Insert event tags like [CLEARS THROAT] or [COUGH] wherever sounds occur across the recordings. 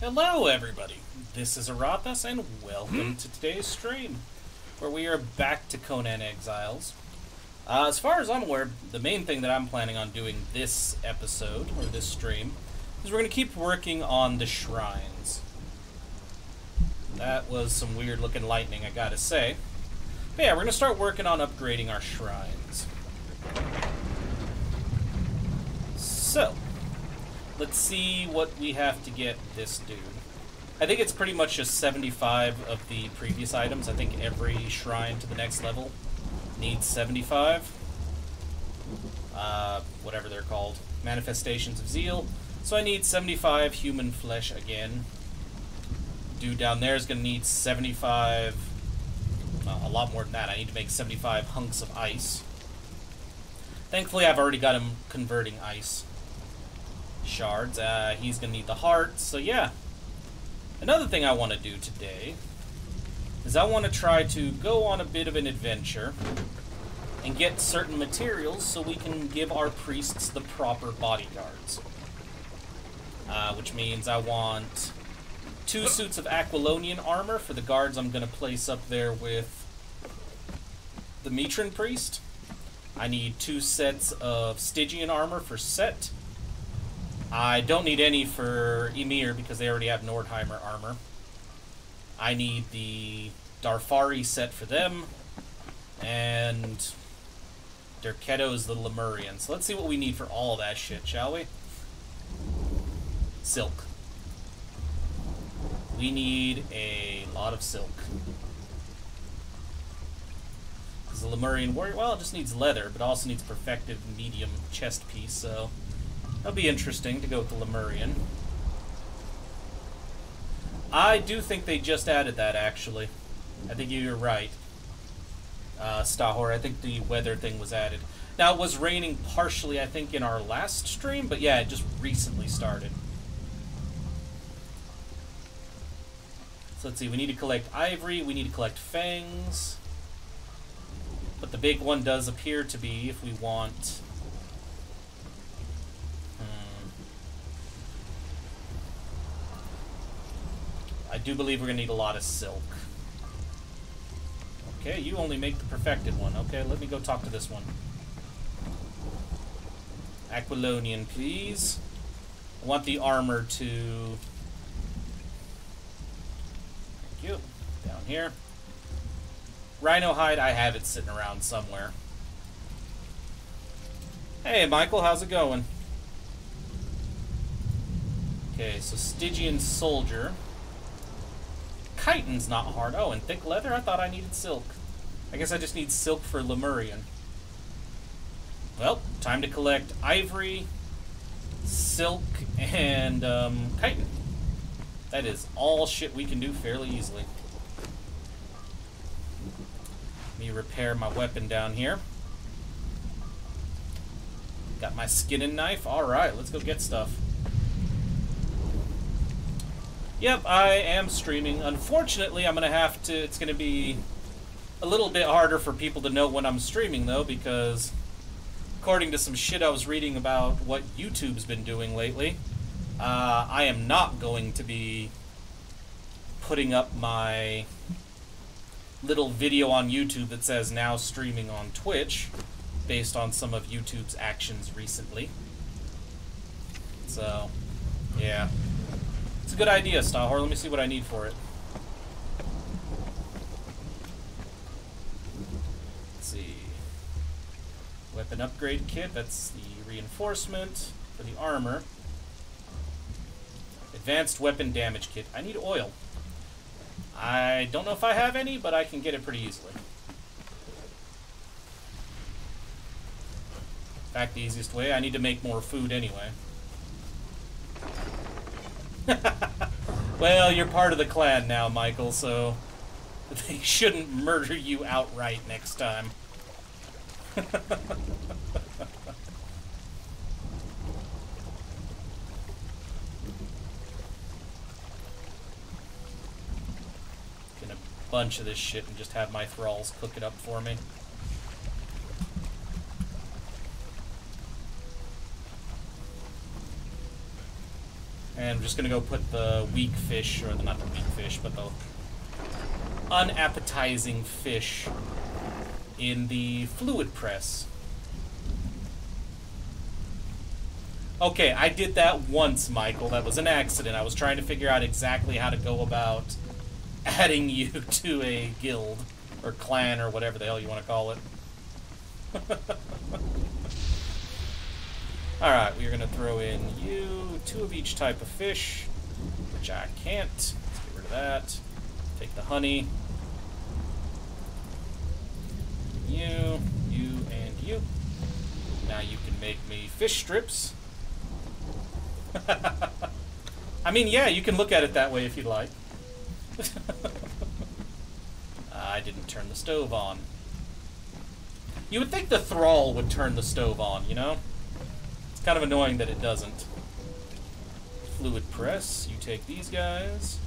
Hello, everybody. This is Aurathas, and welcome to today's stream, where we are back to Conan Exiles. Uh, as far as I'm aware, the main thing that I'm planning on doing this episode, or this stream, is we're going to keep working on the shrines. That was some weird looking lightning, I gotta say. But yeah, we're going to start working on upgrading our shrines. So, let's see what we have to get this dude. I think it's pretty much just 75 of the previous items. I think every shrine to the next level needs 75. Uh, whatever they're called. Manifestations of Zeal. So I need 75 human flesh again. Dude down there is going to need 75... Uh, a lot more than that. I need to make 75 hunks of ice. Thankfully, I've already got him converting ice shards. Uh, he's to need the hearts, So yeah. Another thing I want to do today is I want to try to go on a bit of an adventure and get certain materials so we can give our priests the proper bodyguards. Uh, which means I want two suits of Aquilonian armor for the guards I'm going to place up there with the Mitran priest. I need two sets of Stygian armor for Set. I don't need any for Ymir because they already have Nordheimer armor. I need the Darfari set for them. And Derketo the Lemurian. So let's see what we need for all that shit, shall we? Silk. We need a lot of silk. Because the Lemurian warrior, well, it just needs leather, but also needs perfected medium chest piece, so that'll be interesting to go with the Lemurian. I do think they just added that, actually. I think you're right, uh, Stahor. I think the weather thing was added. Now, it was raining partially, I think, in our last stream, but yeah, it just recently started. So let's see, we need to collect ivory, we need to collect fangs. But the big one does appear to be if we want... I do believe we're going to need a lot of silk. Okay, you only make the perfected one. Okay, let me go talk to this one. Aquilonian, please. I want the armor to you. Down here. Rhino hide, I have it sitting around somewhere. Hey, Michael, how's it going? Okay, so Stygian Soldier. Chitin's not hard. Oh, and thick leather? I thought I needed silk. I guess I just need silk for Lemurian. Well, time to collect ivory, silk, and um, chitin. That is all shit we can do fairly easily. Let me repair my weapon down here. Got my skinning knife. Alright, let's go get stuff. Yep, I am streaming. Unfortunately, I'm going to have to... It's going to be a little bit harder for people to know when I'm streaming, though, because according to some shit I was reading about what YouTube's been doing lately, uh, I am not going to be putting up my little video on YouTube that says now streaming on Twitch based on some of YouTube's actions recently. So, yeah. It's a good idea, Stahor. Let me see what I need for it. Let's see. Weapon upgrade kit. That's the reinforcement for the armor. Advanced weapon damage kit. I need oil. I don't know if I have any, but I can get it pretty easily. In fact, the easiest way, I need to make more food anyway. [LAUGHS] well, you're part of the clan now, Michael, so [LAUGHS] they shouldn't murder you outright next time. [LAUGHS] Bunch of this shit and just have my thralls cook it up for me. And I'm just gonna go put the weak fish, or the, not the weak fish, but the unappetizing fish in the fluid press. Okay, I did that once, Michael. That was an accident. I was trying to figure out exactly how to go about [LAUGHS] adding you to a guild, or clan, or whatever the hell you want to call it. [LAUGHS] Alright, we're going to throw in you, two of each type of fish, which I can't. Let's get rid of that. Take the honey. You, you, and you. Now you can make me fish strips. [LAUGHS] I mean, yeah, you can look at it that way if you'd like. [LAUGHS] I didn't turn the stove on. You would think the thrall would turn the stove on, you know? It's kind of annoying that it doesn't. Fluid press, you take these guys.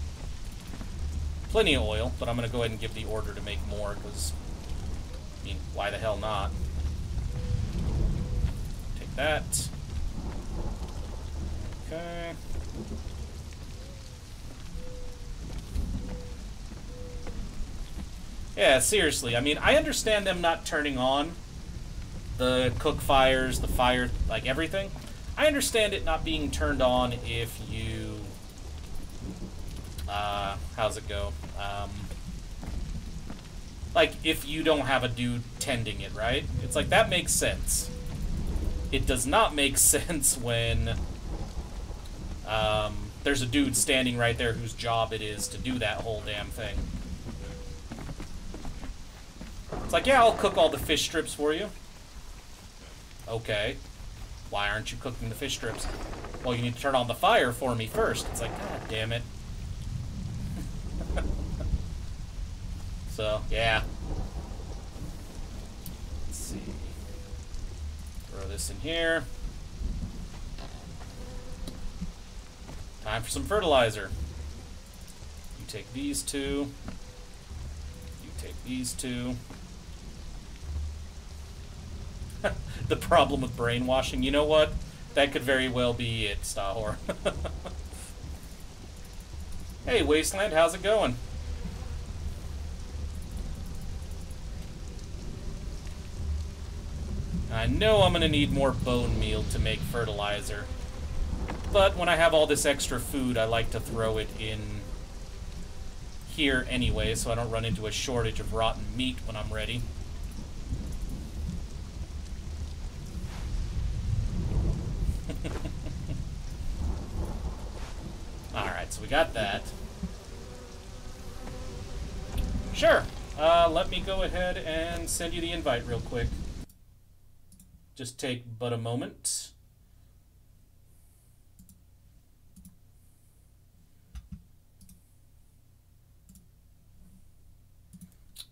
Plenty of oil, but I'm going to go ahead and give the order to make more, because, I mean, why the hell not? Take that. Okay. Yeah, seriously. I mean, I understand them not turning on the cook fires, the fire, like everything. I understand it not being turned on if you. Uh, how's it go? Um, like, if you don't have a dude tending it, right? It's like, that makes sense. It does not make [LAUGHS] sense when um, there's a dude standing right there whose job it is to do that whole damn thing. It's like, yeah, I'll cook all the fish strips for you. Okay. Why aren't you cooking the fish strips? Well, you need to turn on the fire for me first. It's like, god damn it. [LAUGHS] so, yeah. Let's see. Throw this in here. Time for some fertilizer. You take these two. You take these two. [LAUGHS] the problem with brainwashing. You know what? That could very well be it, Stahor. [LAUGHS] hey, Wasteland, how's it going? I know I'm going to need more bone meal to make fertilizer. But when I have all this extra food, I like to throw it in here anyway, so I don't run into a shortage of rotten meat when I'm ready. Alright, so we got that. Sure. Uh, let me go ahead and send you the invite real quick. Just take but a moment.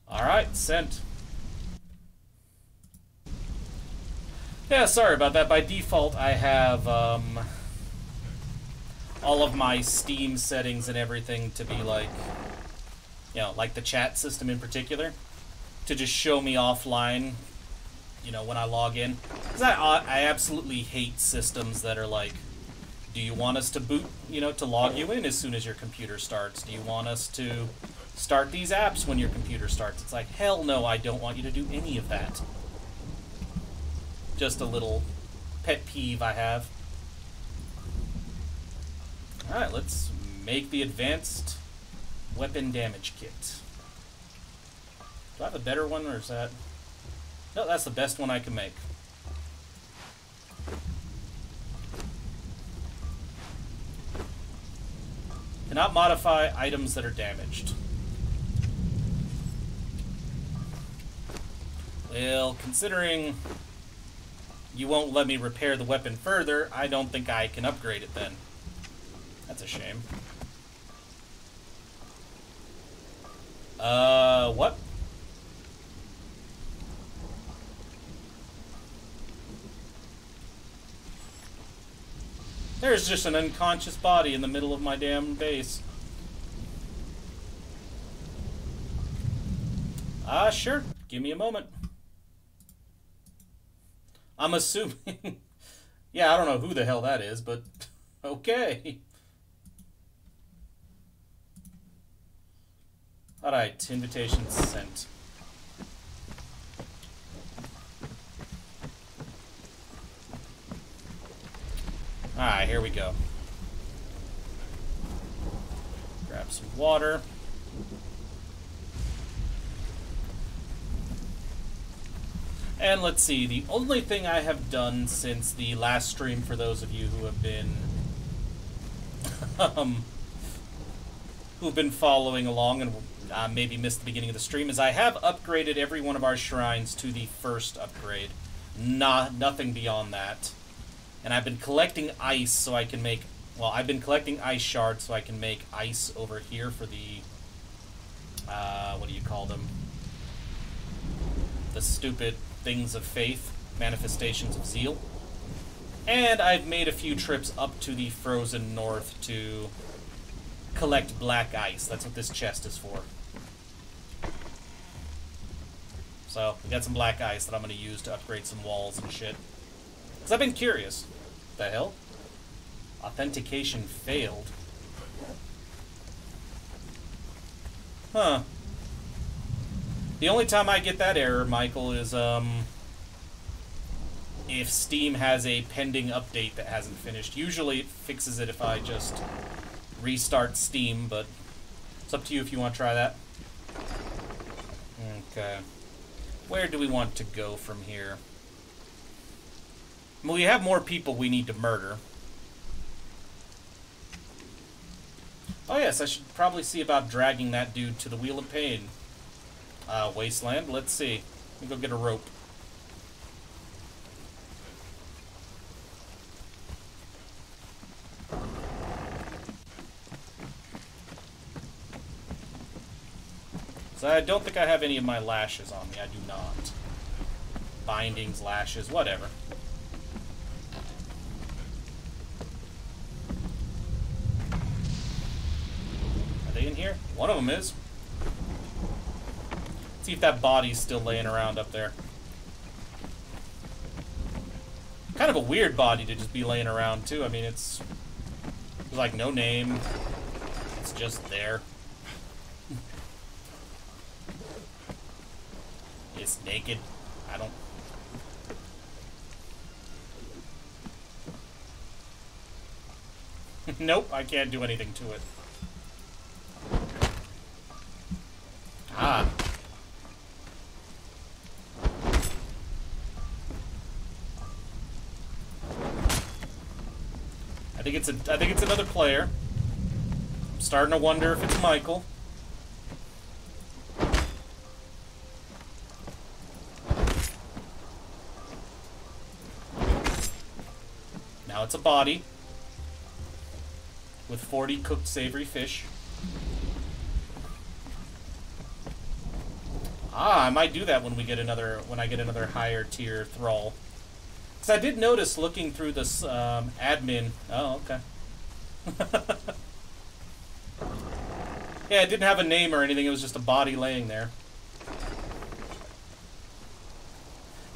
Alright, sent. Yeah, sorry about that. By default, I have um, all of my Steam settings and everything to be like, you know, like the chat system in particular, to just show me offline, you know, when I log in. Because I, I absolutely hate systems that are like, do you want us to boot, you know, to log you in as soon as your computer starts? Do you want us to start these apps when your computer starts? It's like, hell no, I don't want you to do any of that just a little pet peeve I have. Alright, let's make the advanced weapon damage kit. Do I have a better one, or is that... No, that's the best one I can make. Cannot modify items that are damaged. Well, considering you won't let me repair the weapon further, I don't think I can upgrade it then. That's a shame. Uh, what? There's just an unconscious body in the middle of my damn base. Ah, uh, sure. Give me a moment. I'm assuming. [LAUGHS] yeah, I don't know who the hell that is, but [LAUGHS] okay. Alright, invitation sent. Alright, here we go. Grab some water. And let's see, the only thing I have done since the last stream, for those of you who have been [LAUGHS] um, who've been following along and uh, maybe missed the beginning of the stream, is I have upgraded every one of our shrines to the first upgrade. Not nothing beyond that. And I've been collecting ice so I can make well, I've been collecting ice shards so I can make ice over here for the uh, what do you call them? The stupid things of faith, manifestations of zeal. And I've made a few trips up to the frozen north to collect black ice. That's what this chest is for. So, we got some black ice that I'm going to use to upgrade some walls and shit. Because I've been curious. The hell? Authentication failed. Huh. The only time I get that error, Michael, is um, if Steam has a pending update that hasn't finished. Usually it fixes it if I just restart Steam, but it's up to you if you want to try that. Okay. Where do we want to go from here? Well, we have more people we need to murder. Oh yes, I should probably see about dragging that dude to the Wheel of Pain uh, wasteland. Let's see. Let me go get a rope. So I don't think I have any of my lashes on me. I do not. Bindings, lashes, whatever. Are they in here? One of them is. See if that body's still laying around up there. Kind of a weird body to just be laying around, too. I mean, it's... There's, like, no name. It's just there. It's naked. I don't... [LAUGHS] nope, I can't do anything to it. Ah. I think it's a. I think it's another player. I'm starting to wonder if it's Michael. It's a body with 40 cooked savory fish. Ah, I might do that when we get another when I get another higher tier thrall. Because I did notice looking through this um, admin. Oh, okay. [LAUGHS] yeah, it didn't have a name or anything. It was just a body laying there.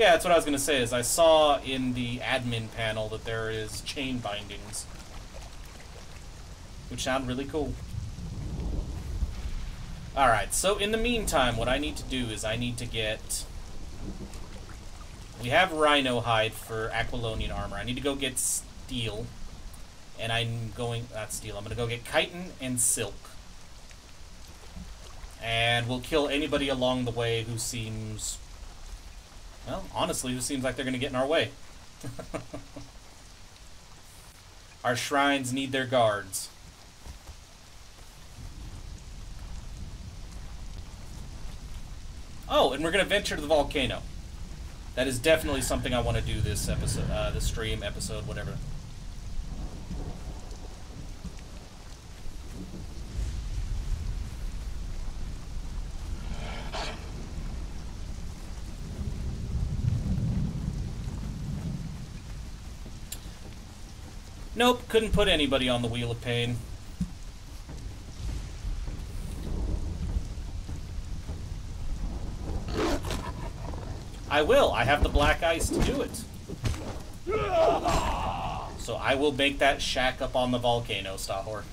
Yeah, that's what I was going to say, is I saw in the admin panel that there is chain bindings. Which sound really cool. Alright, so in the meantime, what I need to do is I need to get we have rhino hide for Aquilonian armor. I need to go get steel. And I'm going... Not steel. I'm going to go get chitin and silk. And we'll kill anybody along the way who seems... Well, honestly, this seems like they're going to get in our way. [LAUGHS] our shrines need their guards. Oh, and we're going to venture to the volcano. That is definitely something I want to do this episode, uh, this stream episode, whatever. Nope, couldn't put anybody on the Wheel of Pain. I will. I have the black ice to do it. So I will make that shack up on the volcano, Stahor.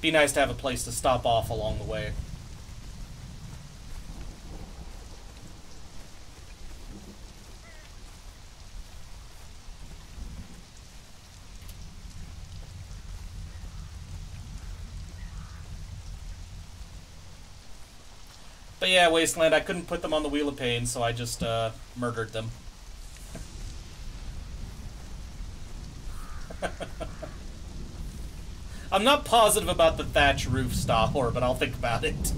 Be nice to have a place to stop off along the way. But yeah, Wasteland, I couldn't put them on the Wheel of Pain, so I just uh, murdered them. [LAUGHS] I'm not positive about the thatch roof Stahor, but I'll think about it.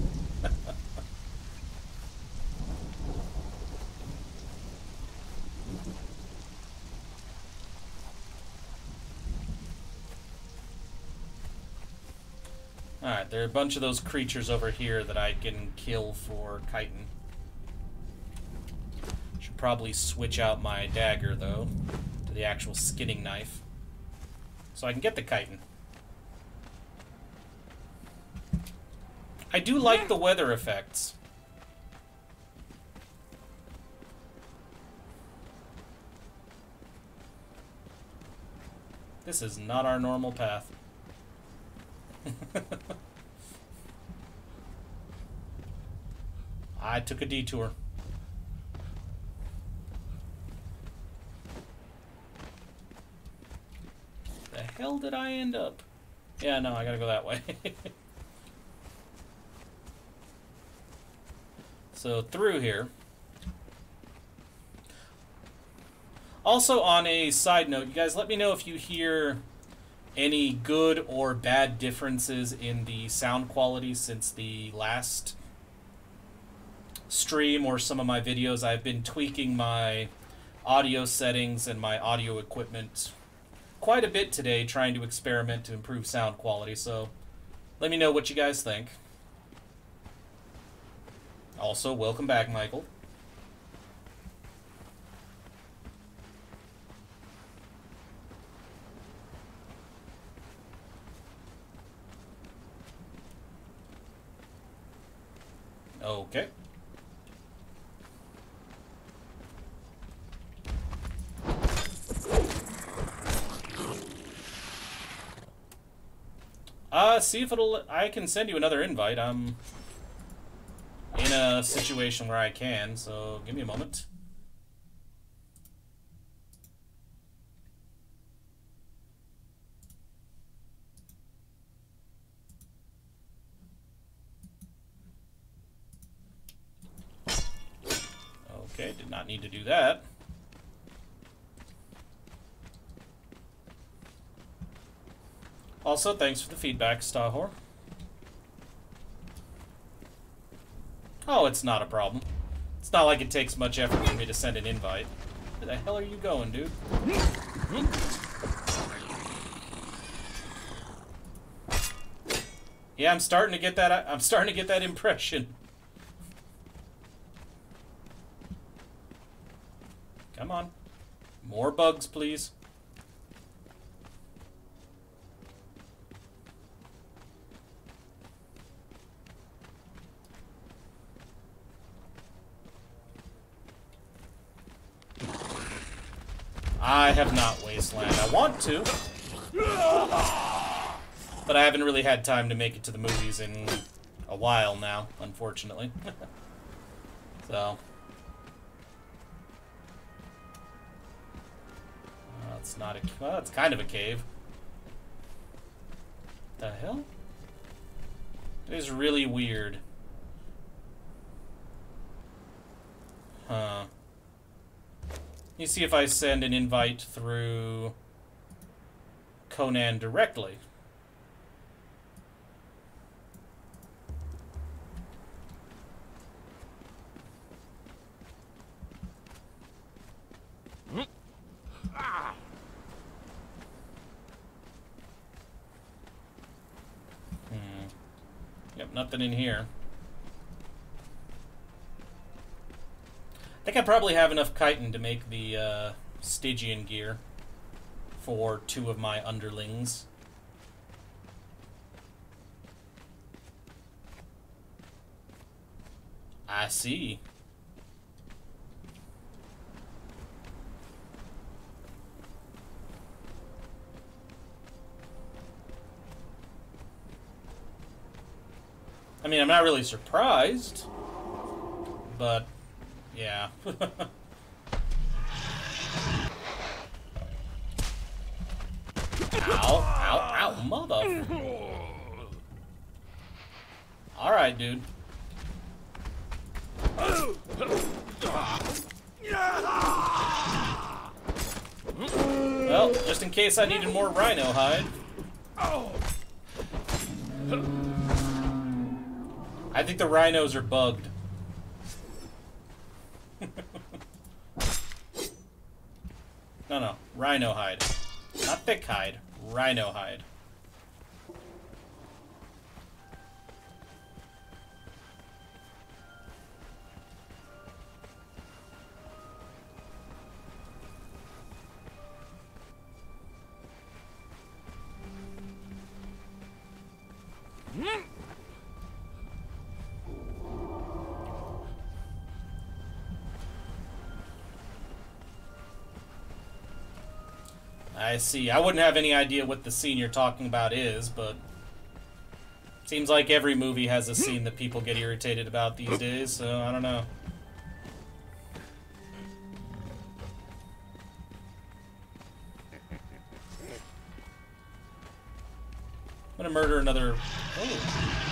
Alright, there are a bunch of those creatures over here that I can kill for chitin. Should probably switch out my dagger, though, to the actual skinning knife. So I can get the chitin. I do like the weather effects. This is not our normal path. [LAUGHS] I took a detour. The hell did I end up? Yeah, no, I gotta go that way. [LAUGHS] so through here. Also, on a side note, you guys let me know if you hear any good or bad differences in the sound quality since the last stream or some of my videos. I've been tweaking my audio settings and my audio equipment quite a bit today, trying to experiment to improve sound quality. So let me know what you guys think. Also, welcome back, Michael. Okay. Uh, see if it'll... I can send you another invite. I'm in a situation where I can, so give me a moment. Okay, did not need to do that. Also, thanks for the feedback, Stahor. Oh, it's not a problem. It's not like it takes much effort for me to send an invite. Where the hell are you going, dude? Yeah, I'm starting to get that. I'm starting to get that impression. Come on. More bugs, please. I have not Wasteland. I want to. But I haven't really had time to make it to the movies in a while now, unfortunately. [LAUGHS] so... it's not a... Well, it's kind of a cave. The hell? It is really weird. Huh. You see if I send an invite through Conan directly. Hmm. Yep, nothing in here. I think I probably have enough chitin to make the uh, Stygian gear for two of my underlings. I see. I mean, I'm not really surprised, but yeah. [LAUGHS] ow, ow, ow, mother. Alright, dude. Well, just in case I needed more rhino hide. I think the rhinos are bugged. no, no. Rhino hide. Not thick hide. Rhino hide. I see. I wouldn't have any idea what the scene you're talking about is, but seems like every movie has a scene that people get irritated about these days, so I don't know. I'm gonna murder another... Oh.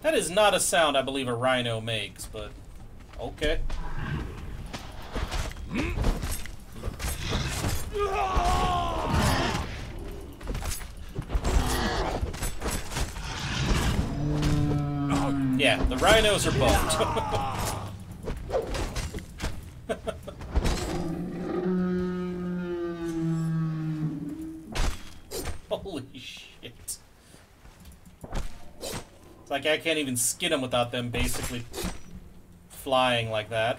That is not a sound I believe a rhino makes, but... Okay. Rhinos are bumped. [LAUGHS] Holy shit. It's like I can't even skin them without them basically flying like that.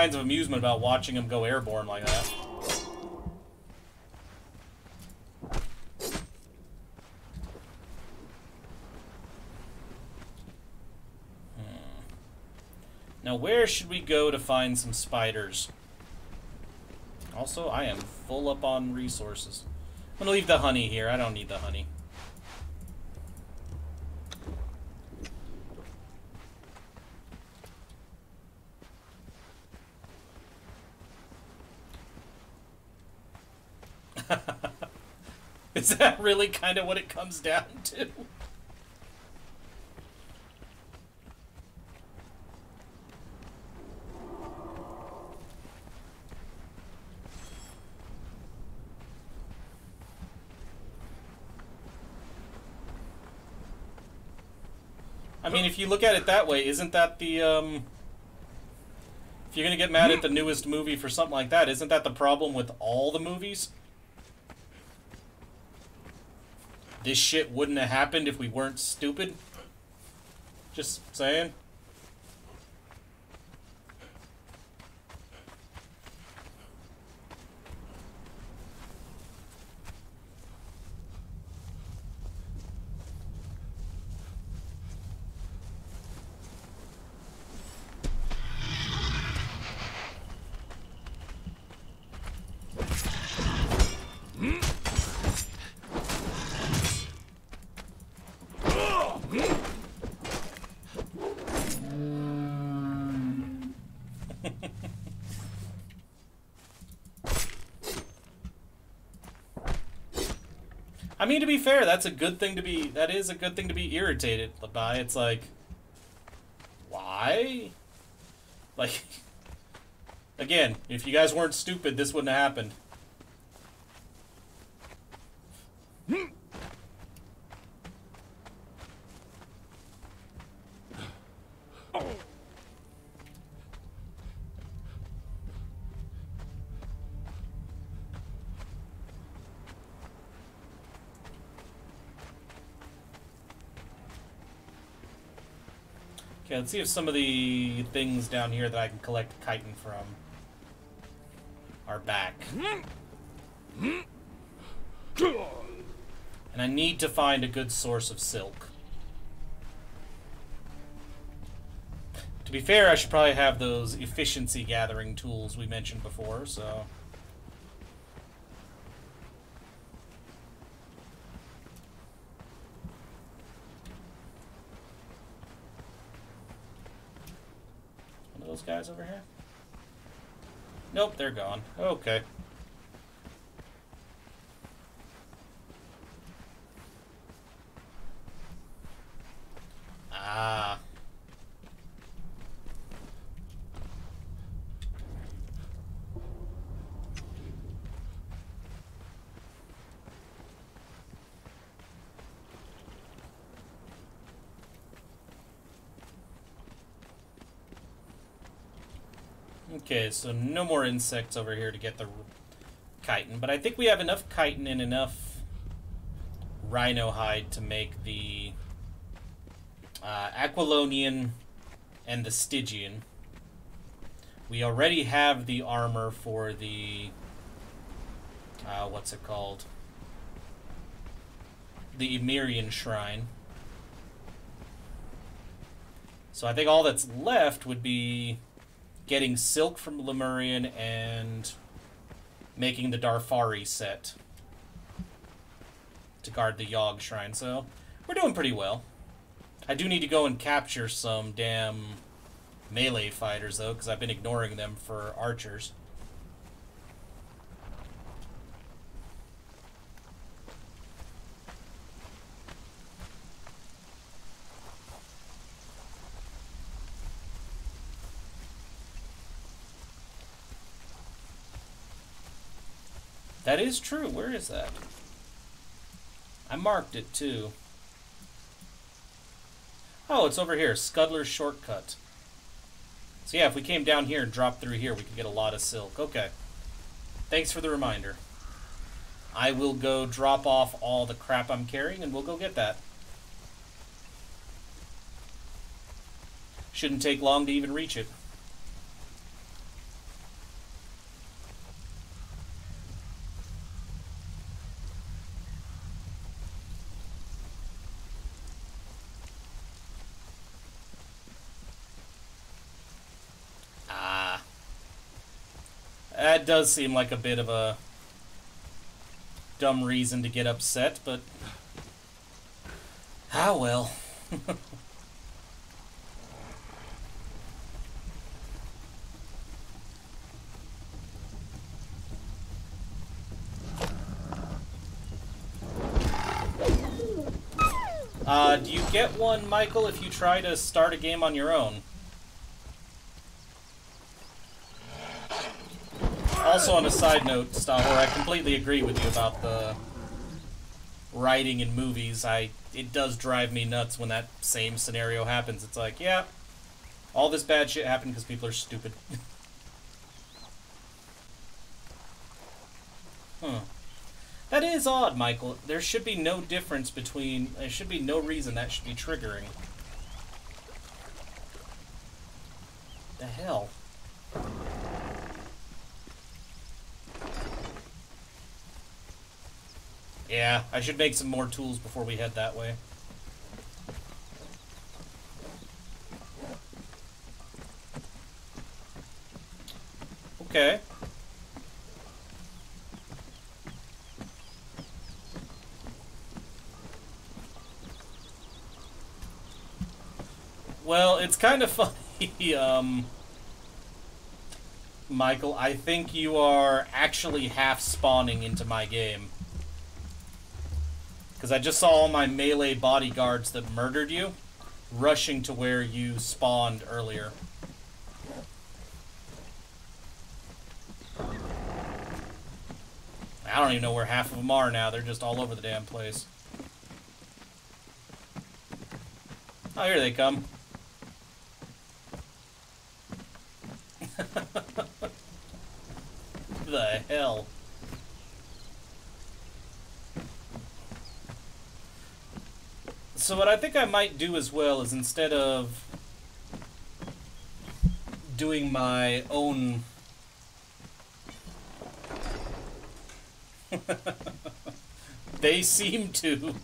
Kinds of amusement about watching them go airborne like that. Hmm. Now, where should we go to find some spiders? Also, I am full up on resources. I'm gonna leave the honey here. I don't need the honey. Is that [LAUGHS] really kind of what it comes down to? I mean, if you look at it that way, isn't that the, um... If you're gonna get mad at the newest movie for something like that, isn't that the problem with all the movies? This shit wouldn't have happened if we weren't stupid? Just saying. Fair, that's a good thing to be. That is a good thing to be irritated by. It's like, why? Like, [LAUGHS] again, if you guys weren't stupid, this wouldn't have happened. Let's see if some of the things down here that I can collect chitin from are back. And I need to find a good source of silk. To be fair, I should probably have those efficiency gathering tools we mentioned before, so... those guys over here? Nope, they're gone. Okay. Ah. So no more insects over here to get the chitin, but I think we have enough chitin and enough rhino hide to make the uh, Aquilonian and the Stygian. We already have the armor for the uh, what's it called? The Emirian Shrine. So I think all that's left would be getting silk from Lemurian and making the Darfari set to guard the Yog Shrine. So we're doing pretty well. I do need to go and capture some damn melee fighters, though, because I've been ignoring them for archers. That is true. Where is that? I marked it too. Oh, it's over here. Scuddler's Shortcut. So yeah, if we came down here and dropped through here, we could get a lot of silk. Okay. Thanks for the reminder. I will go drop off all the crap I'm carrying, and we'll go get that. Shouldn't take long to even reach it. That does seem like a bit of a dumb reason to get upset, but... Ah, well. [LAUGHS] uh, do you get one, Michael, if you try to start a game on your own? Also on a side note, Stahor, I completely agree with you about the writing in movies. I it does drive me nuts when that same scenario happens. It's like, yeah, all this bad shit happened because people are stupid. [LAUGHS] huh. That is odd, Michael. There should be no difference between... There should be no reason that should be triggering. The hell? Yeah, I should make some more tools before we head that way. Okay. Well, it's kind of [LAUGHS] funny, um... Michael, I think you are actually half spawning into my game. Because I just saw all my melee bodyguards that murdered you rushing to where you spawned earlier. I don't even know where half of them are now. They're just all over the damn place. Oh, here they come. [LAUGHS] the hell? So what I think I might do as well is instead of doing my own [LAUGHS] they seem to.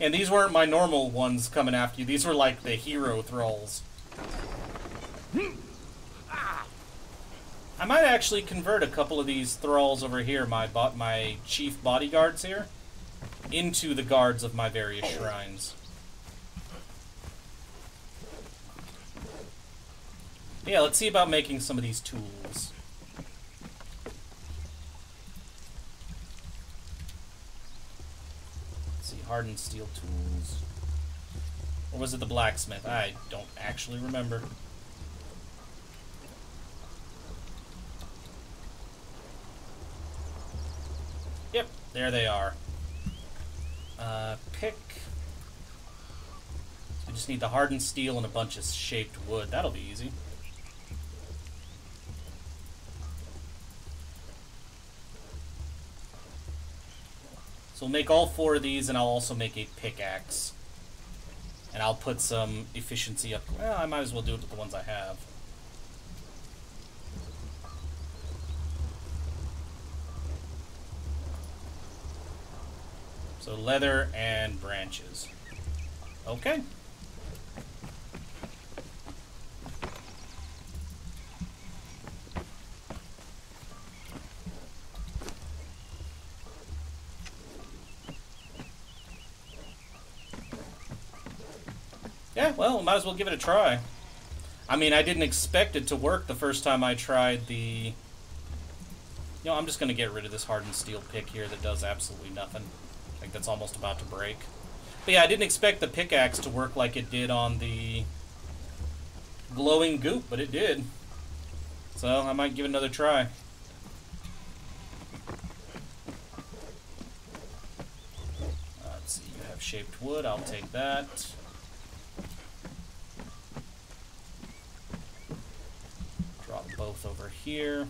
And these weren't my normal ones coming after you. These were like the hero thralls. I might actually convert a couple of these thralls over here, my my chief bodyguards here into the guards of my various shrines. Yeah, let's see about making some of these tools. Let's see, hardened steel tools. Or was it the blacksmith? I don't actually remember. Yep, there they are. Uh, pick. We just need the hardened steel and a bunch of shaped wood. That'll be easy. So we'll make all four of these, and I'll also make a pickaxe. And I'll put some efficiency up. Well, I might as well do it with the ones I have. So leather and branches. Okay. Yeah, well, might as well give it a try. I mean, I didn't expect it to work the first time I tried the... You know, I'm just going to get rid of this hardened steel pick here that does absolutely nothing. Like, that's almost about to break. But yeah, I didn't expect the pickaxe to work like it did on the glowing goop, but it did. So, I might give it another try. let's see, you have shaped wood, I'll take that. Drop both over here.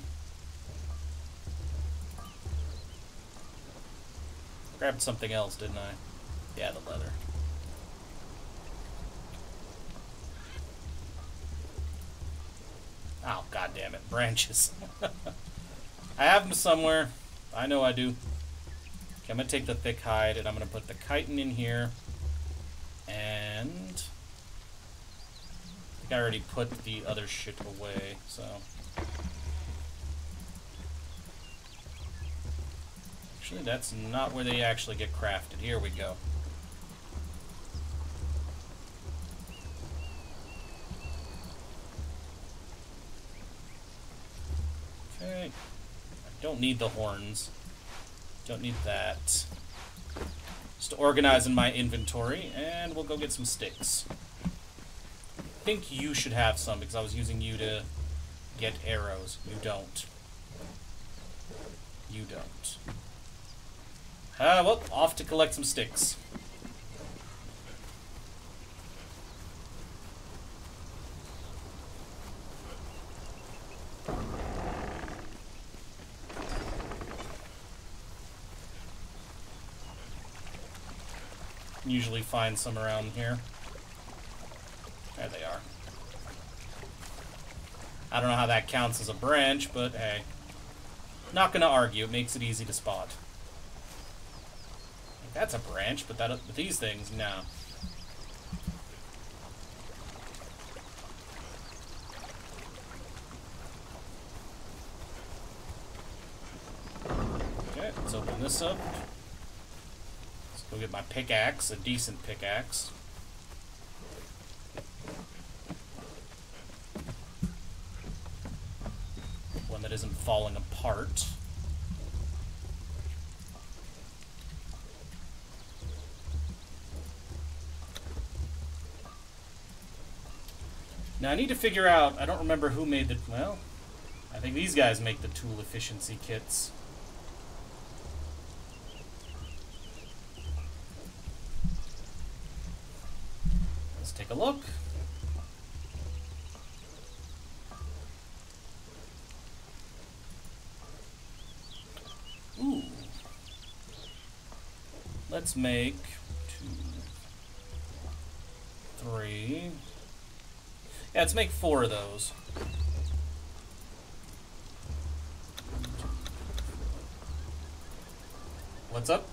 Grabbed something else, didn't I? Yeah, the leather. Oh, god damn it. Branches. [LAUGHS] I have them somewhere. I know I do. Okay, I'm going to take the thick hide, and I'm going to put the chitin in here. And... I think I already put the other shit away, so... Actually, that's not where they actually get crafted. Here we go. Okay. I don't need the horns. Don't need that. Just organizing my inventory, and we'll go get some sticks. I think you should have some, because I was using you to get arrows. You don't. You don't. Uh, well, off to collect some sticks. Usually find some around here. There they are. I don't know how that counts as a branch, but hey. Not gonna argue, it makes it easy to spot. That's a branch, but that with these things, no. Okay, let's open this up. Let's go get my pickaxe, a decent pickaxe. One that isn't falling apart. Now I need to figure out, I don't remember who made the, well, I think these guys make the tool efficiency kits. Let's take a look. Ooh. Let's make two, three, yeah, let's make four of those. What's up?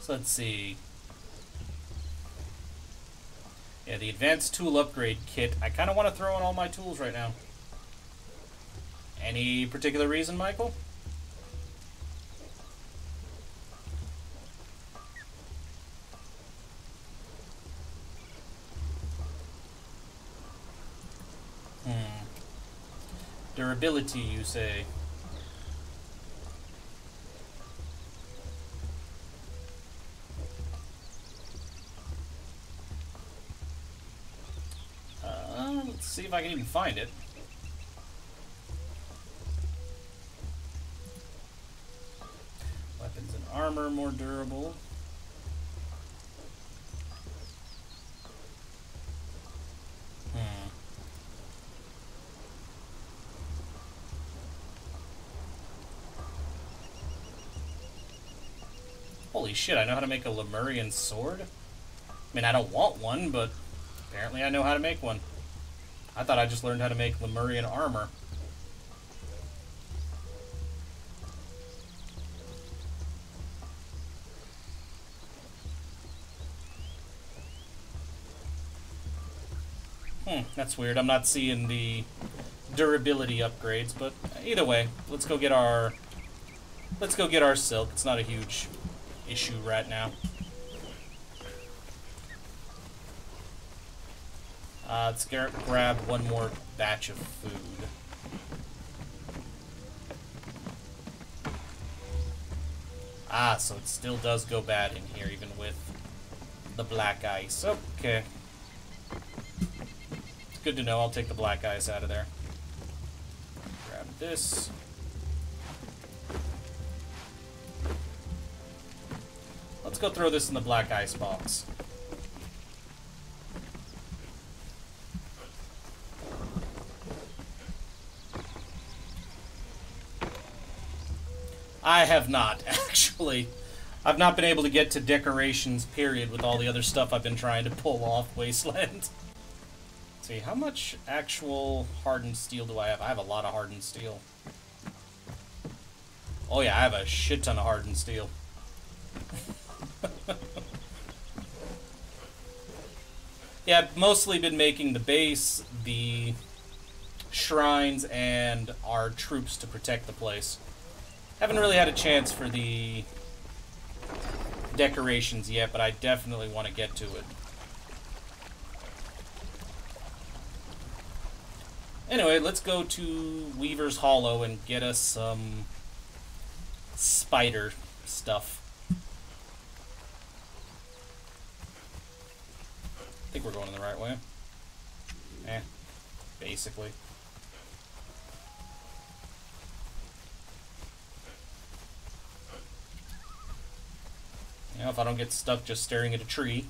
So let's see. Yeah, the advanced tool upgrade kit. I kind of want to throw in all my tools right now. Any particular reason, Michael? You say? Uh, let's see if I can even find it. Weapons and armor more durable. Holy shit, I know how to make a Lemurian sword? I mean, I don't want one, but apparently I know how to make one. I thought I just learned how to make Lemurian armor. Hmm, that's weird. I'm not seeing the durability upgrades, but either way, let's go get our let's go get our silk. It's not a huge issue right now. Uh, let's grab one more batch of food. Ah, so it still does go bad in here, even with the black ice. Okay. It's good to know. I'll take the black ice out of there. Grab this. Go throw this in the black ice box. I have not, [LAUGHS] actually. I've not been able to get to decorations, period, with all the other stuff I've been trying to pull off [LAUGHS] Wasteland. See, how much actual hardened steel do I have? I have a lot of hardened steel. Oh yeah, I have a shit ton of hardened steel. Yeah, I've mostly been making the base, the shrines, and our troops to protect the place. Haven't really had a chance for the decorations yet, but I definitely want to get to it. Anyway, let's go to Weaver's Hollow and get us some spider stuff. I think we're going in the right way. Eh, basically. You know, if I don't get stuck just staring at a tree.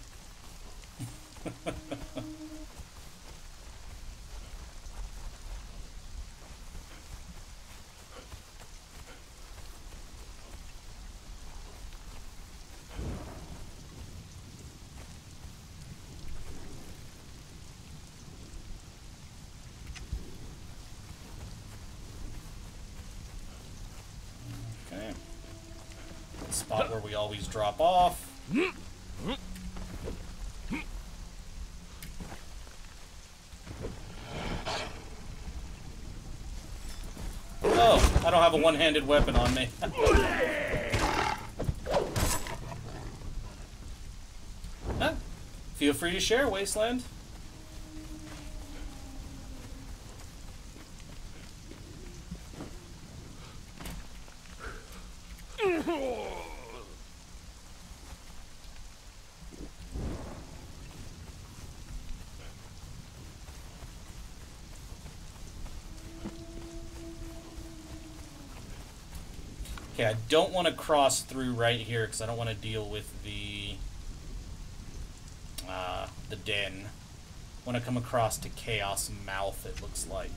[LAUGHS] spot where we always drop off. Oh, I don't have a one-handed weapon on me. [LAUGHS] huh? Feel free to share, Wasteland. Okay, I don't want to cross through right here because I don't want to deal with the uh, the den. I want to come across to Chaos Mouth, it looks like.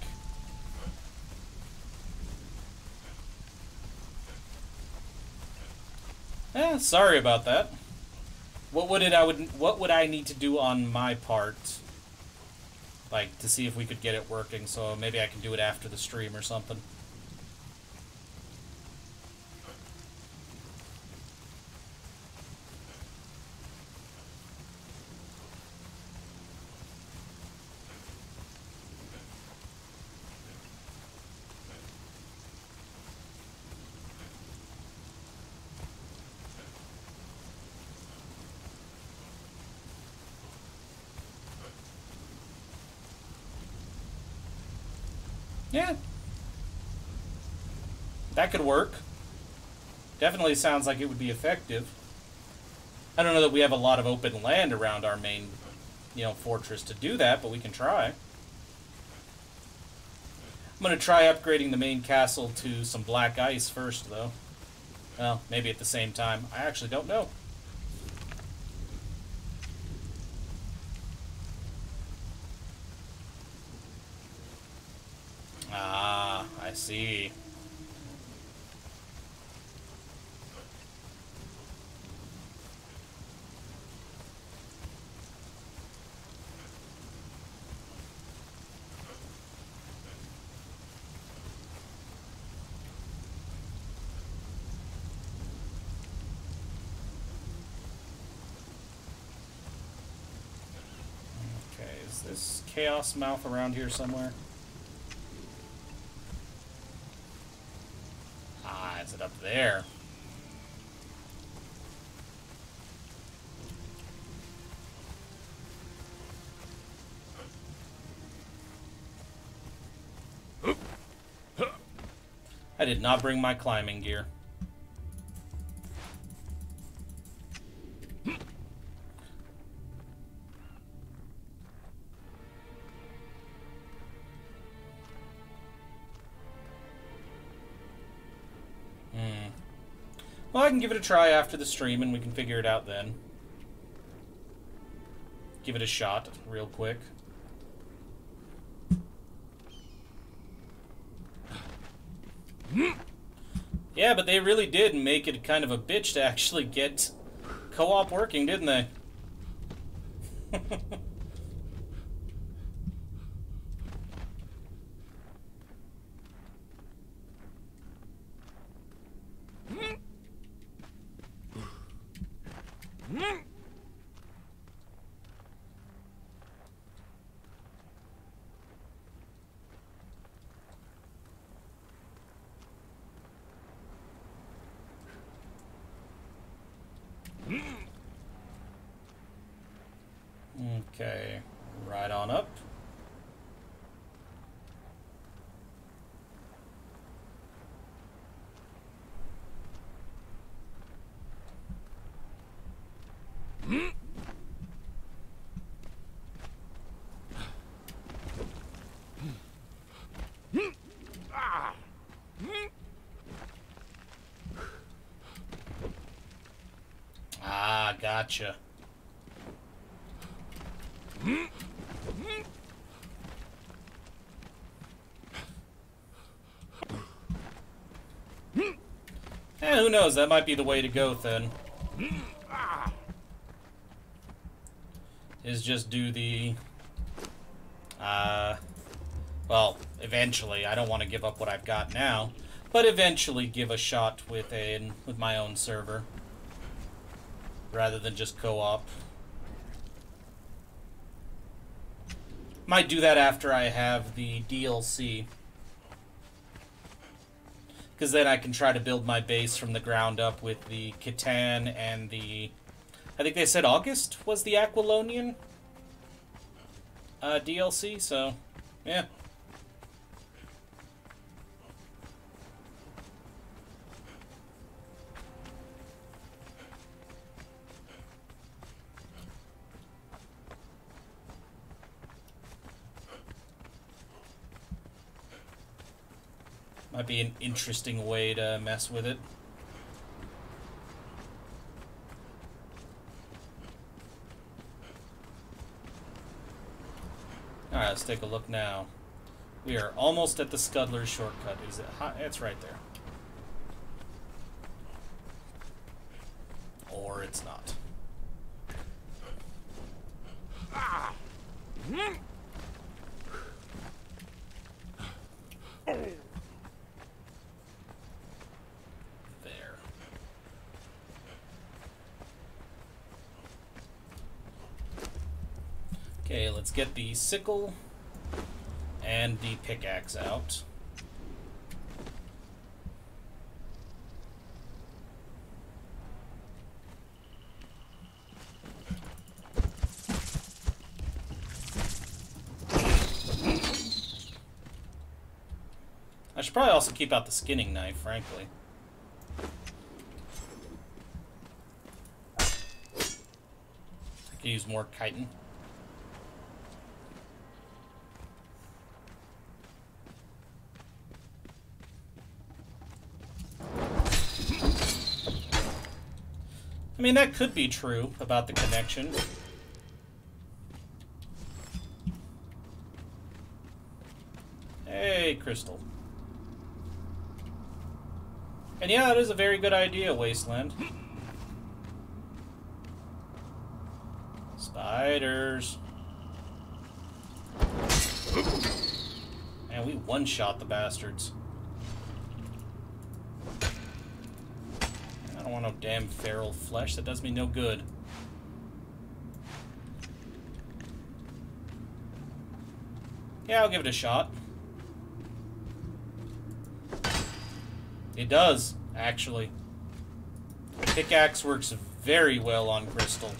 Eh, sorry about that. What would it I would what would I need to do on my part? Like to see if we could get it working, so maybe I can do it after the stream or something. Yeah. That could work. Definitely sounds like it would be effective. I don't know that we have a lot of open land around our main, you know, fortress to do that, but we can try. I'm going to try upgrading the main castle to some black ice first, though. Well, maybe at the same time. I actually don't know. Ah, I see. Okay, is this chaos mouth around here somewhere? Ah, is it up there? I did not bring my climbing gear. Give it a try after the stream and we can figure it out then. Give it a shot real quick. Yeah, but they really did make it kind of a bitch to actually get co-op working, didn't they? [LAUGHS] Okay, right on up. Ah, gotcha. Eh, who knows? That might be the way to go then. Is just do the... Uh... Well, eventually. I don't want to give up what I've got now. But eventually give a shot with a with my own server. Rather than just co-op. Might do that after I have the DLC. Because then I can try to build my base from the ground up with the Khitan and the... I think they said August was the Aquilonian uh, DLC, so yeah. Be an interesting way to mess with it. Alright, let's take a look now. We are almost at the Scuddler's shortcut. Is it hot? It's right there. Or it's not. There. Okay, let's get the sickle and the pickaxe out. I should probably also keep out the skinning knife, frankly. I could use more chitin. Mean, that could be true about the connection. Hey, Crystal. And yeah, it is a very good idea, Wasteland. Spiders. And we one-shot the bastards. I don't want no damn feral flesh. That does me no good. Yeah, I'll give it a shot. It does, actually. Pickaxe works very well on crystal.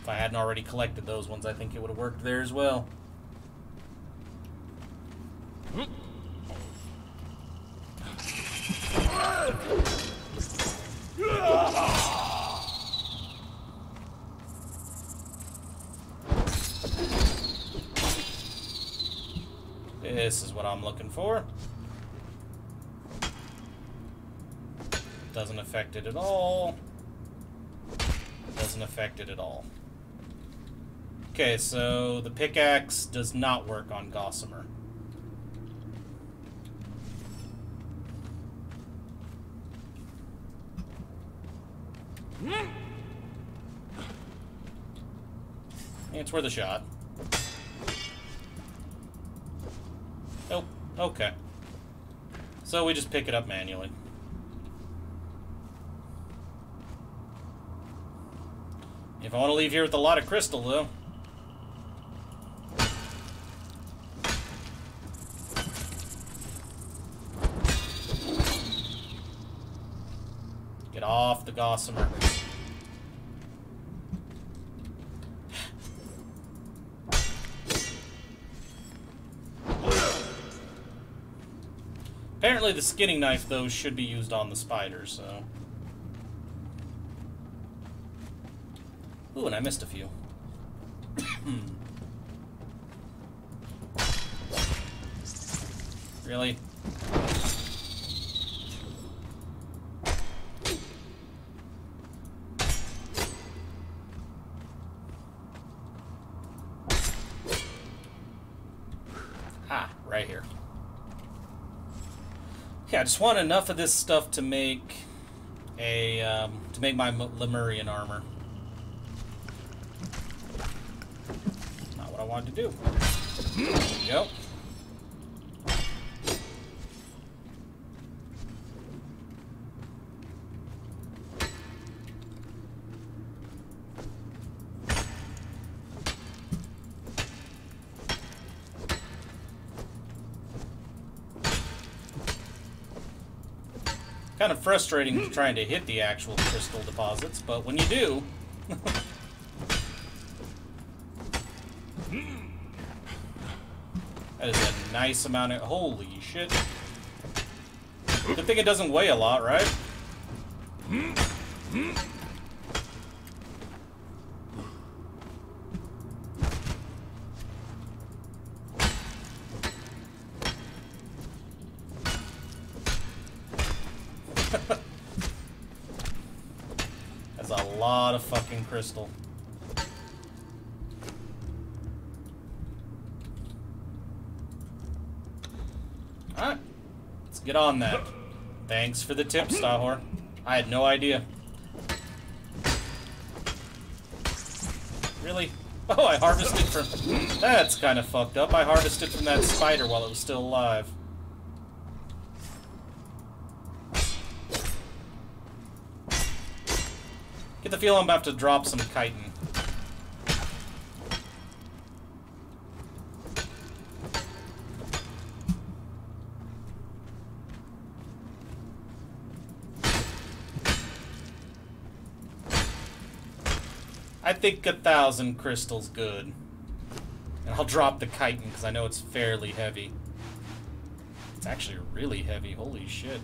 If I hadn't already collected those ones, I think it would have worked there as well. This is what I'm looking for. Doesn't affect it at all. Doesn't affect it at all. Okay, so the pickaxe does not work on Gossamer. It's worth a shot. Nope. Okay. So we just pick it up manually. If I want to leave here with a lot of crystal, though. Get off the gossamer. Apparently the skinning knife, though, should be used on the spider, so... Ooh, and I missed a few. [COUGHS] really? Ah, right here. Yeah, I just want enough of this stuff to make a um, to make my Lemurian armor. To do. Kind of frustrating trying to hit the actual crystal deposits, but when you do... [LAUGHS] that is a nice amount of... Holy shit. Good thing it doesn't weigh a lot, right? [LAUGHS] That's a lot of fucking crystal. Alright. Let's get on that. Thanks for the tip, Stahor. I had no idea. Really? Oh, I harvested from... That's kind of fucked up. I harvested from that spider while it was still alive. Get the feel I'm about to drop some chitin. Think a thousand crystals good. And I'll drop the chitin because I know it's fairly heavy. It's actually really heavy. Holy shit.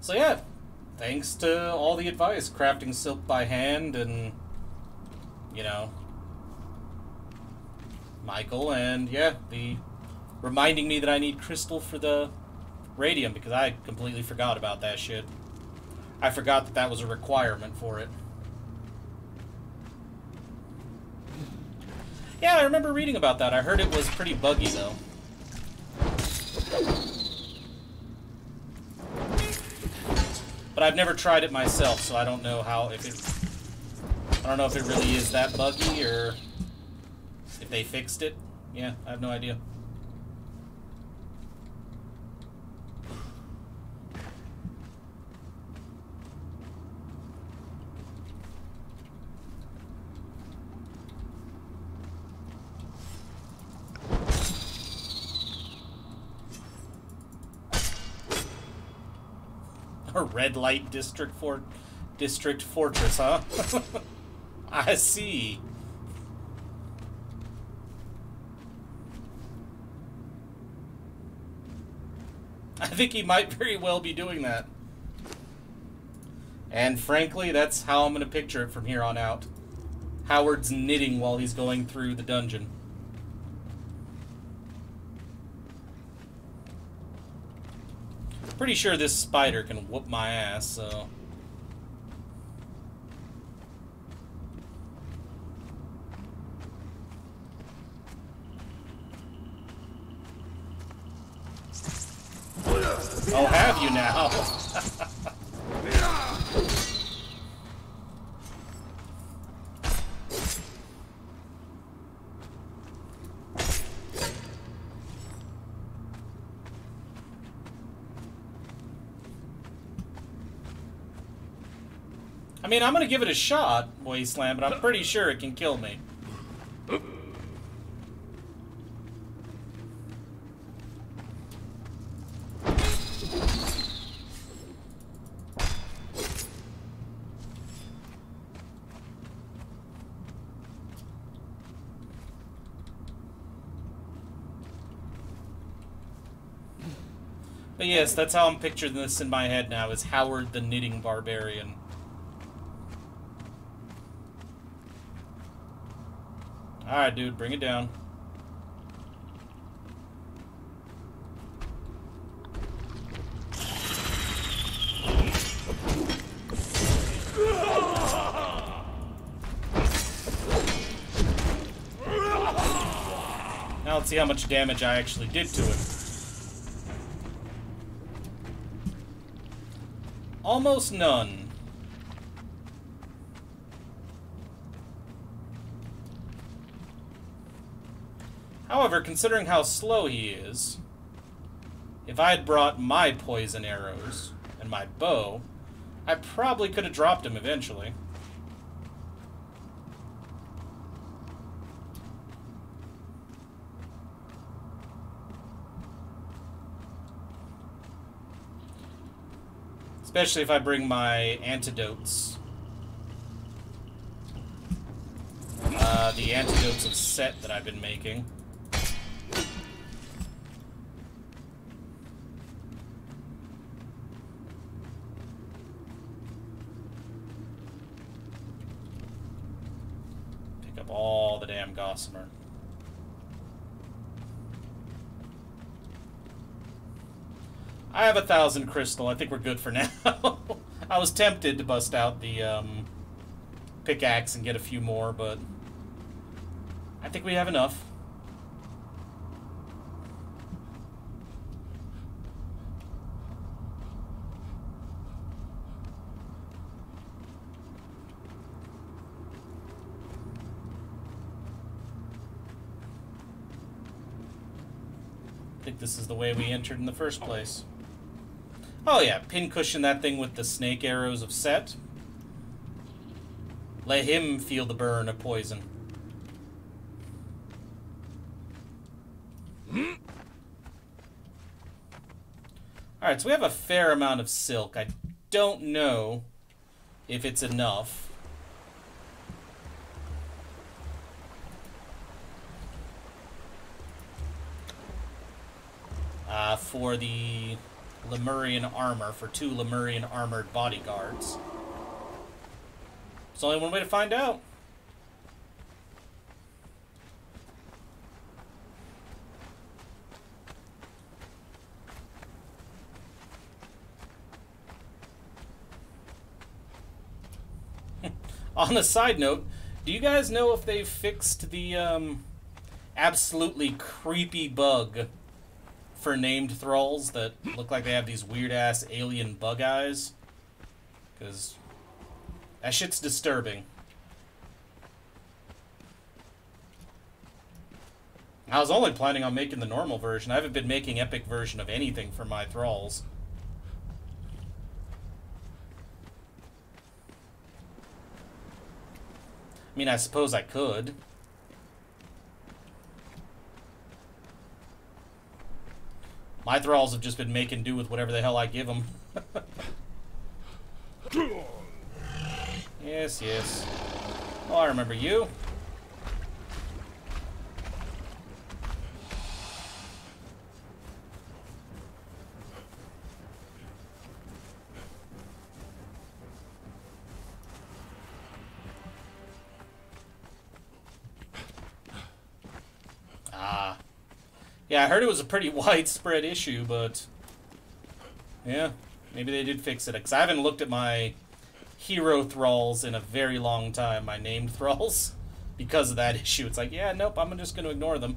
So yeah, thanks to all the advice, crafting silk by hand and, you know, Michael, and yeah, the reminding me that I need crystal for the radium because I completely forgot about that shit. I forgot that that was a requirement for it. Yeah, I remember reading about that. I heard it was pretty buggy, though. But I've never tried it myself, so I don't know how, if it... I don't know if it really is that buggy, or they fixed it. Yeah, I have no idea. [LAUGHS] A red light district fort district fortress, huh? [LAUGHS] I see. Think he might very well be doing that. And frankly, that's how I'm going to picture it from here on out. Howard's knitting while he's going through the dungeon. Pretty sure this spider can whoop my ass, so... Oh, have you now? I mean, I'm gonna give it a shot, Wasteland, but I'm pretty sure it can kill me. But yes, that's how I'm picturing this in my head now, is Howard the Knitting Barbarian. Alright, dude, bring it down. Now let's see how much damage I actually did to it. Almost none. However, considering how slow he is, if I had brought my poison arrows and my bow, I probably could have dropped him eventually. Especially if I bring my antidotes. Uh, the antidotes of set that I've been making. all the damn gossamer. I have a thousand crystal. I think we're good for [LAUGHS] now. I was tempted to bust out the um, pickaxe and get a few more, but I think we have enough. I think this is the way we entered in the first place. Oh yeah, pincushion that thing with the snake arrows of Set. Let him feel the burn of poison. Alright, so we have a fair amount of silk. I don't know if it's enough. Uh, for the Lemurian armor, for two Lemurian armored bodyguards. There's only one way to find out. [LAUGHS] On a side note, do you guys know if they've fixed the um, absolutely creepy bug for named thralls that look like they have these weird ass alien bug eyes? Because that shit's disturbing. I was only planning on making the normal version. I haven't been making epic version of anything for my thralls. I mean, I suppose I could. My thralls have just been making do with whatever the hell I give them. [LAUGHS] yes, yes. Oh, I remember you. I heard it was a pretty [LAUGHS] widespread issue, but... Yeah, maybe they did fix it. Because I haven't looked at my hero thralls in a very long time, my named [LAUGHS] thralls, because of that [LAUGHS] issue. It's like, yeah, nope, I'm just going to ignore them.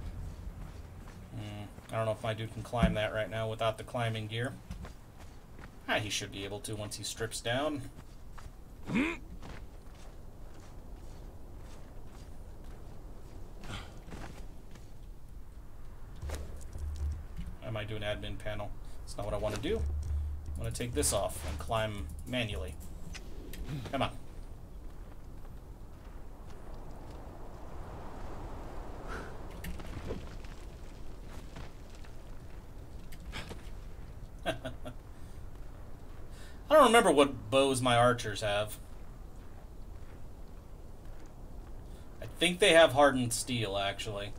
Mm, I don't know if my dude can climb that right now without the climbing gear. Ah, he should be able to once he strips down. might do an admin panel. It's not what I want to do. I want to take this off and climb manually. Come on. [LAUGHS] I don't remember what bows my archers have. I think they have hardened steel, actually.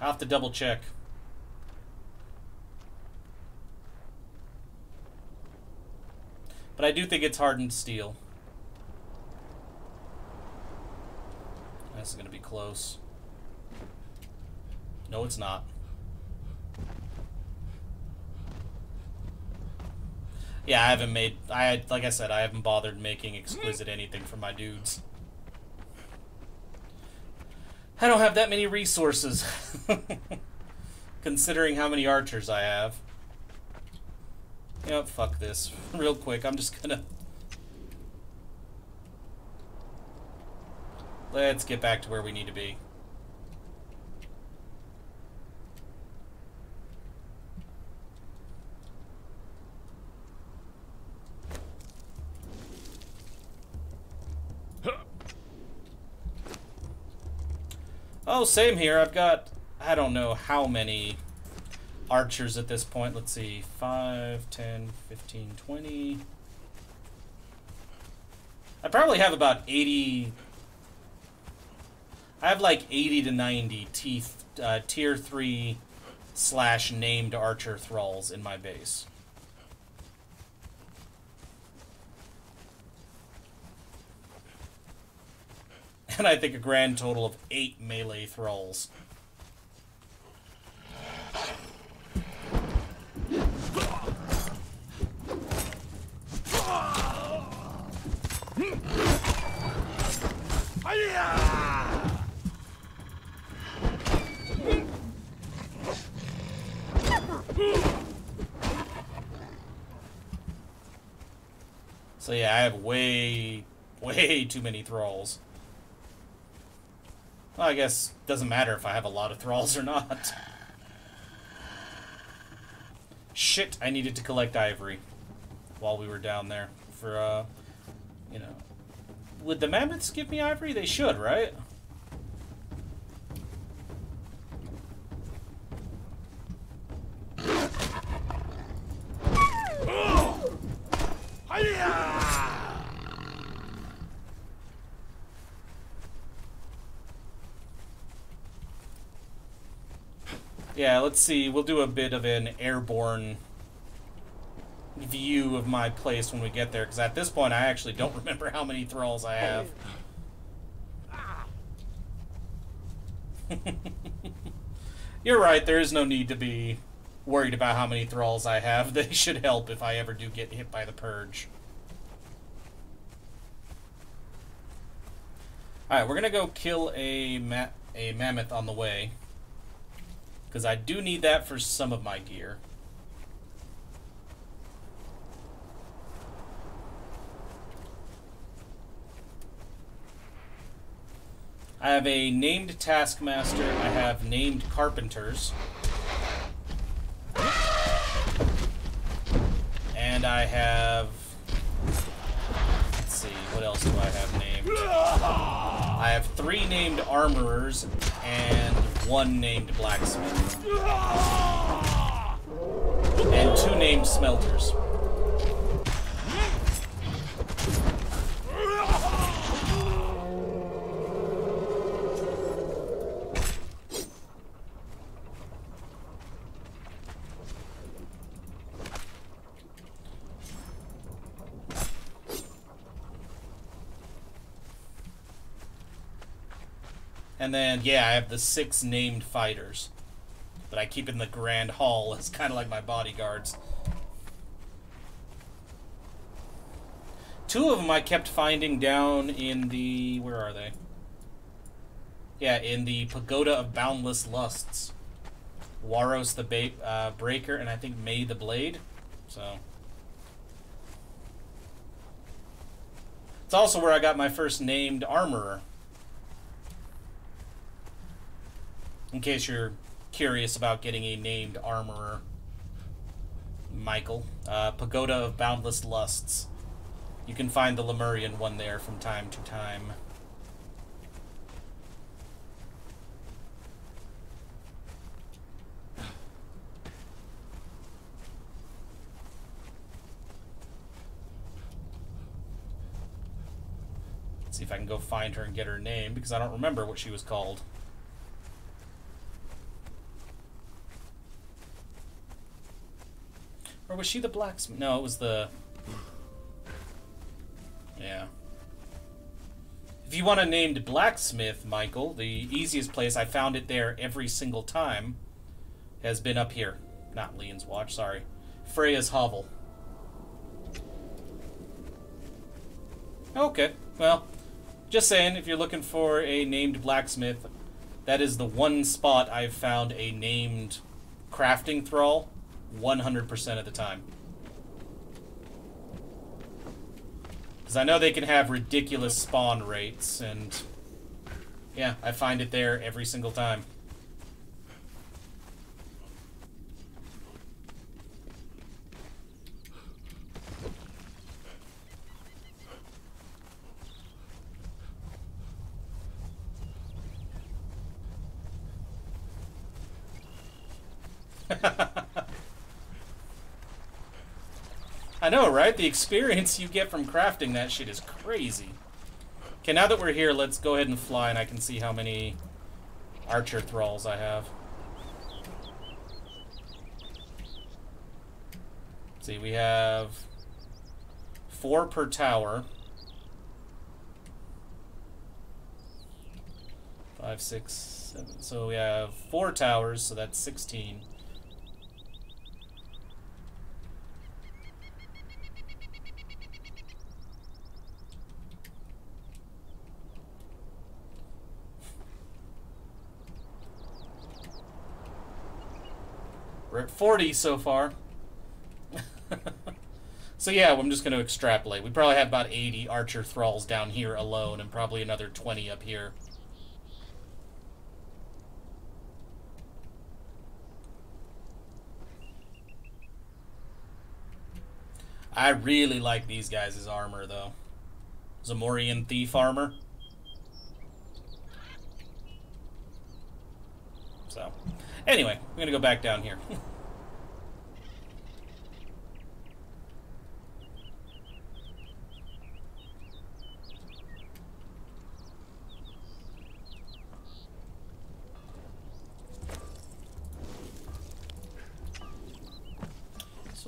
I'll have to double check. But I do think it's hardened steel. This is going to be close. No, it's not. Yeah, I haven't made... I Like I said, I haven't bothered making exquisite anything for my dudes. I don't have that many resources. [LAUGHS] Considering how many archers I have. Yep, fuck this. [LAUGHS] Real quick, I'm just gonna... Let's get back to where we need to be. Oh, same here. I've got, I don't know how many archers at this point. Let's see, 5, 10, 15, 20. I probably have about 80... I have like 80 to 90 teeth, uh, tier 3 slash named archer thralls in my base. And I think a grand total of eight melee thralls. So yeah, I have way, [LAUGHS] way too many thralls. Well, I guess it doesn't matter if I have a lot of thralls or not. Shit, I needed to collect ivory while we were down there for, uh, you know. Would the mammoths give me ivory? They should, right? oh! Hiya! Yeah, let's see. We'll do a bit of an airborne view of my place when we get there, because at this point I actually don't [LAUGHS] remember how many thralls I have. [LAUGHS] You're right, there is no need to be worried about how many thralls I have. [LAUGHS] They should help if I ever do get hit by the purge. Alright, we're gonna go kill a, ma a mammoth on the way. Because I do need that for some of my gear. I have a named taskmaster. I have named carpenters. And I have... Let's see, what else do I have named? I have three named armorers and one named blacksmith. And two named smelters. And then, yeah, I have the six named fighters that I keep in the Grand Hall It's kind of like my bodyguards. Two of them I kept finding down in the... Where are they? Yeah, in the Pagoda of Boundless Lusts. Waros the ba uh, Breaker, and I think May the Blade. So... It's also where I got my first named armorer. In case you're curious about getting a named armorer, Michael. Uh, Pagoda of Boundless Lusts. You can find the Lemurian one there from time to time. Let's see if I can go find her and get her name, because I don't remember what she was called. Or was she the blacksmith? No, it was the... Yeah. If you want a named blacksmith, Michael, the easiest place, I found it there every single time, has been up here. Not Leon's Watch, sorry. Freya's Hovel. Okay, well, just saying, if you're looking for a named blacksmith, that is the one spot I've found a named crafting thrall 100% of the time. Because I know they can have ridiculous spawn rates, and yeah, I find it there every single time. [LAUGHS] I know, right? The experience you get from crafting that shit is crazy. Okay, now that we're here, let's go ahead and fly, and I can see how many archer thralls I have. See, we have four per tower. Five, six, seven. So we have four towers, so that's 16. 40 so far. [LAUGHS] so yeah, I'm just going to extrapolate. We probably have about 80 archer thralls down here alone, and probably another 20 up here. I really like these guys' armor, though. Zamorian Thief armor. So, anyway, I'm going to go back down here. [LAUGHS]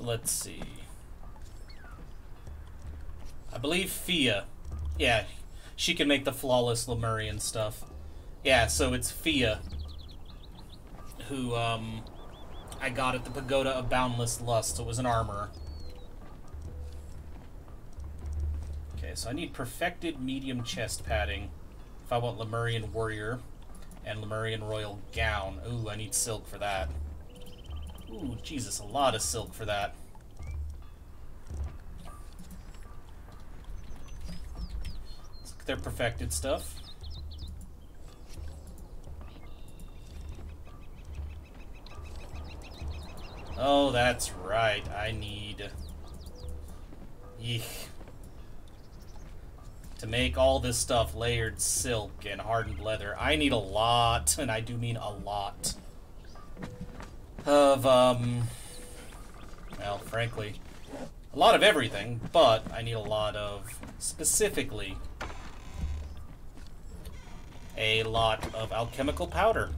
So let's see. I believe Fia. Yeah, she can make the flawless Lemurian stuff. Yeah, so it's Fia who um, I got at the Pagoda of Boundless Lust. It was an armor. Okay, so I need perfected medium chest padding if I want Lemurian Warrior and Lemurian Royal Gown. Ooh, I need silk for that. Ooh, Jesus, a lot of silk for that. Let's look at their perfected stuff. Oh, that's right. I need... To make all this stuff layered silk and hardened leather, I need a lot, and I do mean a lot, of, um... Well, frankly, a lot of everything, but I need a lot of, specifically, a lot of alchemical powder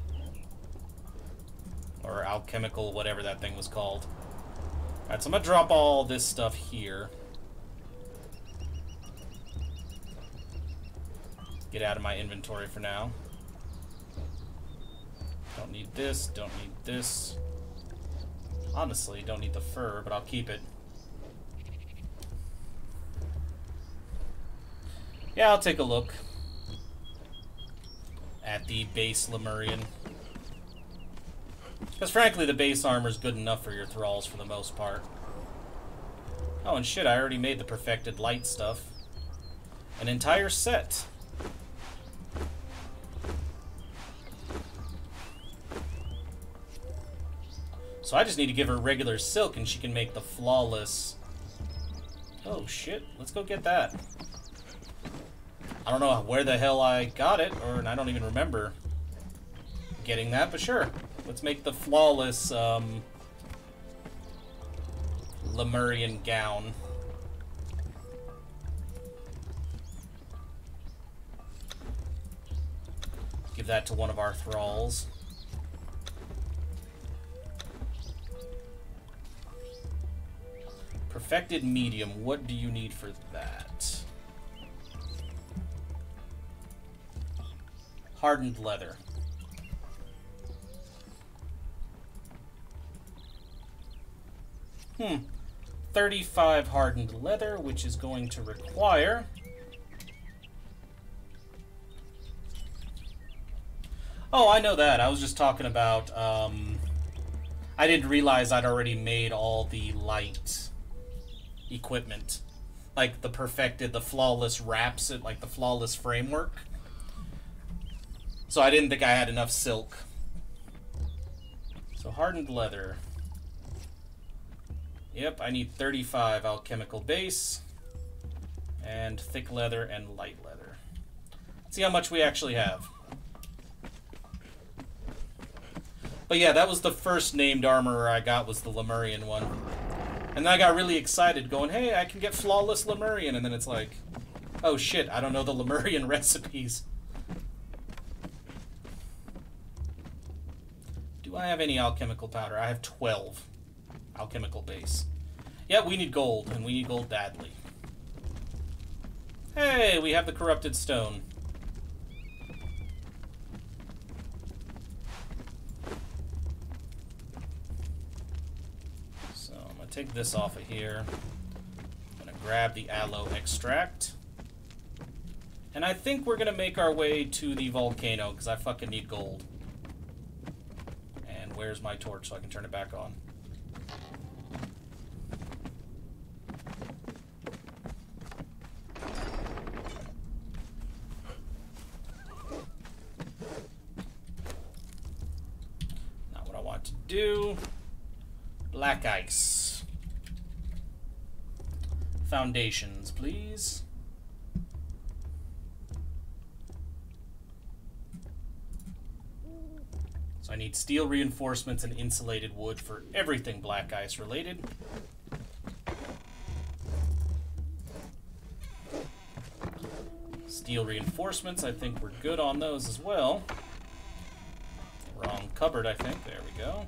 or alchemical, whatever that thing was called. Alright, so I'm gonna drop all this stuff here. Get out of my inventory for now. Don't need this, don't need this. Honestly, don't need the fur, but I'll keep it. Yeah, I'll take a look at the base Lemurian. Because frankly, the base armor is good enough for your thralls for the most part. Oh, and shit, I already made the perfected light stuff. An entire set. So I just need to give her regular silk and she can make the flawless... Oh shit, let's go get that. I don't know where the hell I got it, or I don't even remember getting that, but sure. Let's make the flawless um, Lemurian gown. Give that to one of our thralls. Perfected medium, what do you need for that? Hardened leather. Hmm. 35 hardened leather, which is going to require... Oh, I know that. I was just talking about, um... I didn't realize I'd already made all the light equipment. Like the perfected, the flawless wraps, it like the flawless framework. So I didn't think I had enough silk. So hardened leather. Yep, I need 35 alchemical base, and thick leather and light leather. Let's see how much we actually have. But yeah, that was the first named armorer I got was the Lemurian one. And then I got really excited going, hey, I can get flawless Lemurian. And then it's like, oh shit, I don't know the [LAUGHS] Lemurian recipes. Do I have any alchemical powder? I have 12 alchemical base. Yeah, we need gold, and we need gold badly. Hey, we have the corrupted stone. So I'm gonna take this off of here. I'm gonna grab the aloe extract. And I think we're gonna make our way to the volcano, because I fucking need gold. Where's my torch so I can turn it back on? Not what I want to do. Black ice. Foundations, please. need steel reinforcements and insulated wood for everything black ice related. Steel reinforcements, I think we're good on those as well. Wrong cupboard, I think. There we go.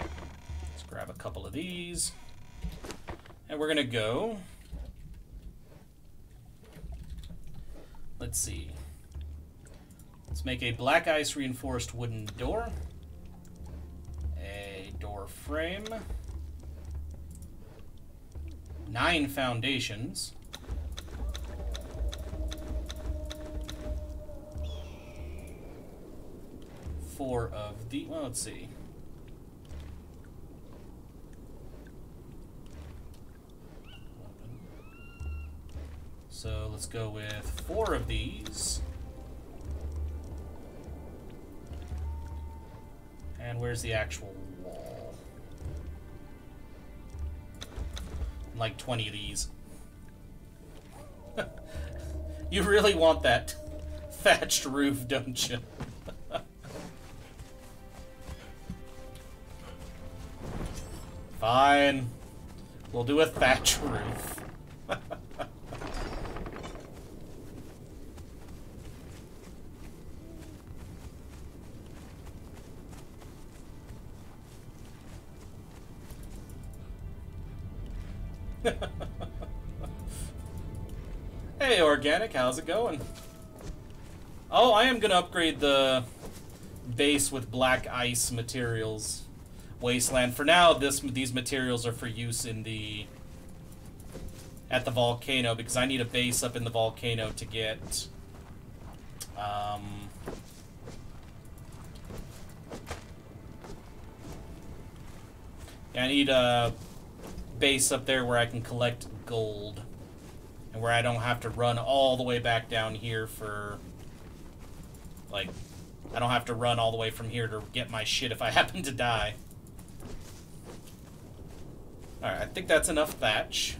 Let's grab a couple of these. And we're going to go Let's see. Let's make a black ice reinforced wooden door. A door frame. Nine foundations. Four of the. Well, let's see. So let's go with four of these. And where's the actual wall? Like 20 of these. [LAUGHS] you really want that [LAUGHS] thatched roof, don't you? [LAUGHS] Fine. We'll do a thatch roof. How's it going? Oh, I am going to upgrade the base with black ice materials. Wasteland. For now, this these materials are for use in the at the volcano because I need a base up in the volcano to get um, I need a base up there where I can collect gold. And where I don't have to run all the way back down here for... Like, I don't have to run all the way from here to get my shit if I [LAUGHS] happen to die. Alright, I think that's enough thatch.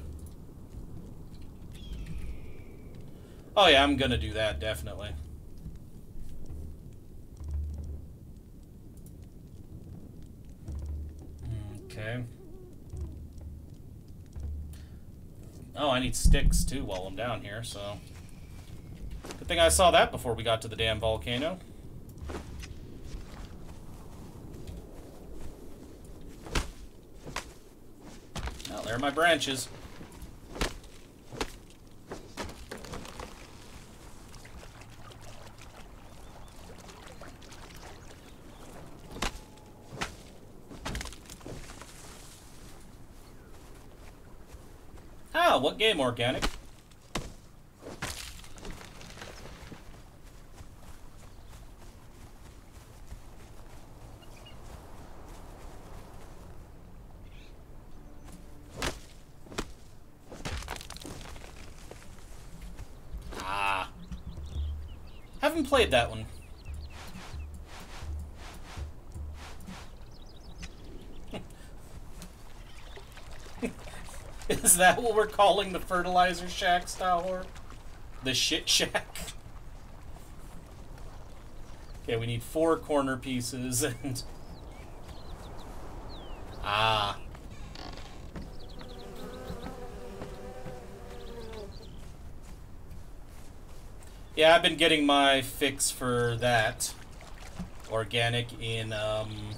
Oh yeah, I'm gonna do that, definitely. Okay. Oh, I need sticks too while I'm down here, so... Good thing I saw that before we got to the damn volcano. Well, there are my branches. What game, Organic? Ah. Haven't played that one. Is that what we're calling the fertilizer shack, Star The shit shack? Okay, we need four corner pieces and... Ah. Yeah, I've been getting my fix for that. Organic in, um...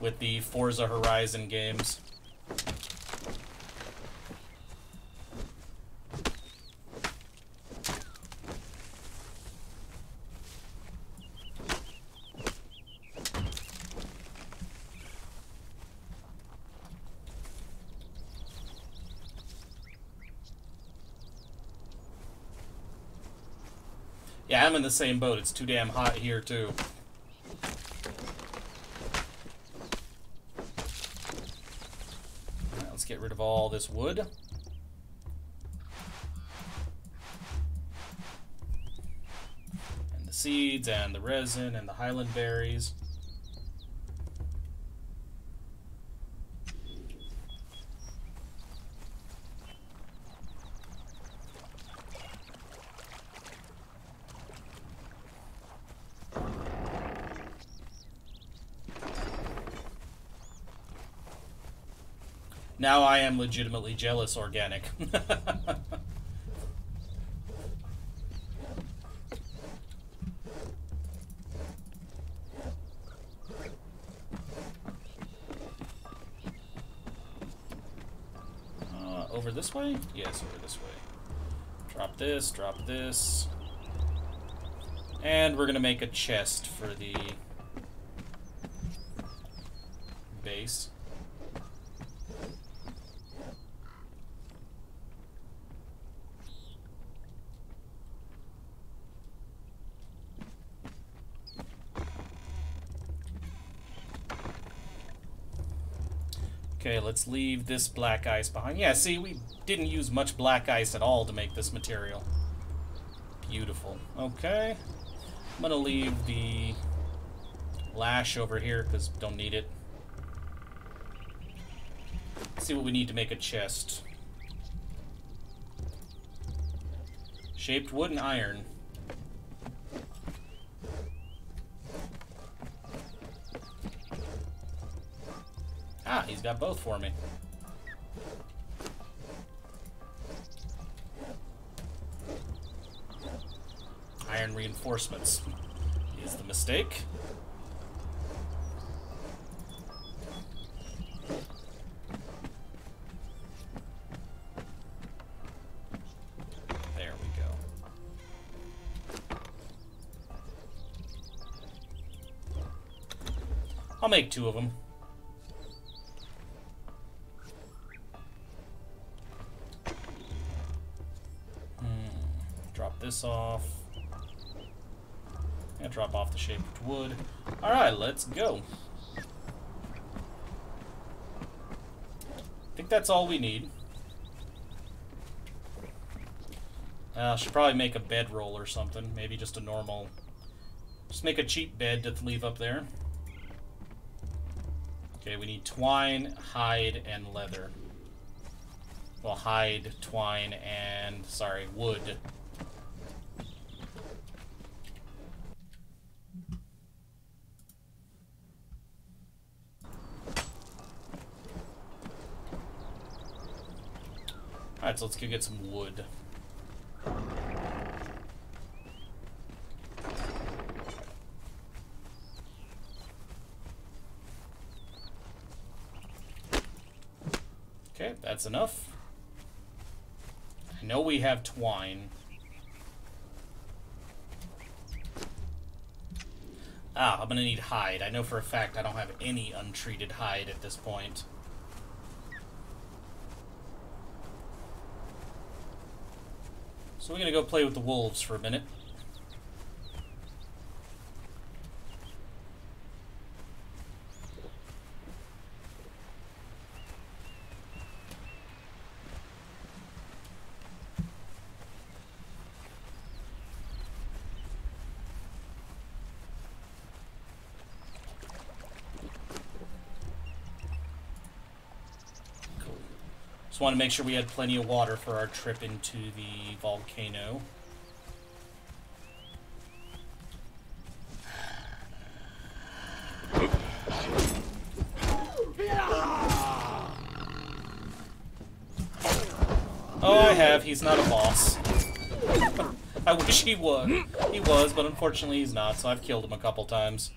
With the Forza Horizon games. The same boat. It's too damn hot here, too. Right, let's get rid of all this wood. And the seeds, and the resin, and the highland berries. Now I am legitimately jealous organic. [LAUGHS] Uh, over this way? Yes, over this way. Drop this, drop this. And we're going to make a chest for the base. Okay, let's leave this black ice behind. Yeah, see, we didn't use much black ice at all to make this material. Beautiful. Okay. I'm gonna leave the lash over here, because don't need it. Let's see what we need to make a chest. Shaped wood and iron. Ah, he's got both for me. Iron reinforcements is the mistake. There we go. I'll make two of them. This off. And drop off the shaped wood. Alright, let's go. I think that's all we need. I uh, should probably make a bedroll or something. Maybe just a normal... Just make a cheap bed to leave up there. Okay, we need twine, hide, and leather. Well, hide, twine, and, sorry, wood. Let's go get some wood. Okay, that's enough. I know we have twine. Ah, I'm gonna need hide. I know for a fact I don't have any untreated hide at this point. So we're to go play with the wolves for a minute. Want to make sure we had plenty of water for our trip into the volcano. Oh, I have. He's not a boss. [LAUGHS] I wish he was. He was, but unfortunately he's not, so I've killed him a couple times.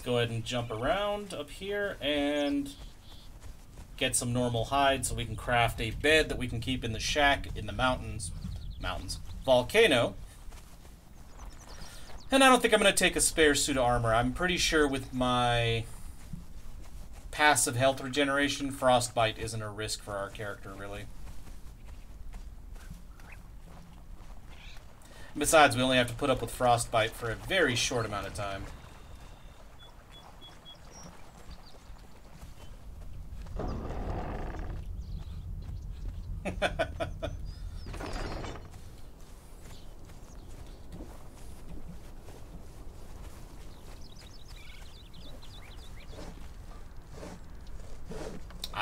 Let's go ahead and jump around up here and get some normal hide so we can craft a bed that we can keep in the shack in the mountains. Mountains. Volcano. And I don't think I'm going to take a spare suit of armor. I'm pretty sure with my passive health regeneration, frostbite isn't a risk for our character, really. Besides, we only have to put up with frostbite for a very short amount of time.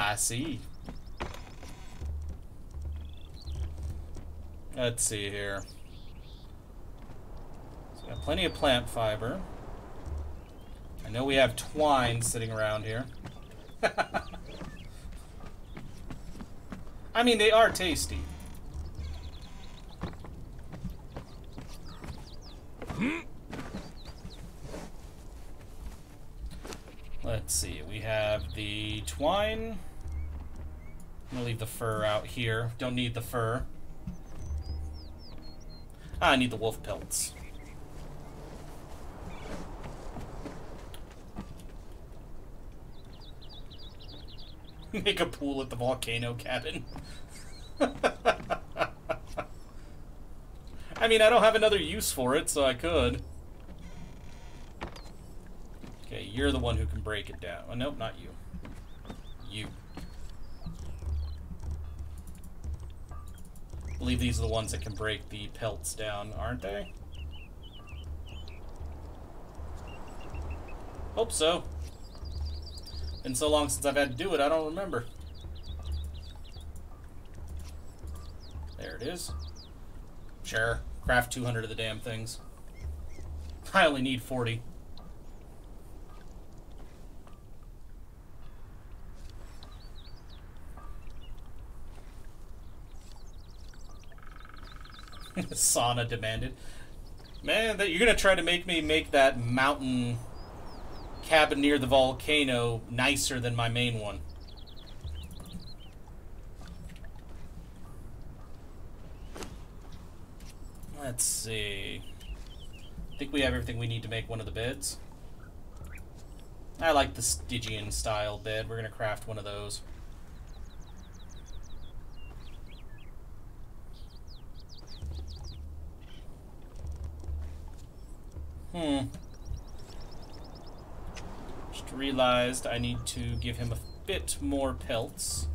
I see. Let's see here. So got plenty of plant fiber. I know we have twine sitting around here. [LAUGHS] I mean, they are tasty. Let's see, we have the twine. I'm gonna leave the fur out here. Don't need the fur. Ah, I need the wolf pelts. [LAUGHS] Make a pool at the volcano cabin. [LAUGHS] I mean, I don't have another use for it, so I could. Okay, you're the one who can break it down. Oh, nope, not you. You. I believe these are the ones that can break the pelts down, aren't they? Hope so. Been so long since I've had to do it, I don't remember. There it is. Sure. Craft 200 of the damn things. [LAUGHS] I only need 40. [LAUGHS] Sauna demanded. Man, that you're gonna try to make me make that mountain cabin near the volcano nicer than my main one. Let's see. I think we have everything we need to make one of the beds. I like the Stygian style bed. We're to craft one of those. Hmm. Just realized I need to give him a bit more pelts.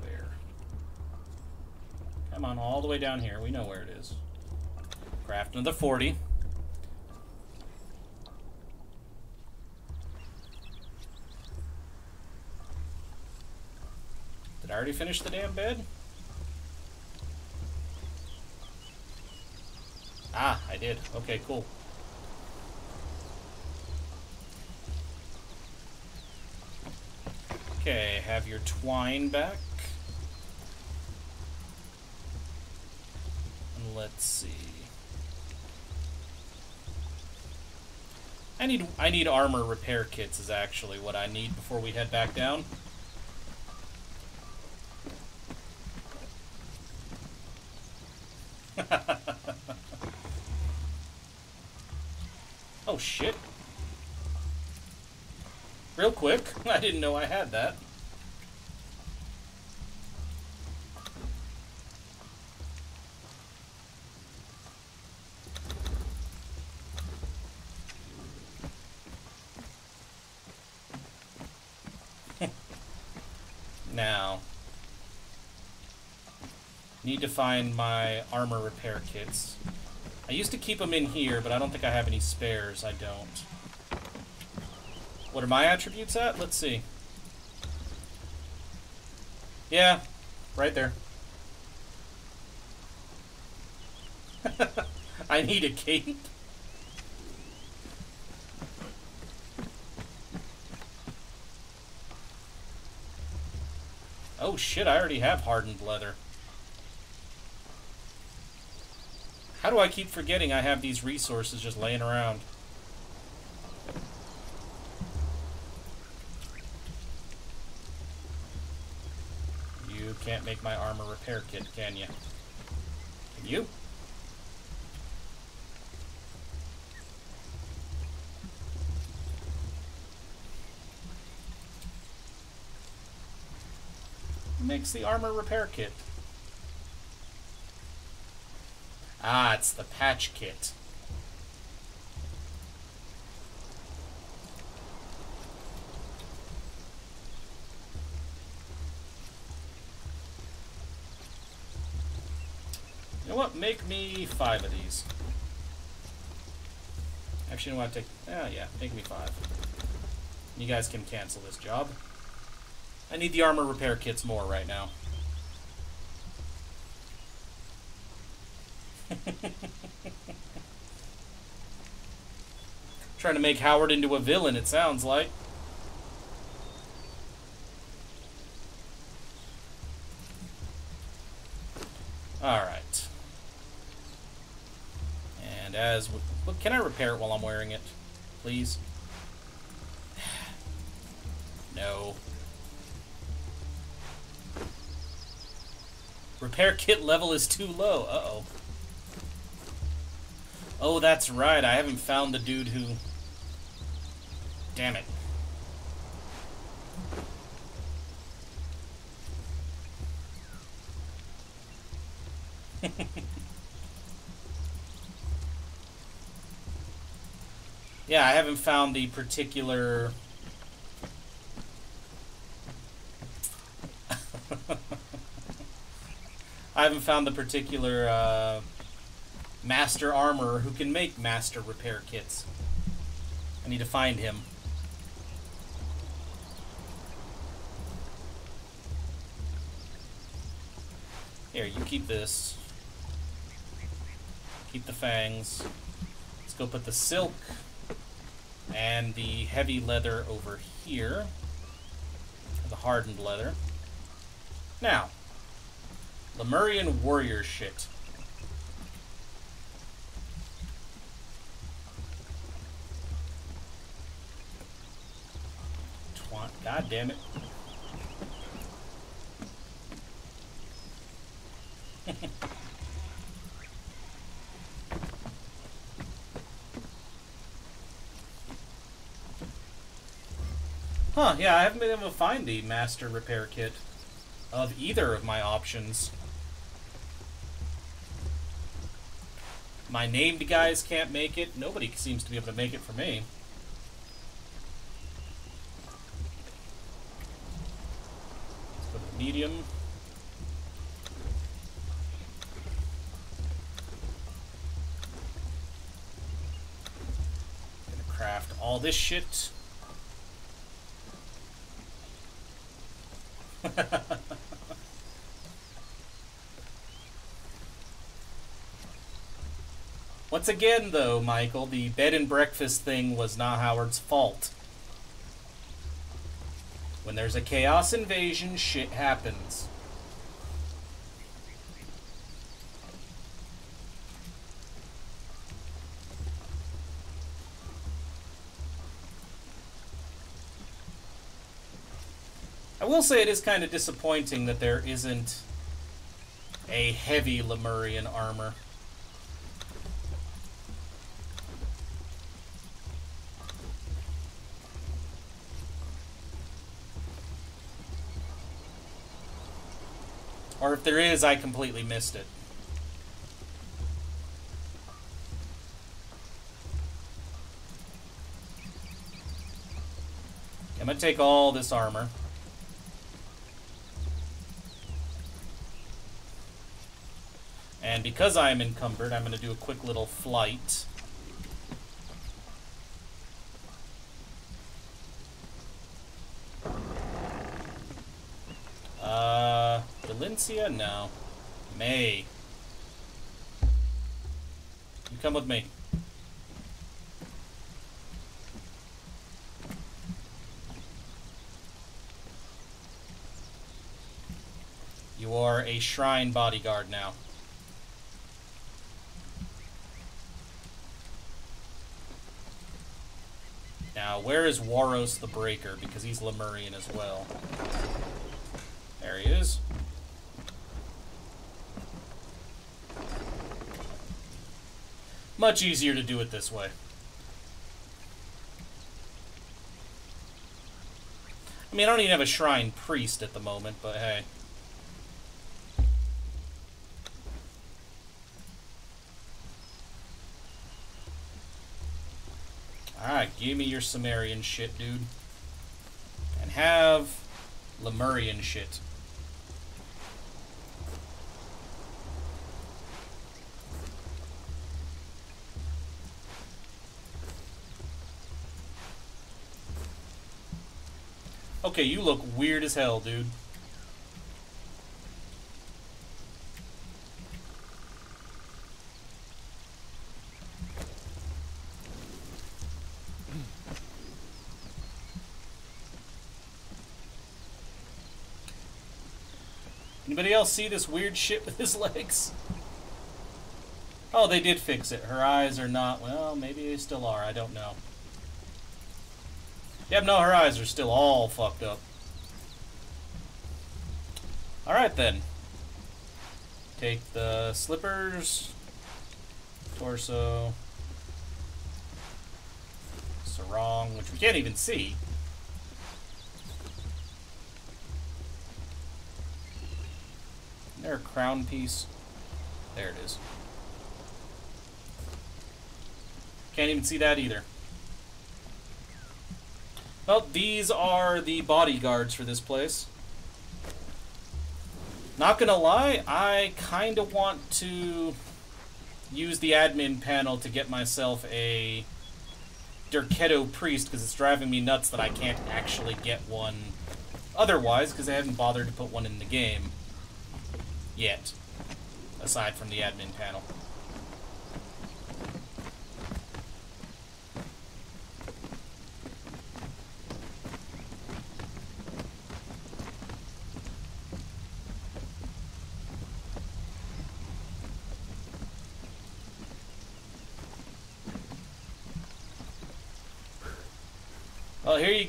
Where? Come on, all the way down here. We know where it is. Craft another 40. Did I already finish the damn bed? Ah, I did. Okay, cool. Okay, have your twine back. And let's see. I need I need armor repair kits is actually what I need before we head back down. [LAUGHS] oh shit. Real quick, [LAUGHS] I didn't know I had that. [LAUGHS] now, need to find my armor repair kits. I used to keep them in here, but I don't think I have any spares. I don't. What are my attributes at? Let's see. Yeah, right there. [LAUGHS] I need a cape. Oh shit, I already have hardened leather. How do I keep forgetting I have these resources just laying around? You can't make my armor repair kit, can you? Can you? Makes the armor repair kit. Ah, it's the patch kit. You know what? Make me five of these. Actually, you know what? Take. Yeah, yeah. Make me five. You guys can cancel this job. I need the armor repair kits more right now. Trying to make Howard into a villain, it sounds like. Alright. And as... Look, can I repair it while I'm wearing it? Please? [SIGHS] no. Repair kit level is too low. Uh-oh. Oh, that's right. I haven't found the dude who... Damn it. [LAUGHS] yeah, I haven't found the particular... [LAUGHS] I haven't found the particular uh, master armorer who can make master repair kits. I need to find him. Here, you keep this. Keep the fangs. Let's go put the silk and the heavy leather over here. The hardened leather. Now, Lemurian warrior shit. Damn it. huh, yeah, I haven't been able to find the master repair kit of either of my options. My named guys can't make it. Nobody seems to be able to make it for me. Medium. Gonna craft all this shit. [LAUGHS] Once again, though, Michael, the bed and breakfast thing was not Howard's fault. When there's a chaos invasion, shit happens. I will say it is kind of disappointing that there isn't a heavy Lemurian armor. If there is, I completely missed it. I'm going to take all this armor. And because I'm encumbered, I'm going to do a quick little flight. Valencia? No. May. You come with me. You are a shrine bodyguard now. Now, where is Waros the Breaker? Because he's Lemurian as well. There he is. Much easier to do it this way. I mean, I don't even have a shrine priest at the moment, but hey. Alright, give me your Sumerian shit, dude. And have Lemurian shit. You look weird as hell, dude. Anybody else see this weird shit with his [LAUGHS] legs? Oh, they did fix it. Her eyes are not... Well, maybe they still are. I don't know. Yep, no, her eyes are still all fucked up. Alright then. Take the slippers, torso, sarong, which we can't even see. there a crown piece? There it is. Can't even see that either. Well, these are the bodyguards for this place. Not gonna lie, I kind of want to use the admin panel to get myself a Derketo priest because it's driving me nuts that I can't actually get one otherwise because I haven't bothered to put one in the game yet, aside from the admin panel.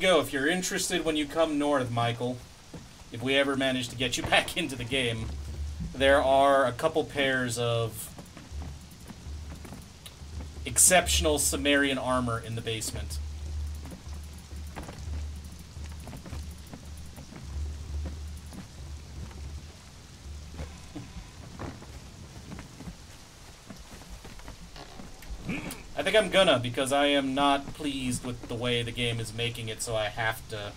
Go. If you're interested when you come north, Michael, if we ever manage to get you [LAUGHS] back into the game, there are a couple pairs of exceptional Sumerian armor in the basement. Think I'm gonna, because I am not pleased with the way the game is making it, so I have to...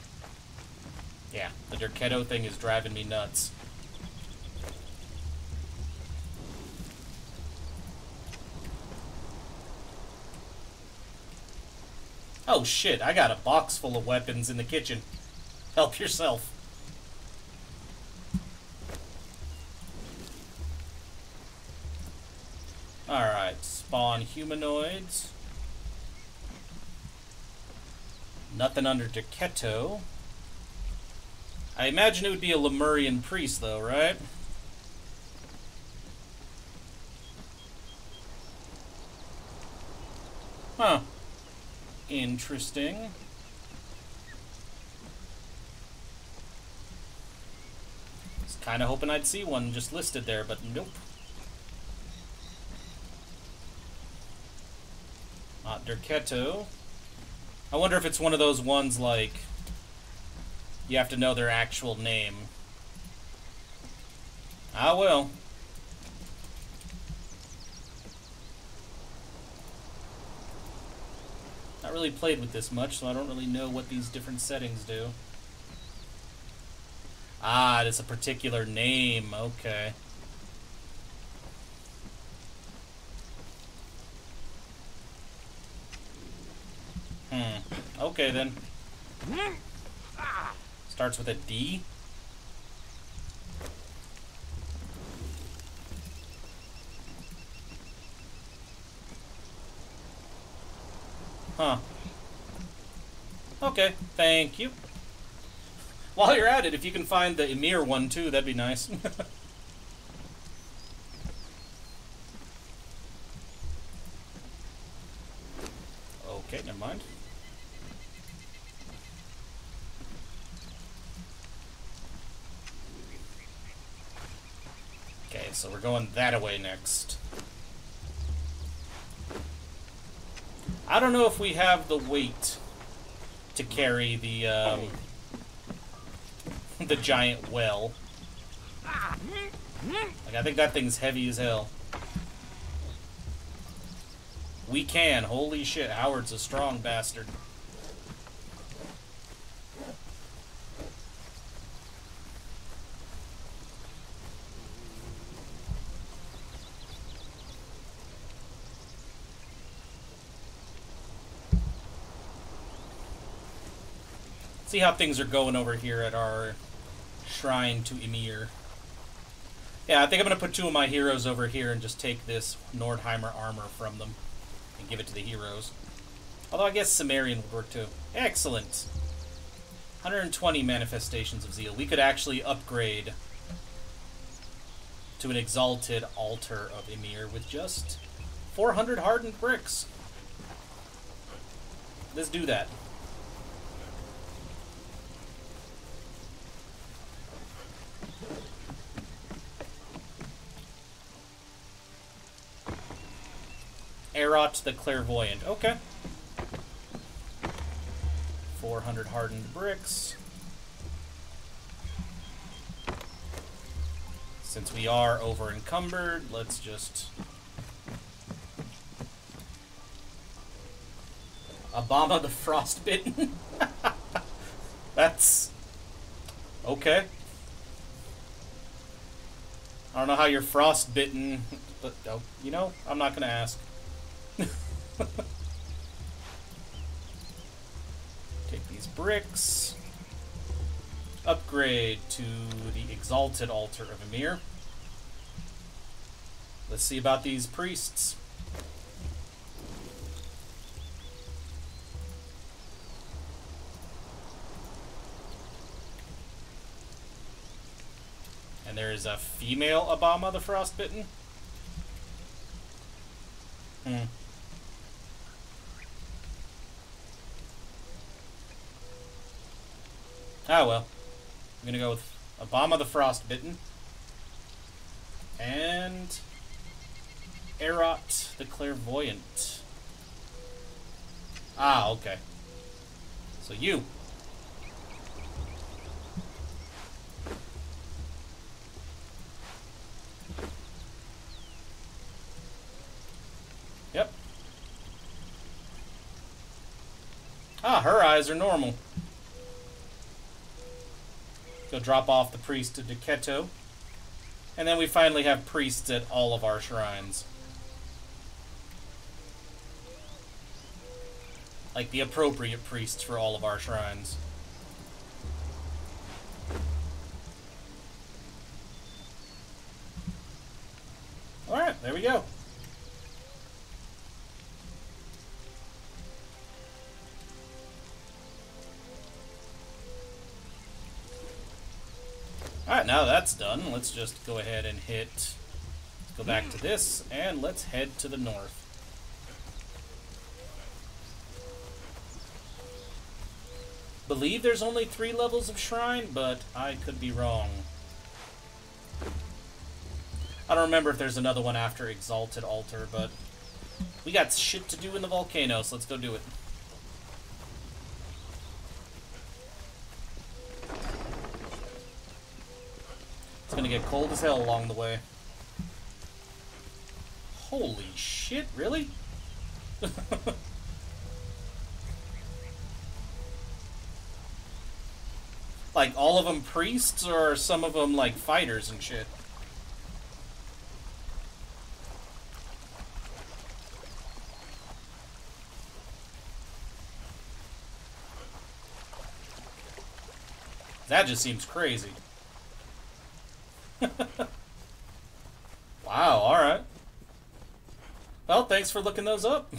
Yeah, the Derketo thing is driving me nuts. Oh shit, I got a box full of weapons in the kitchen. Help yourself. Alright, spawn humanoids. Nothing under Derketo. I imagine it would be a Lemurian priest, though, right? Huh. Interesting. Was kind of hoping I'd see one just listed there, but nope. Derketo. I wonder if it's one of those ones like you have to know their actual name. I will. Not really played with this much, so I don't really know what these different settings do. Ah, it's a particular name. Okay. Hmm. Okay, then. Starts with a D? Huh. Okay, thank you. While you're at it, if you can find the Ymir one too, that'd be nice. [LAUGHS] okay, never mind. Okay, so we're going that way next. I don't know if we have the weight to carry the um, [LAUGHS] the giant well. Like I think that thing's heavy as hell. We can. Holy shit, Howard's a strong bastard. See how things are going over here at our shrine to Ymir. Yeah, I think I'm going to put two of my heroes over here and just take this Nordheimer armor from them and give it to the heroes. Although I guess Cimmerian would work too. Excellent. 120 manifestations of zeal. We could actually upgrade to an exalted altar of Ymir with just 400 hardened bricks. Let's do that. The Clairvoyant. Okay. 400 hardened bricks. Since we are over encumbered, let's just... Obama the Frostbitten? [LAUGHS] That's... Okay. I don't know how you're frostbitten, but, oh, you know, I'm not gonna ask. Take these bricks. Upgrade to the Exalted Altar of Ymir. Let's see about these priests. And there is a female Obama the Frostbitten. Hmm. Ah well. I'm gonna go with Obama the Frostbitten. And Erot the Clairvoyant. Ah, okay. So you. Yep. Ah, her eyes are normal. Go drop off the priest to Derketo. And then we finally have priests at all of our shrines. Like the appropriate priests for all of our shrines. Alright, there we go. Alright, now that's done, let's just go ahead and hit... go back to this, and let's head to the north. Believe there's only three levels of shrine, but I could be wrong. I don't remember if there's another one after Exalted Altar, but we got shit to do in the volcano, so let's go do it. Gonna get cold as hell along the way. Holy shit, really? [LAUGHS] like, all of them priests, or some of them, like, fighters and shit? That just seems crazy. Wow, alright. Well, thanks for looking those up.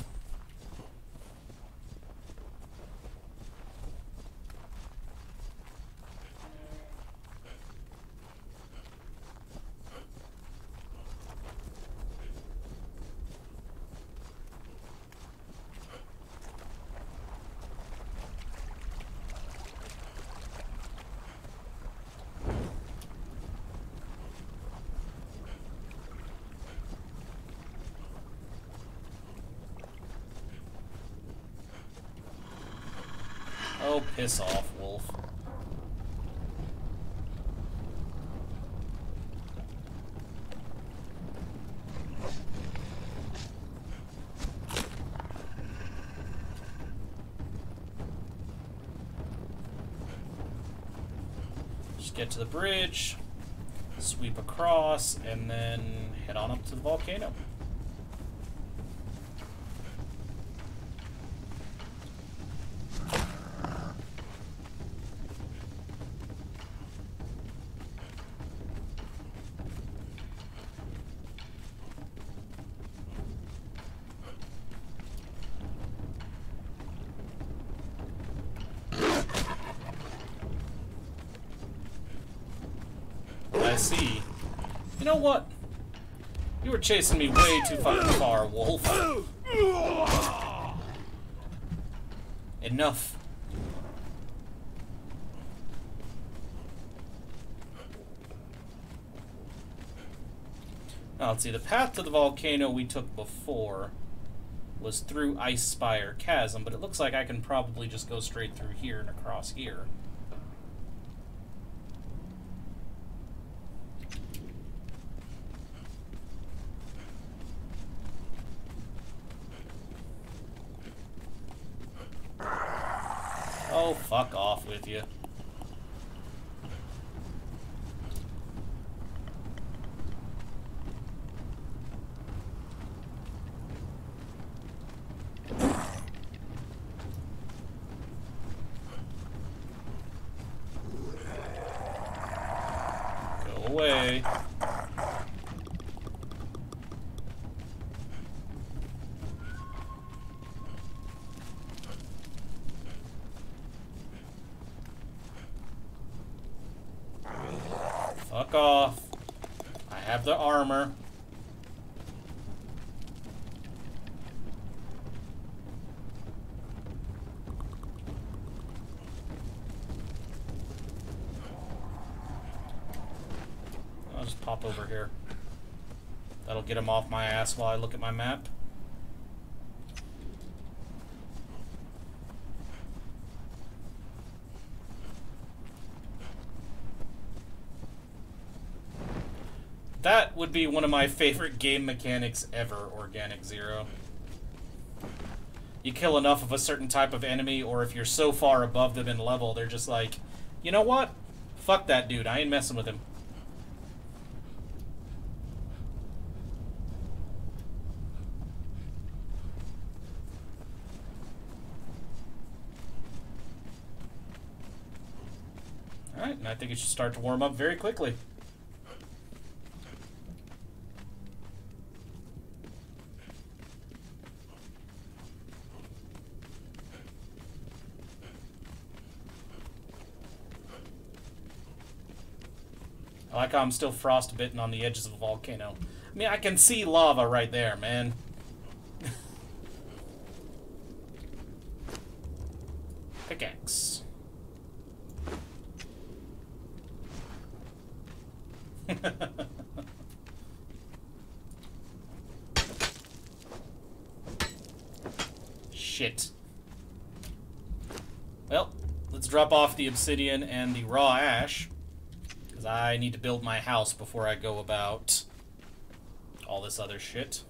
Oh, piss off, Wolf. Just get to the bridge, sweep across, and then head on up to the volcano. Chasing me way too fucking far, wolf. Enough. Now, let's see. The path to the volcano we took before was through Ice Spire Chasm, but it looks like I can probably just go straight through here and across here. Oh, fuck off with you. Go away. Fuck off. I have the armor. I'll just pop over here. That'll get off while I look at my map. That would be one of my favorite game mechanics ever, Organic Zero. You kill enough of a certain type of enemy, or if you're so far above them in level, they're just like, you know what? Fuck that dude, I ain't messing with him. Alright, and I think it should start to warm up very quickly. I like how I'm still frostbitten on the edges of a volcano. I mean, I can see lava right there, man. Pickaxe. Shit. Well, let's drop the obsidian and the raw ash. Because I need to build my house before I go about all this other shit.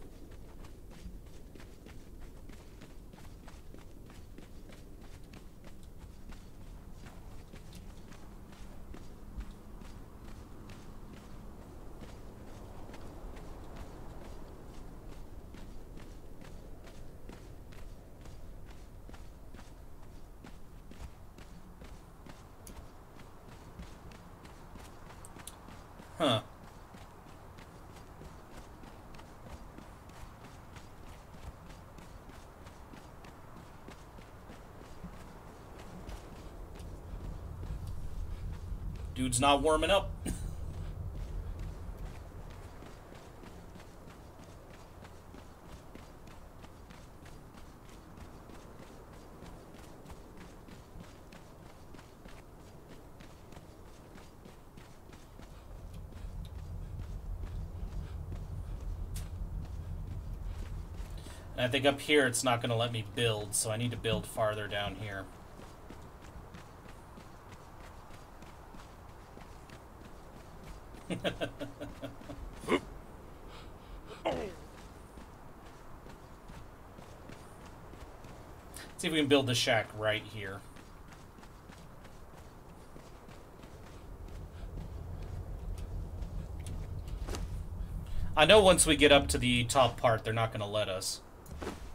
Huh. Dude's not warming up. And I think up here it's not going to let me build, so I need to build farther down here. See if we can build the shack right here. I know once we get up to the top part, they're not going to let us.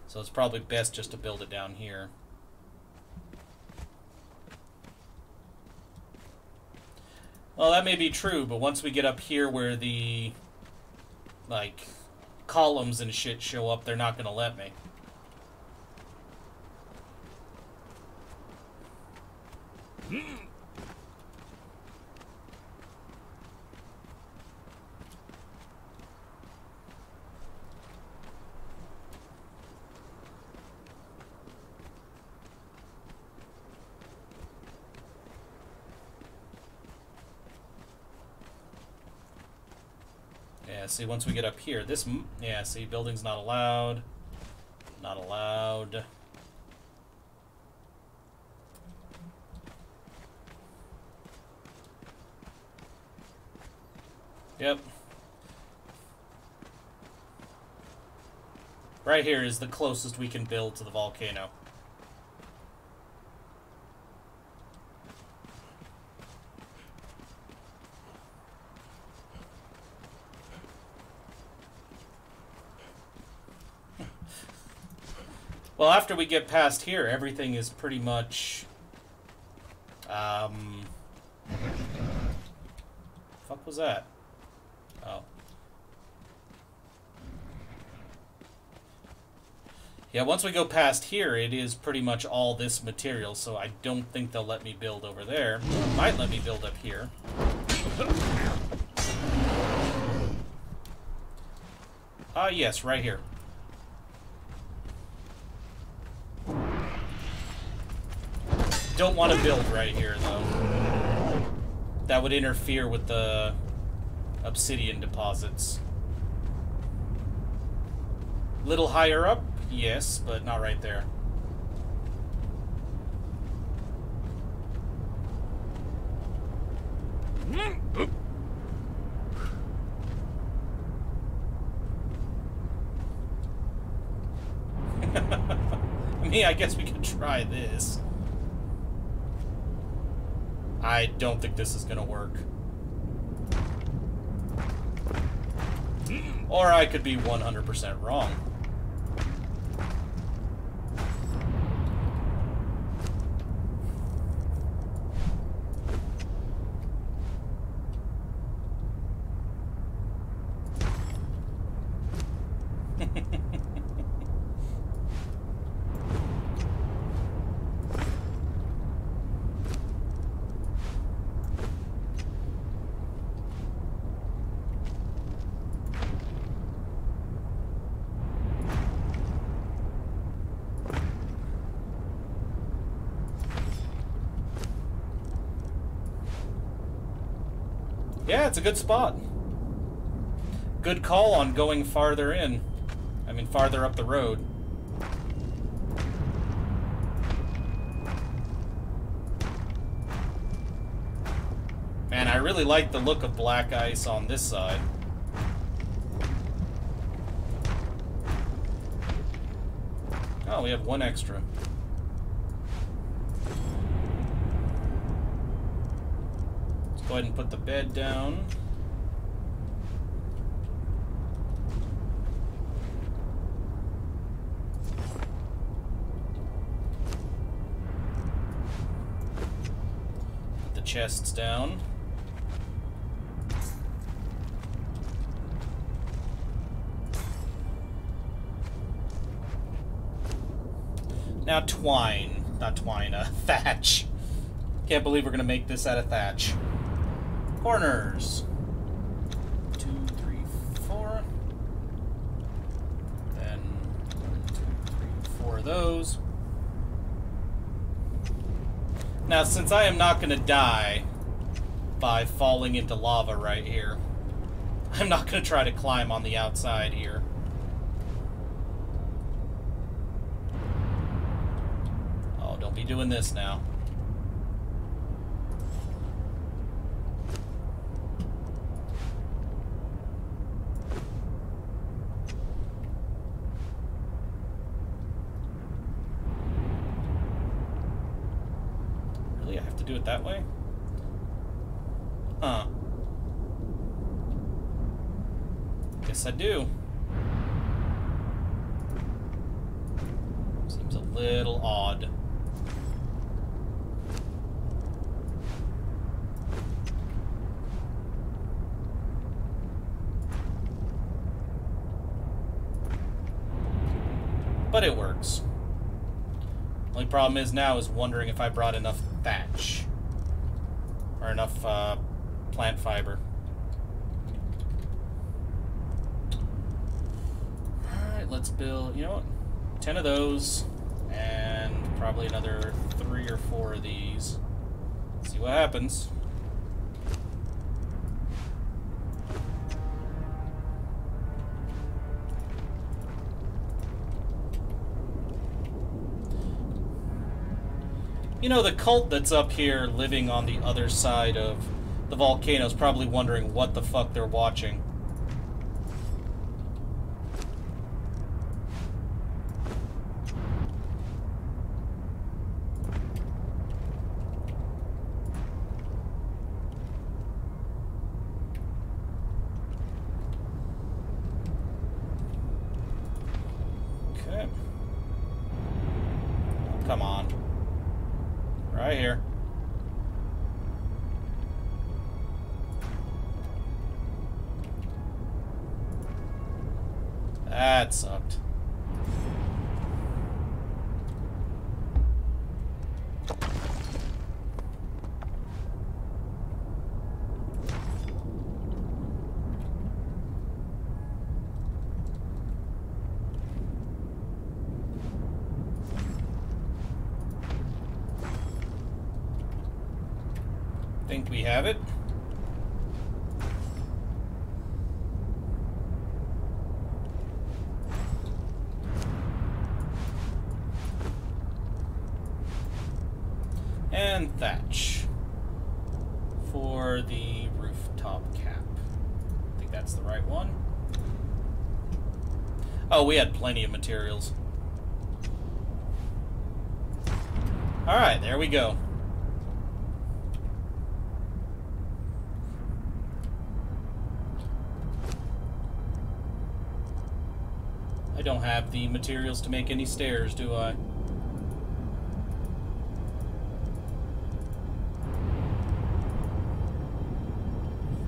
So it's probably best just to build it down here. Well, that may be true, but once we get up here where the, like, columns and shit show up, they're not going to let me. See, once we get up here, this... Yeah, see, building's not allowed. Not allowed. Yep. Right here is the closest we can build to the volcano. Well, after we get past here, everything is pretty much... Um... Fuck was that? Oh. Yeah, once we go past here, it is pretty much all this material, so I don't think they'll let me build over there. Might let me build up here. Ah, uh, yes, right here. Don't want to build right here, though. That would interfere with the obsidian deposits. Little higher up, yes, but not right there. [LAUGHS] I mean, I guess we could try this. I don't think this is gonna work. Hmm. Or I could be 100% wrong. Yeah, it's a good spot. Good call on going farther in. I mean, farther up the road. Man, I really like the look of black ice on this side. Oh, we have one extra. Go ahead and put the bed down. Put the chests down. Now twine. Not twine, uh, thatch. Can't believe we're gonna make this out of thatch. Corners. Two, three, four. Then one, two, three, four those. Now, since I am not going to die by falling into lava right here, [LAUGHS] I'm not going to try to climb on the outside here. Oh, don't be doing this now. It that way? Huh. Guess I do. Seems a little odd. But it works. Only problem is now is wondering if I brought enough ten of those, and probably another three or four of these. See what happens. You know, the cult that's up here living on the other side of the volcano is probably wondering what the fuck they're watching. Materials. Alright, there we go. I don't have the materials to make any stairs, do I?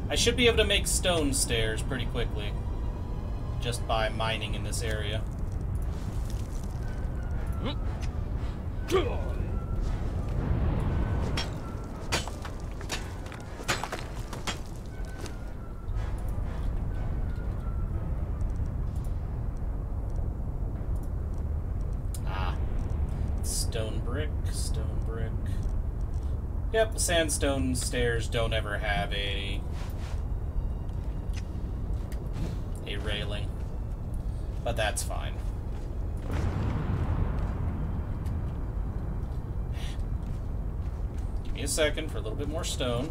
I should be able to make stone stairs pretty quickly. Just by mining in this area. Sandstone stairs don't ever have a a railing. But that's fine. Give me a second for a little bit more stone.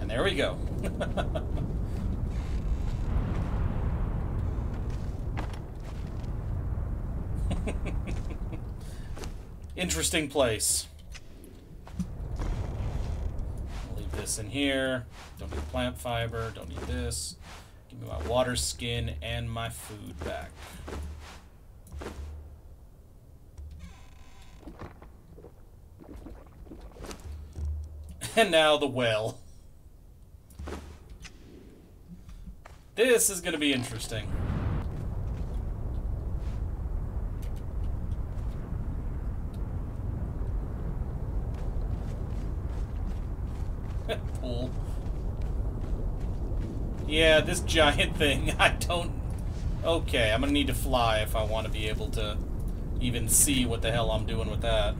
And there we go. Interesting place. Leave this in here. Don't need plant fiber. Don't need this. Give me my water skin and my food back. [LAUGHS] And now the well. This is going to be interesting. Pool. Yeah, this giant [LAUGHS] thing, I don't... Okay, I'm gonna need to fly if I want to be able to even see what the hell I'm doing with that.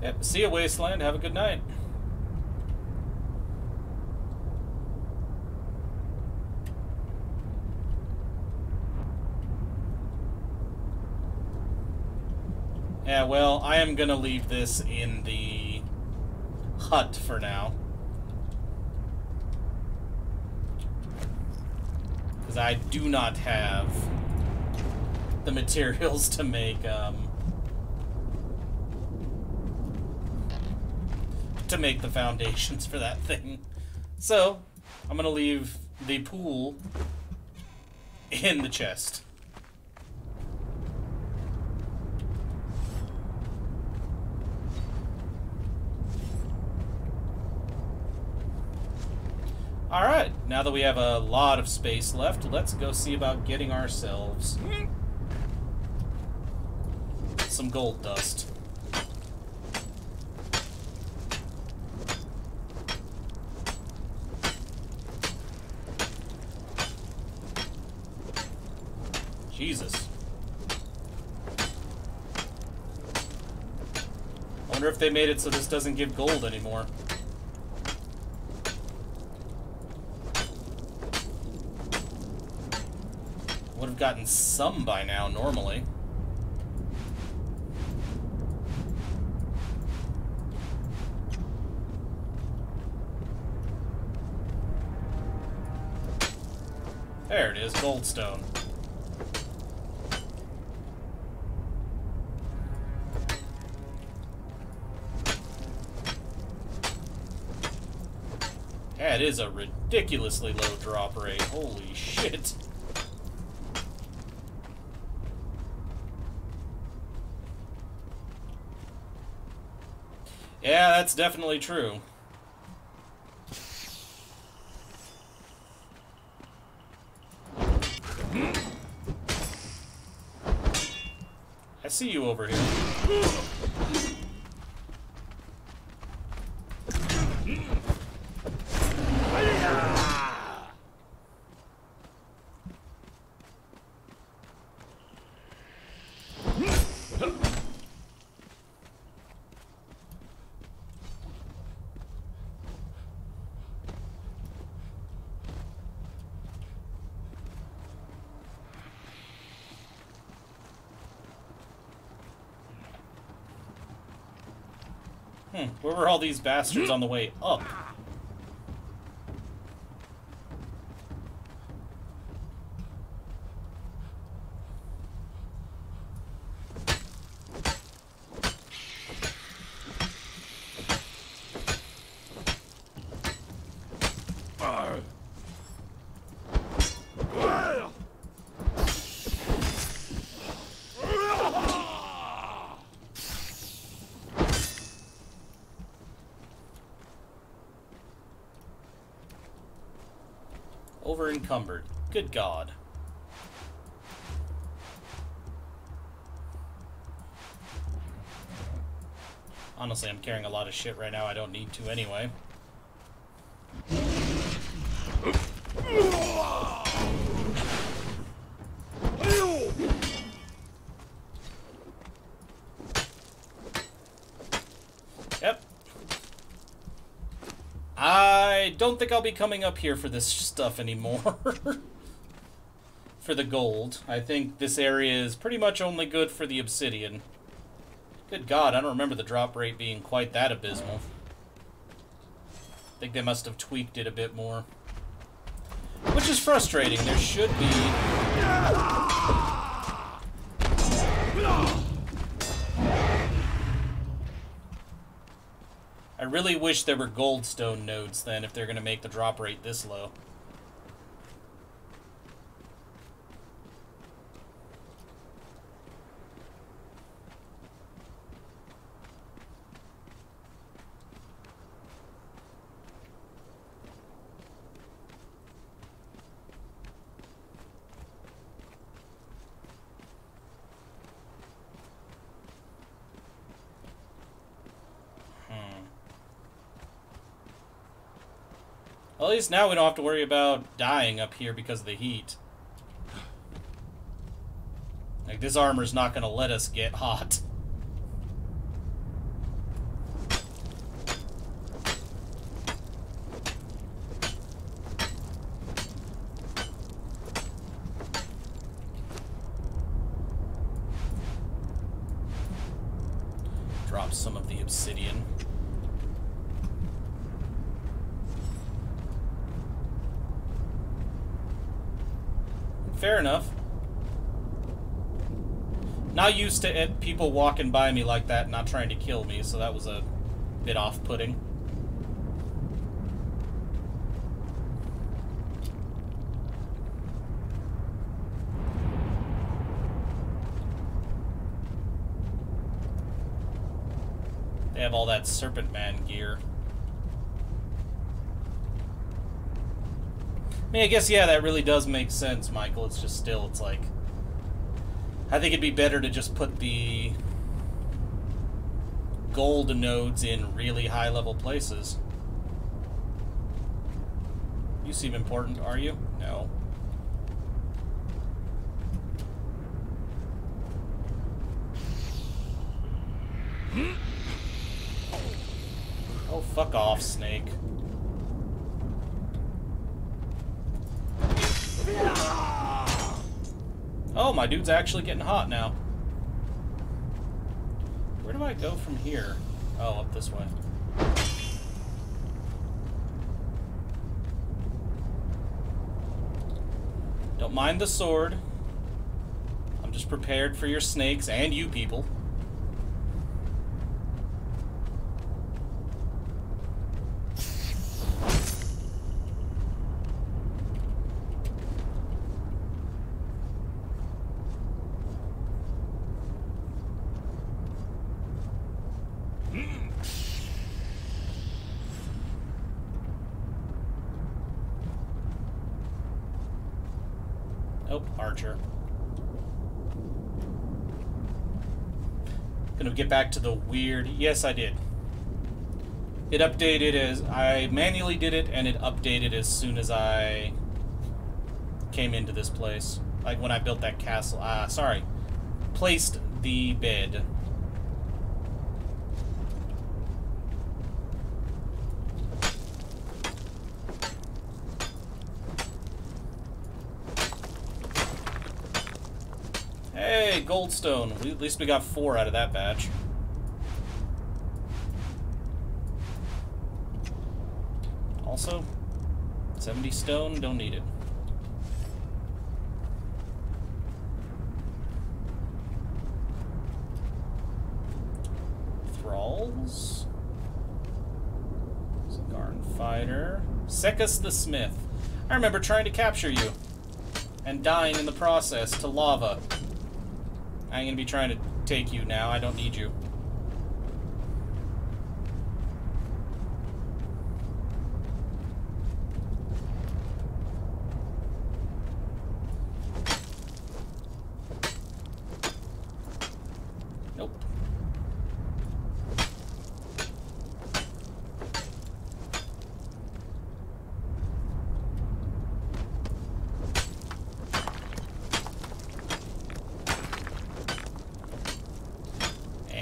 Yep, see you, Wasteland. Have a good night. Yeah, well, I am gonna leave this in the hut for now. Because I do not have the materials to make, um, to make the foundations for that thing. So, I'm gonna leave the pool in the chest. Alright, now that we have a lot of space left, let's go see about getting ourselves some gold dust. Jesus. I wonder if they made it so this doesn't give gold anymore. Have gotten some by now, normally. There it is, goldstone. That is a ridiculously low drop rate. Holy shit. Yeah, that's definitely true. I see you over here. Hmm, where were all these bastards on the way up? Over encumbered. Good God. Honestly, I'm carrying a lot of shit right now. I don't need to anyway. Yep. I don't think I'll be coming up here for this stuff anymore. [LAUGHS] for the gold. I think this area is pretty much only good for the obsidian. Good God, I don't remember the drop rate being quite that abysmal. I think they must have tweaked it a bit more. Which is frustrating. There should be... I really wish there were goldstone nodes then if they're going to make the drop rate this low. Least now we don't have to worry about dying up here because of the heat. Like, this armor's not gonna let us get hot. [LAUGHS] Drop some of the obsidian. Fair enough. Not used to it, people walking by me like that, not trying to kill me, so that was a bit off-putting. They have all that Serpent Man gear. I mean, I guess, yeah, that really does make sense, Michael. It's just still, it's like... I think it'd be better to just put the gold nodes in really high-level places. You seem important, are you? No. Fuck off, snake. Dude's actually getting hot now. Where do I go from here? Oh, up this way. Don't mind the sword. I'm just prepared for your snakes and you people. get back to the weird. Yes, I did. It updated as I manually did it, and it updated as soon as I came into this place. Like when I built that castle. Ah, sorry. Placed the bed. Hey, goldstone. at least we got four out of that batch. Also, 70 stone, don't need it. Thralls. Zagarn Fighter. Sekkas the Smith. I remember trying to capture you. And dying in the process to lava. I'm gonna be trying to take you now. I don't need you.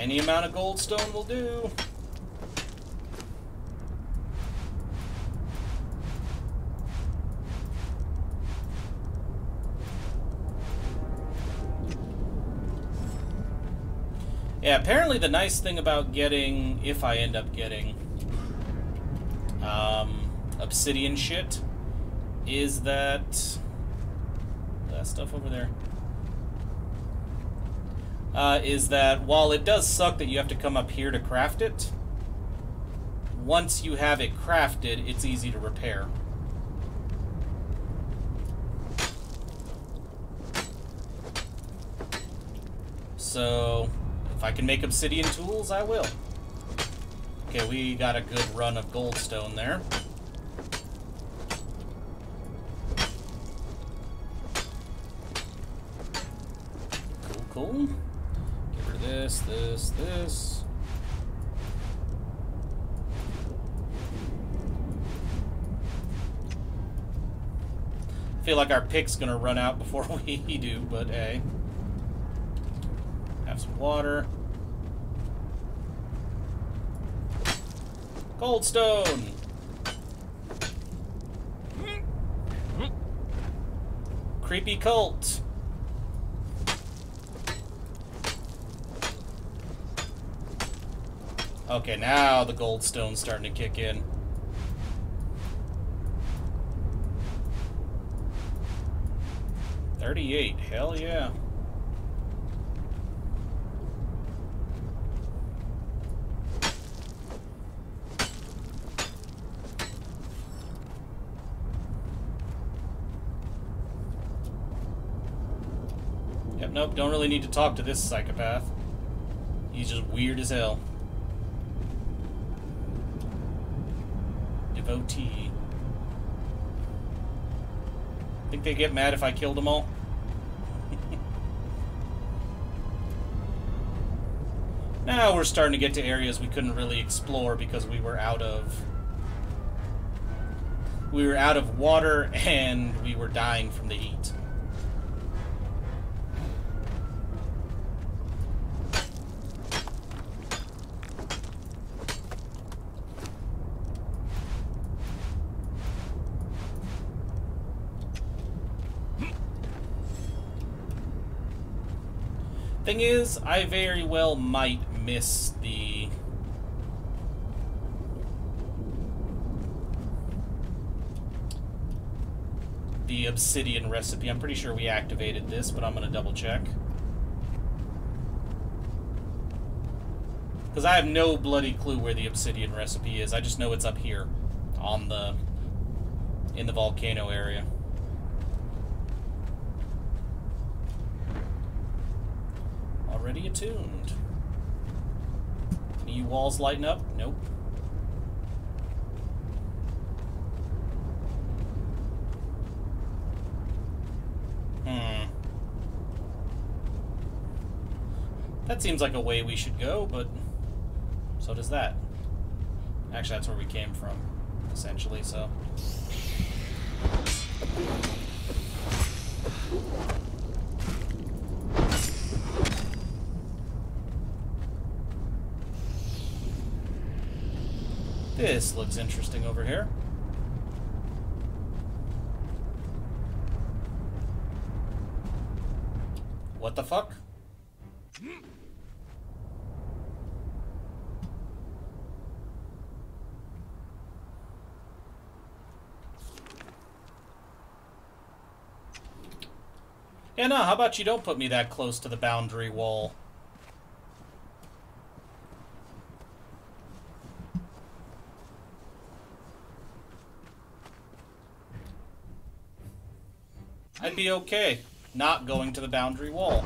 Any goldstone will do. Yeah, apparently the nice thing about getting, if I end up getting, um, obsidian shit, is that, that stuff over there, uh, is that while it does suck that you have to come up here to craft it, once you have it crafted, it's easy to repair. So, if I can make obsidian tools, I will. Okay, we got a good run of goldstone there. Like our pick's gonna run out before [LAUGHS] we do, but hey. Have some water. Goldstone! Creepy cult. Okay, now the goldstone's starting to kick in. Hell yeah. Yep, nope, don't really need to talk to this psychopath. He's just weird as hell. devotee. Think they get mad if I killed them all? Now we're starting to get to areas we couldn't really explore because we were out of... We were out of water [LAUGHS] and we were dying from the heat. Thing is, I very well might miss the the obsidian recipe. I'm pretty sure we activated this, but I'm going to double check. Because I have no bloody clue where the obsidian recipe is. I just know it's up here on the in the volcano area. Already attuned. Any walls lighting up? Nope. Hmm. That seems like a way we should go, but so does that. Actually, that's where we came from, essentially, so... This looks interesting over here. What the fuck? Yeah, no, how about you don't put me that close to the boundary wall? I'd be okay not going to the boundary wall.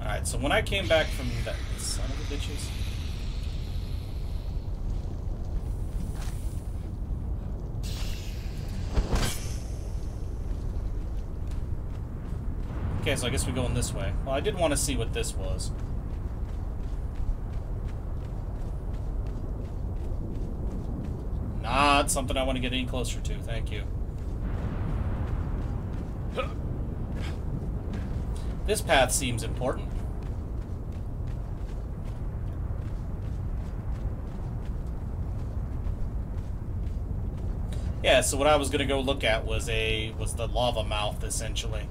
Alright, so when I came back from that son of a bitches. Okay, so I guess we're going this way. Well, I did want to see what this was. Something I want to get any closer to, thank you. This path seems important. Yeah, so what I was gonna go look at was a was the lava mouth essentially.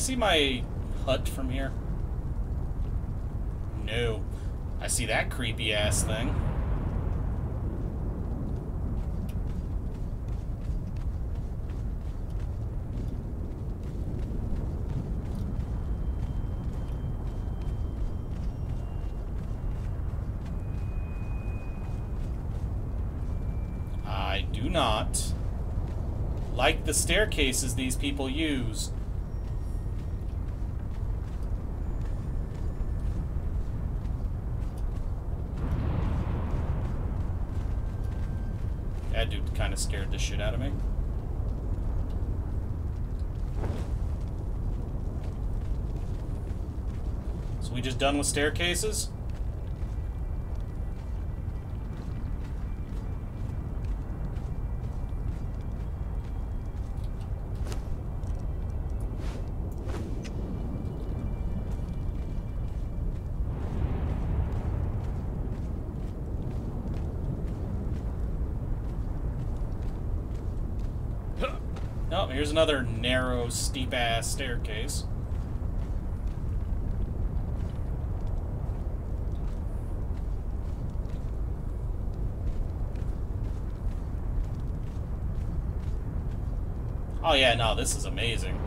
See my hut from here? No. I see that creepy ass thing. I do not like the staircases these people use. scared the shit out of me. So we just done with staircases? Another narrow, steep-ass staircase. Oh yeah, no, this is amazing.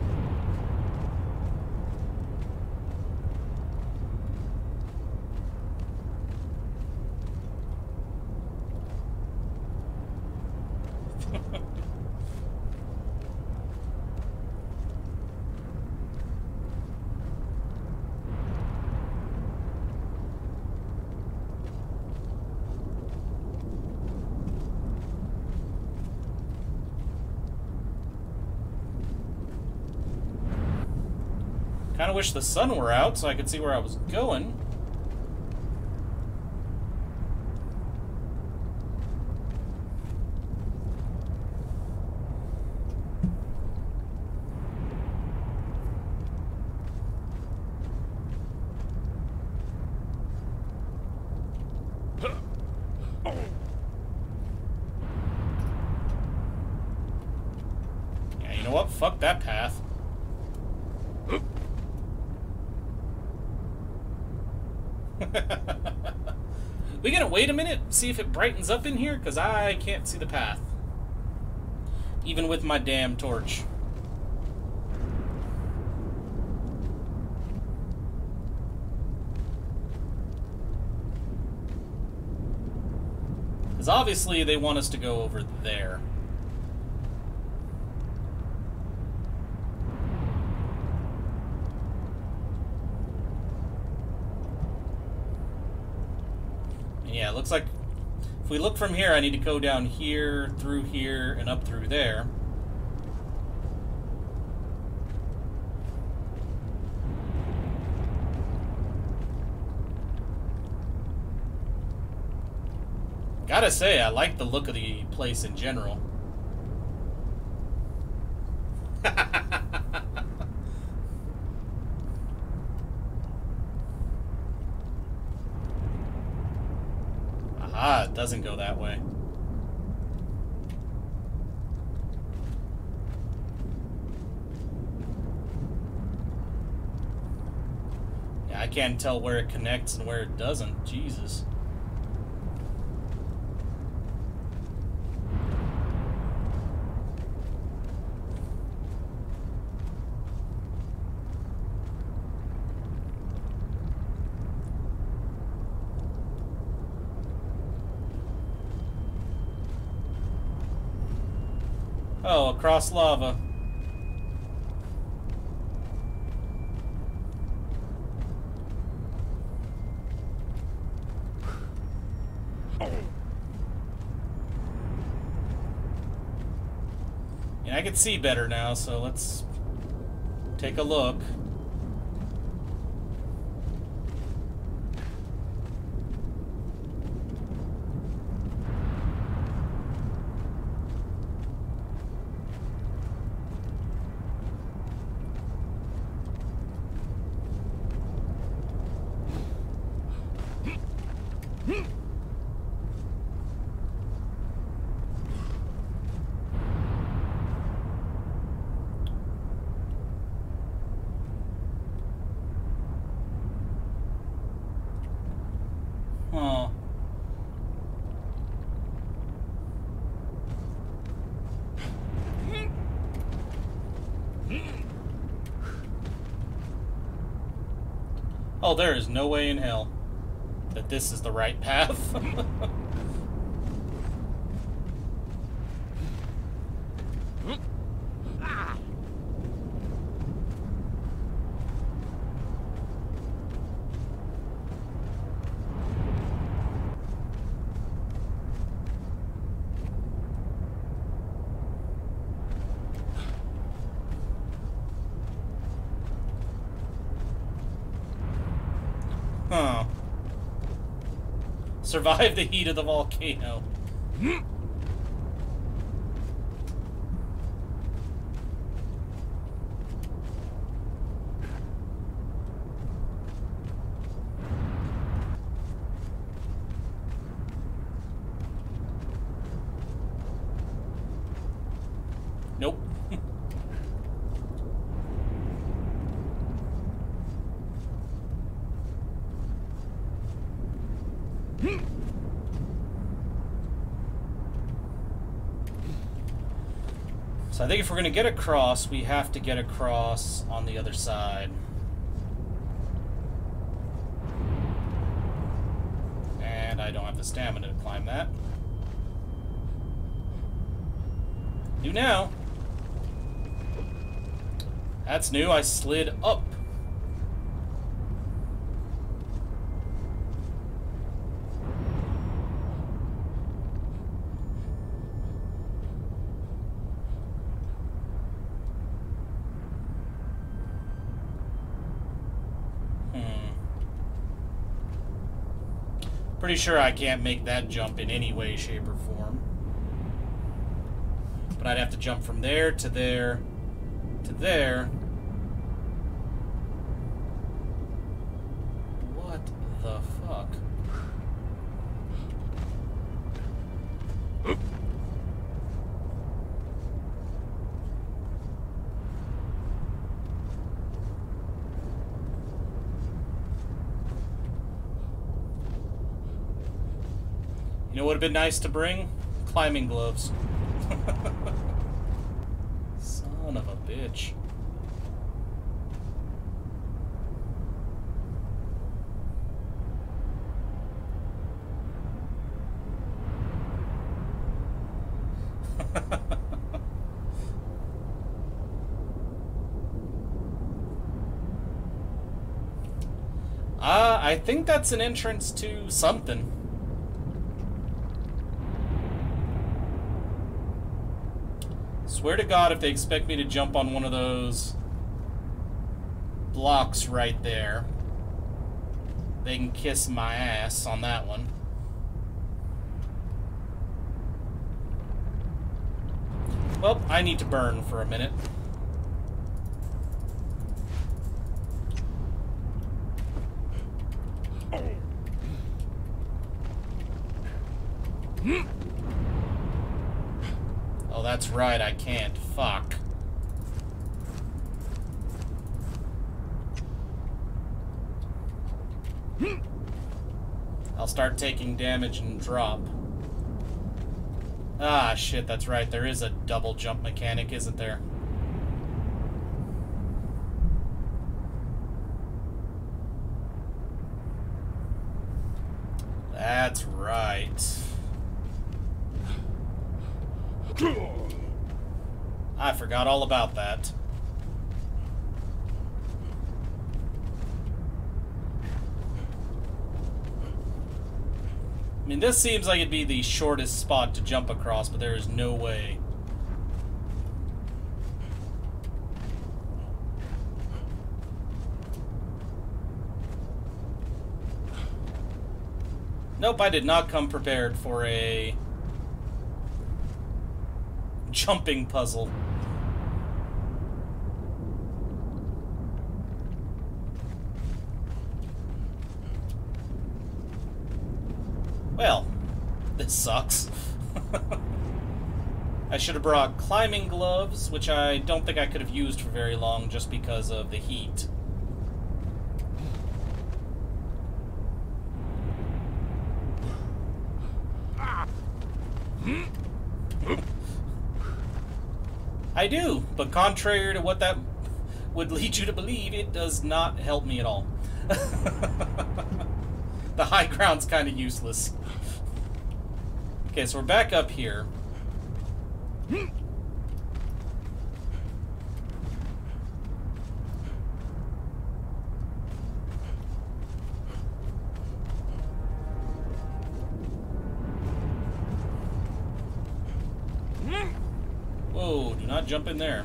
Wish the sun were out so I could see where I was going. wait a minute, see if it brightens up in here? Because I can't see the path. Even with my damn torch. Because obviously they want us to go over there. yeah, it looks like if we look from here, I need to go down here, through here, and up through there. Gotta say, I like the look of the place in general. doesn't go that way. Yeah, I can't tell where it connects and where it doesn't. Jesus. Oh, across lava. See better now, so let's take a look. Oh, there is no way in hell that this is the right path. [LAUGHS] survive the heat of the volcano. [LAUGHS] I think if we're going to get across, we have to get across on the other side. And I don't have the stamina to climb that. Do now. That's new. I slid up. Pretty sure I can't make that jump in any way, shape, or form. But I'd have to jump from there to there to there. What the fuck? You know what would have been nice to bring? Climbing gloves. [LAUGHS] Son of a bitch. uh, [LAUGHS] I think that's an entrance to something. Swear to God, if they expect me to jump on one of those blocks right there, they can kiss my ass on that one. Well, I need to burn for a minute. Oh, that's right, I can't. Fuck. I'll start taking damage and drop. Ah, shit, that's right. There is a double jump mechanic, isn't there? That's right. I forgot all about that. I mean, this seems like it'd be the shortest spot to jump across, but there is no way. Nope, I did not come prepared for a jumping puzzle. Well, this sucks. [LAUGHS] I should have brought climbing gloves, which I don't think I could have used for very long just because of the heat. [SIGHS] I do, but contrary to what that would lead you to believe, it does not help me at all. [LAUGHS] the high ground's kind of useless. Okay, so we're back up here. Whoa, do not jump in there.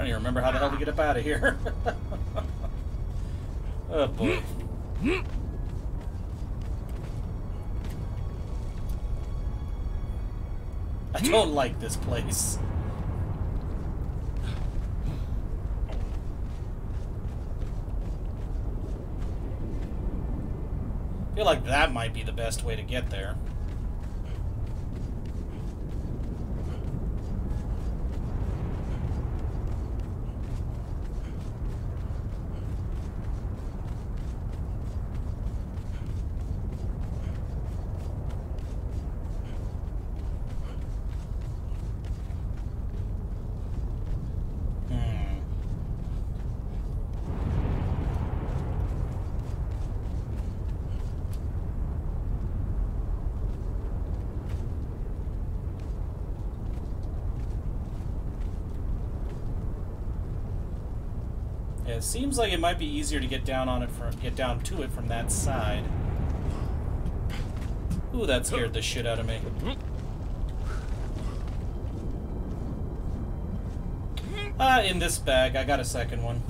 I don't even remember how the hell to get up out of here. [LAUGHS] oh boy. I don't like this place. I feel like that might be the best way to get there. Hmm. It seems like it might be easier to get down on it from get down to it from that side. Ooh, that scared the shit out of me. Ah, in this bag, I got a second one.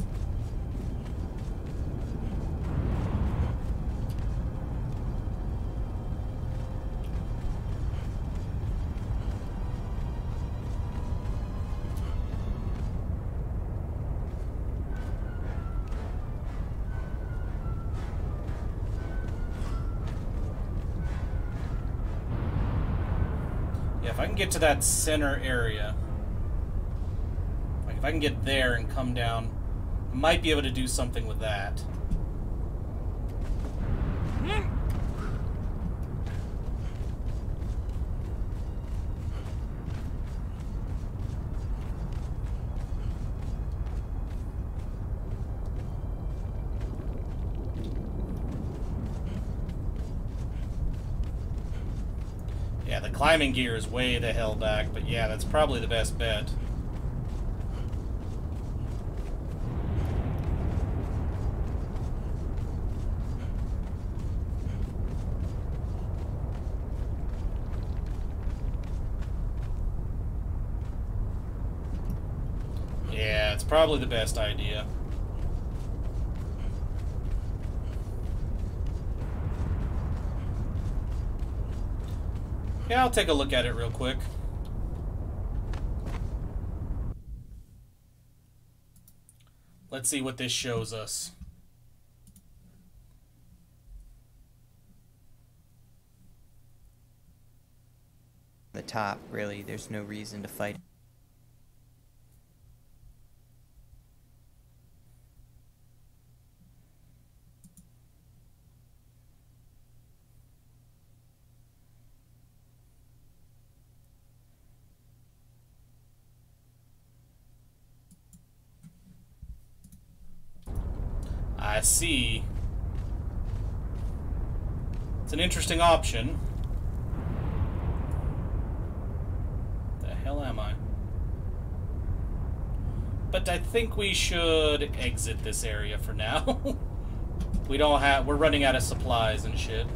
To that center area, like if I can get there and come down, I might be able to do something with that. Yeah, the climbing gear is way the hell back, but yeah, that's probably the best bet. Yeah, it's probably the best idea. Yeah, I'll take a look at it real quick. Let's see what this shows us. The top, really, there's no reason to fight. I see. It's an interesting option. The hell am I? But I think we should exit this area for now. [LAUGHS] we don't have we're running out of supplies and shit.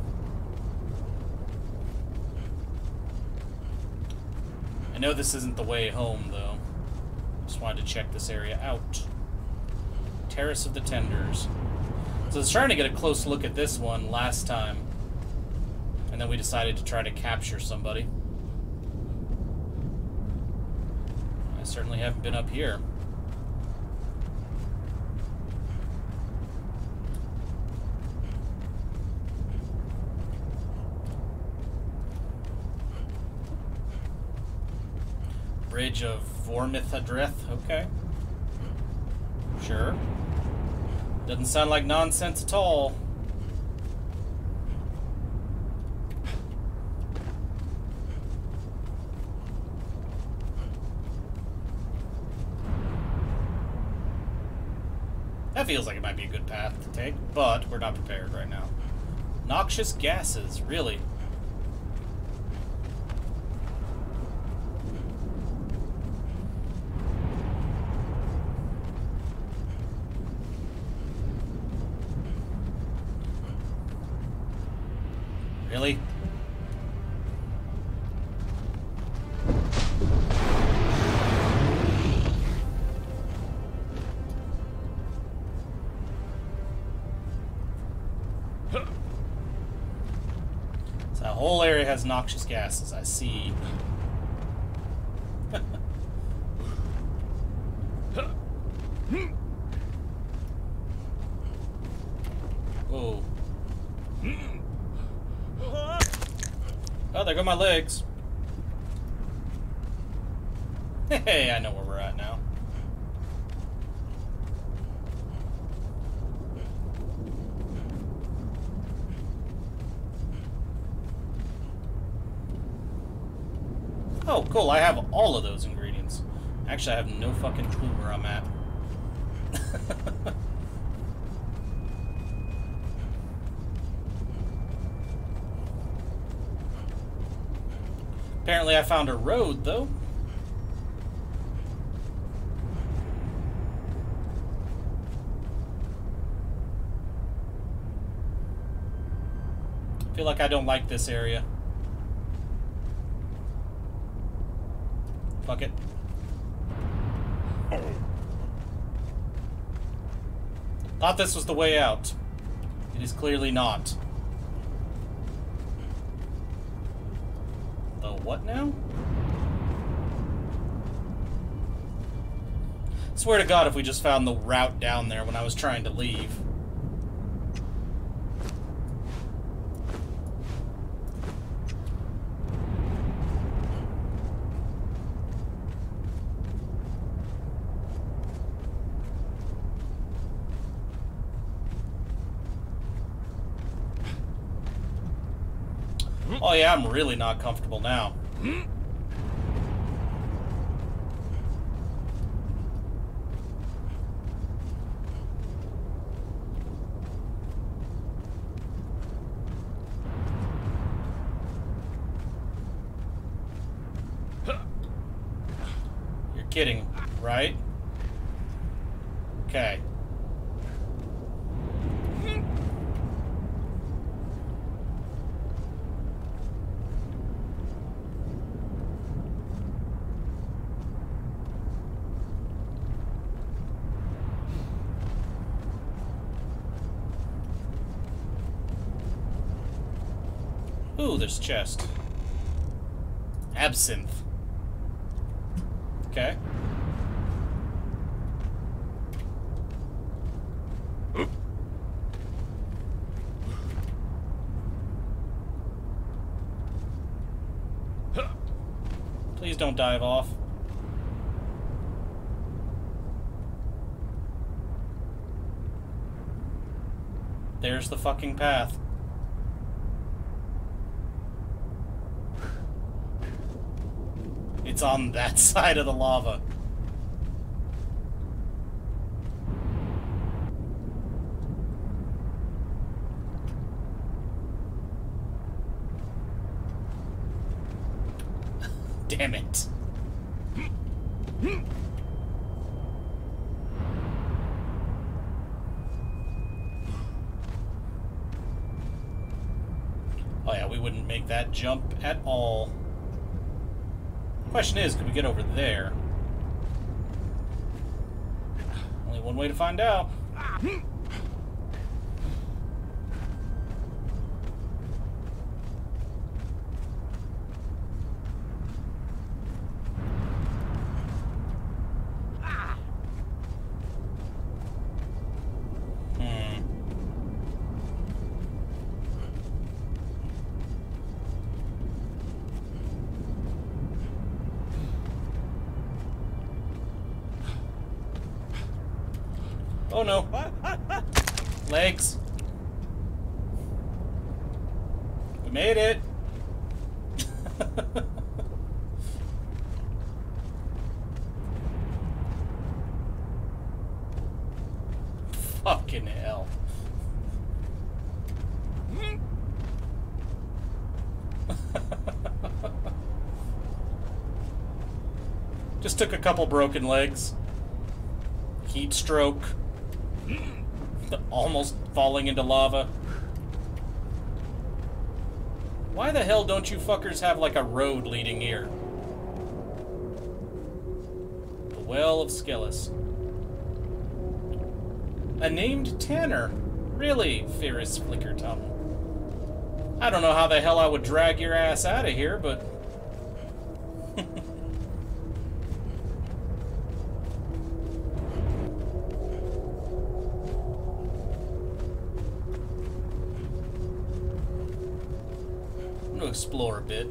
I know this isn't the way home though. Just wanted to check this area out. Terrace of the Tenders. So I was trying to get a close look at this one last time. And then we decided to try to capture somebody. I certainly haven't been up here. Bridge of Vormithadreth, okay. Sure. Doesn't sound like nonsense at all. That feels like it might be a good path to take, but we're not prepared right now. Noxious gases, really? Noxious gases, I see. Whoa. Oh, there go my legs. cool, I have all of those ingredients. Actually, I have no fucking clue where I'm at. [LAUGHS] Apparently I found a road, though. I feel like I don't like this area. Thought this was the way out. It is clearly not. The what now? Swear to God if we just found the route down there when I was trying to leave. Oh yeah, I'm really not comfortable now. You're kidding, right? Okay. A chest. Absinthe. Okay. Please don't dive off. There's the fucking path. On that [LAUGHS] side of the lava. Damn it. Oh yeah, we wouldn't make that jump at all. Question is, can we get over there? Only one way to find out. Hmm. Oh no. Legs. We made it. Fucking hell. Just took a couple broken legs. Heat stroke. Almost falling into lava. Why the hell don't you fuckers have like a road leading here? The Well of Skelos. A named Tanner. Really, Ferris Flickertum. I don't know how the hell I would drag your ass out of here, but... [LAUGHS] explore a bit.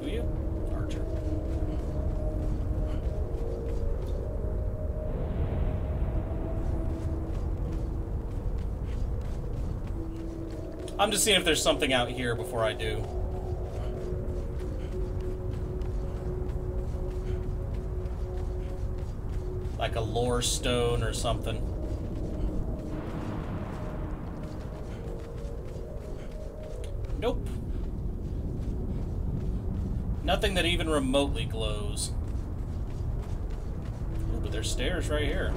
Who you? Archer. I'm just seeing if there's something out here before I do. Like a lore stone or something. That even remotely glows. Ooh, but there's stairs right here.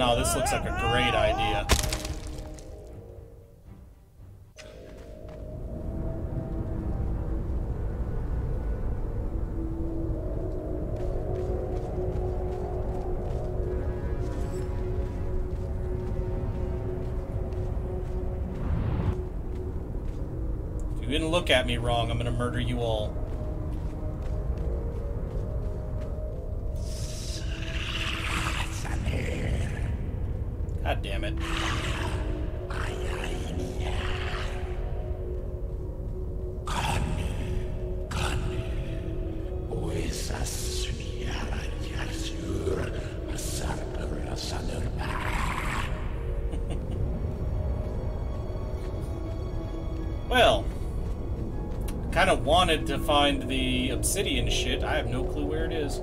No, this looks like a great idea. If you didn't look at me wrong, I'm gonna murder you all. Wanted to find the obsidian shit. I have no clue where it is.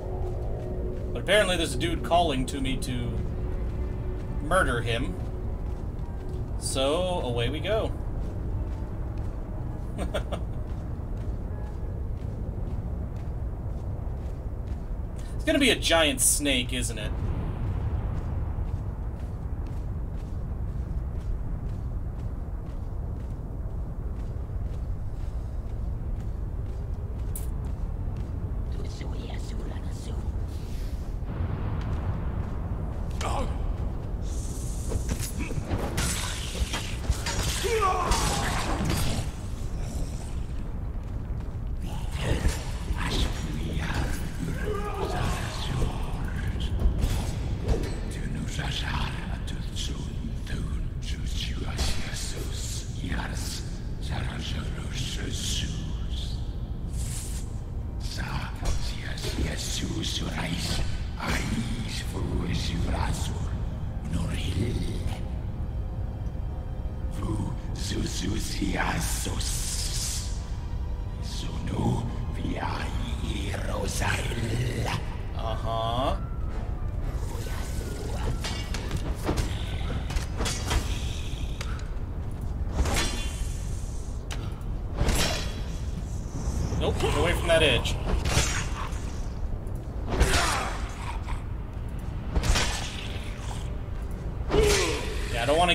But apparently there's a dude calling to me to murder him. So, away we go. [LAUGHS] it's gonna be a giant snake, isn't it?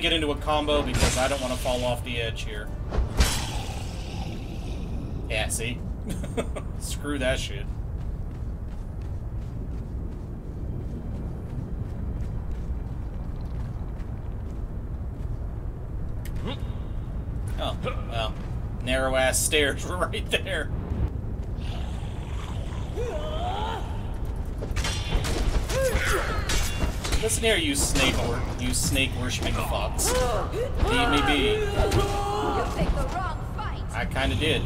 Get into a combo because I don't want to fall off the edge here. Yeah, see? [LAUGHS] Screw that shit. Oh, well. Narrow ass stairs [LAUGHS] right there. Here, you snake or you snake worshipping fucks. Leave me be. I kinda did.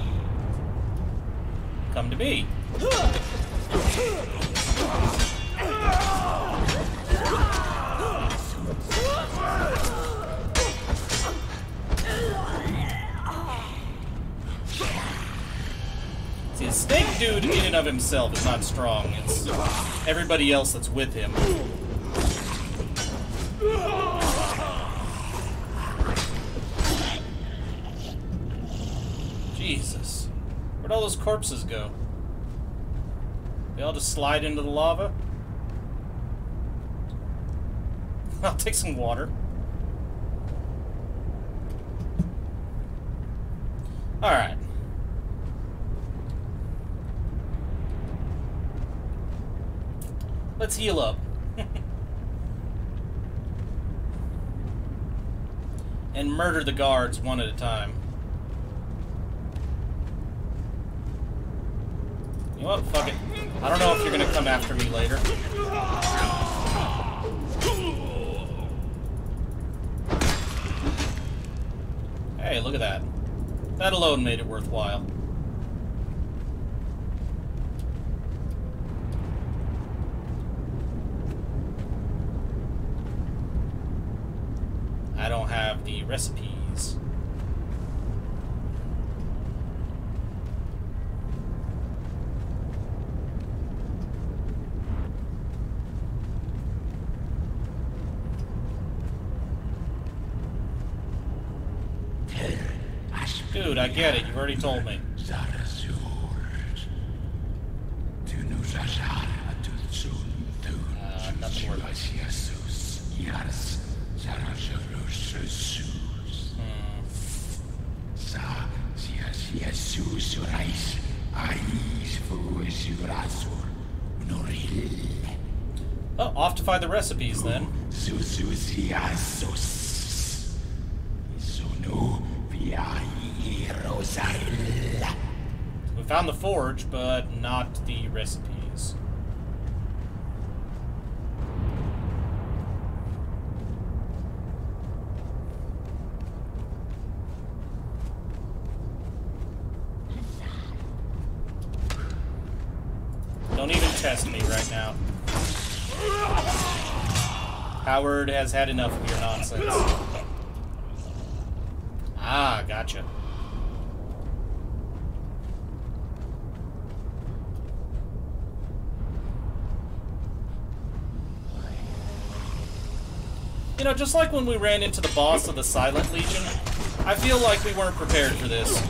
Come to me. See, snake dude in and of himself is not strong. It's everybody else that's with him. Those corpses go? They all just slide into the lava? I'll take some water. Alright. Let's heal up. [LAUGHS] and murder the guards one at a time. that. That alone made it worthwhile. I don't have the recipes. Get it. You've already told me. Uh, nothing. Hmm. Oh, off to find the recipes then. Found the forge, but not the recipes. Don't even test me right now. Howard has had enough of your nonsense. Ah, gotcha. You know, just like when we ran into the boss of the Silent Legion, I feel like we weren't prepared for this.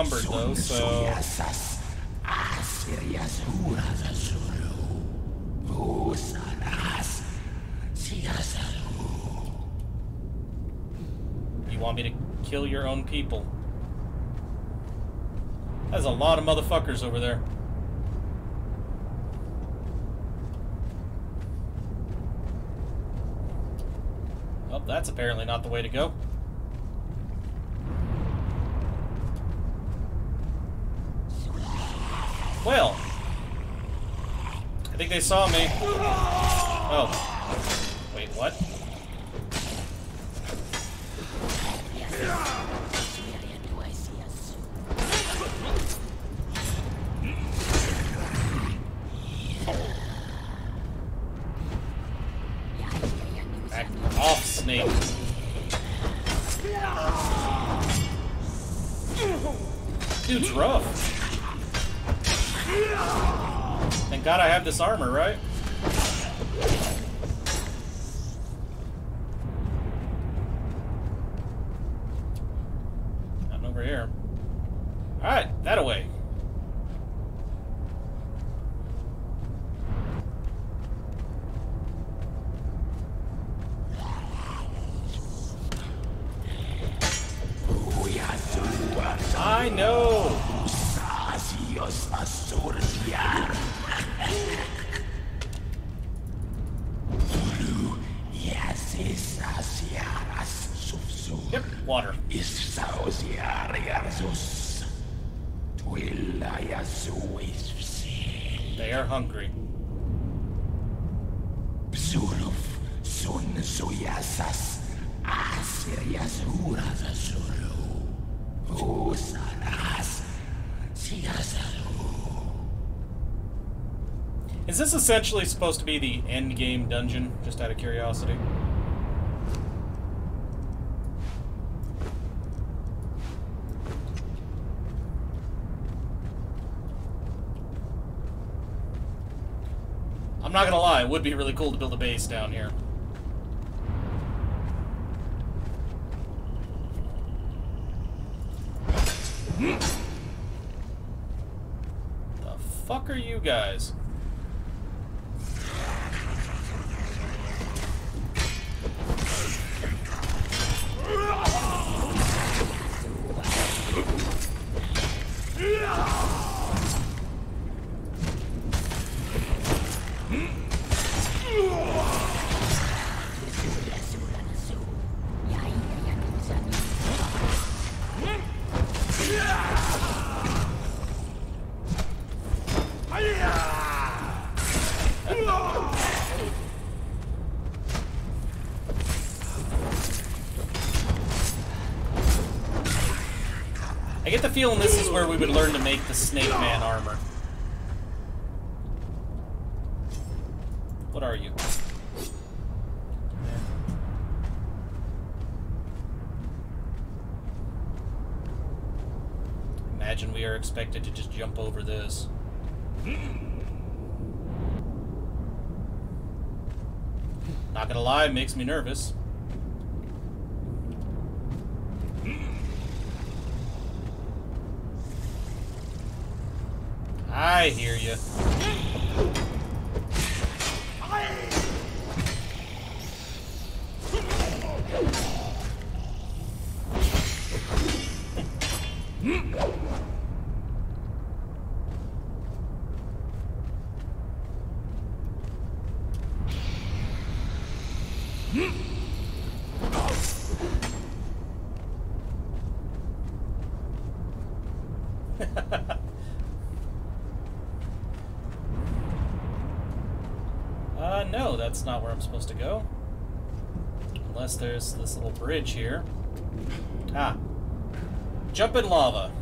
Encumbered though, so. You want me to kill your own people? There's a lot of motherfuckers over there. Well, that's apparently not the way to go. Well, I think they saw me. This essentially supposed to be the end game dungeon? Just out of curiosity. I'm not gonna lie, it would be really cool to build a base down here. The Snake Man armor. What are you? Imagine we are expected to just jump over this. Not gonna lie, makes me nervous. I hear you. Uh, no, that's not where I'm supposed to go. Unless there's this little bridge here. Ah. Jump in lava.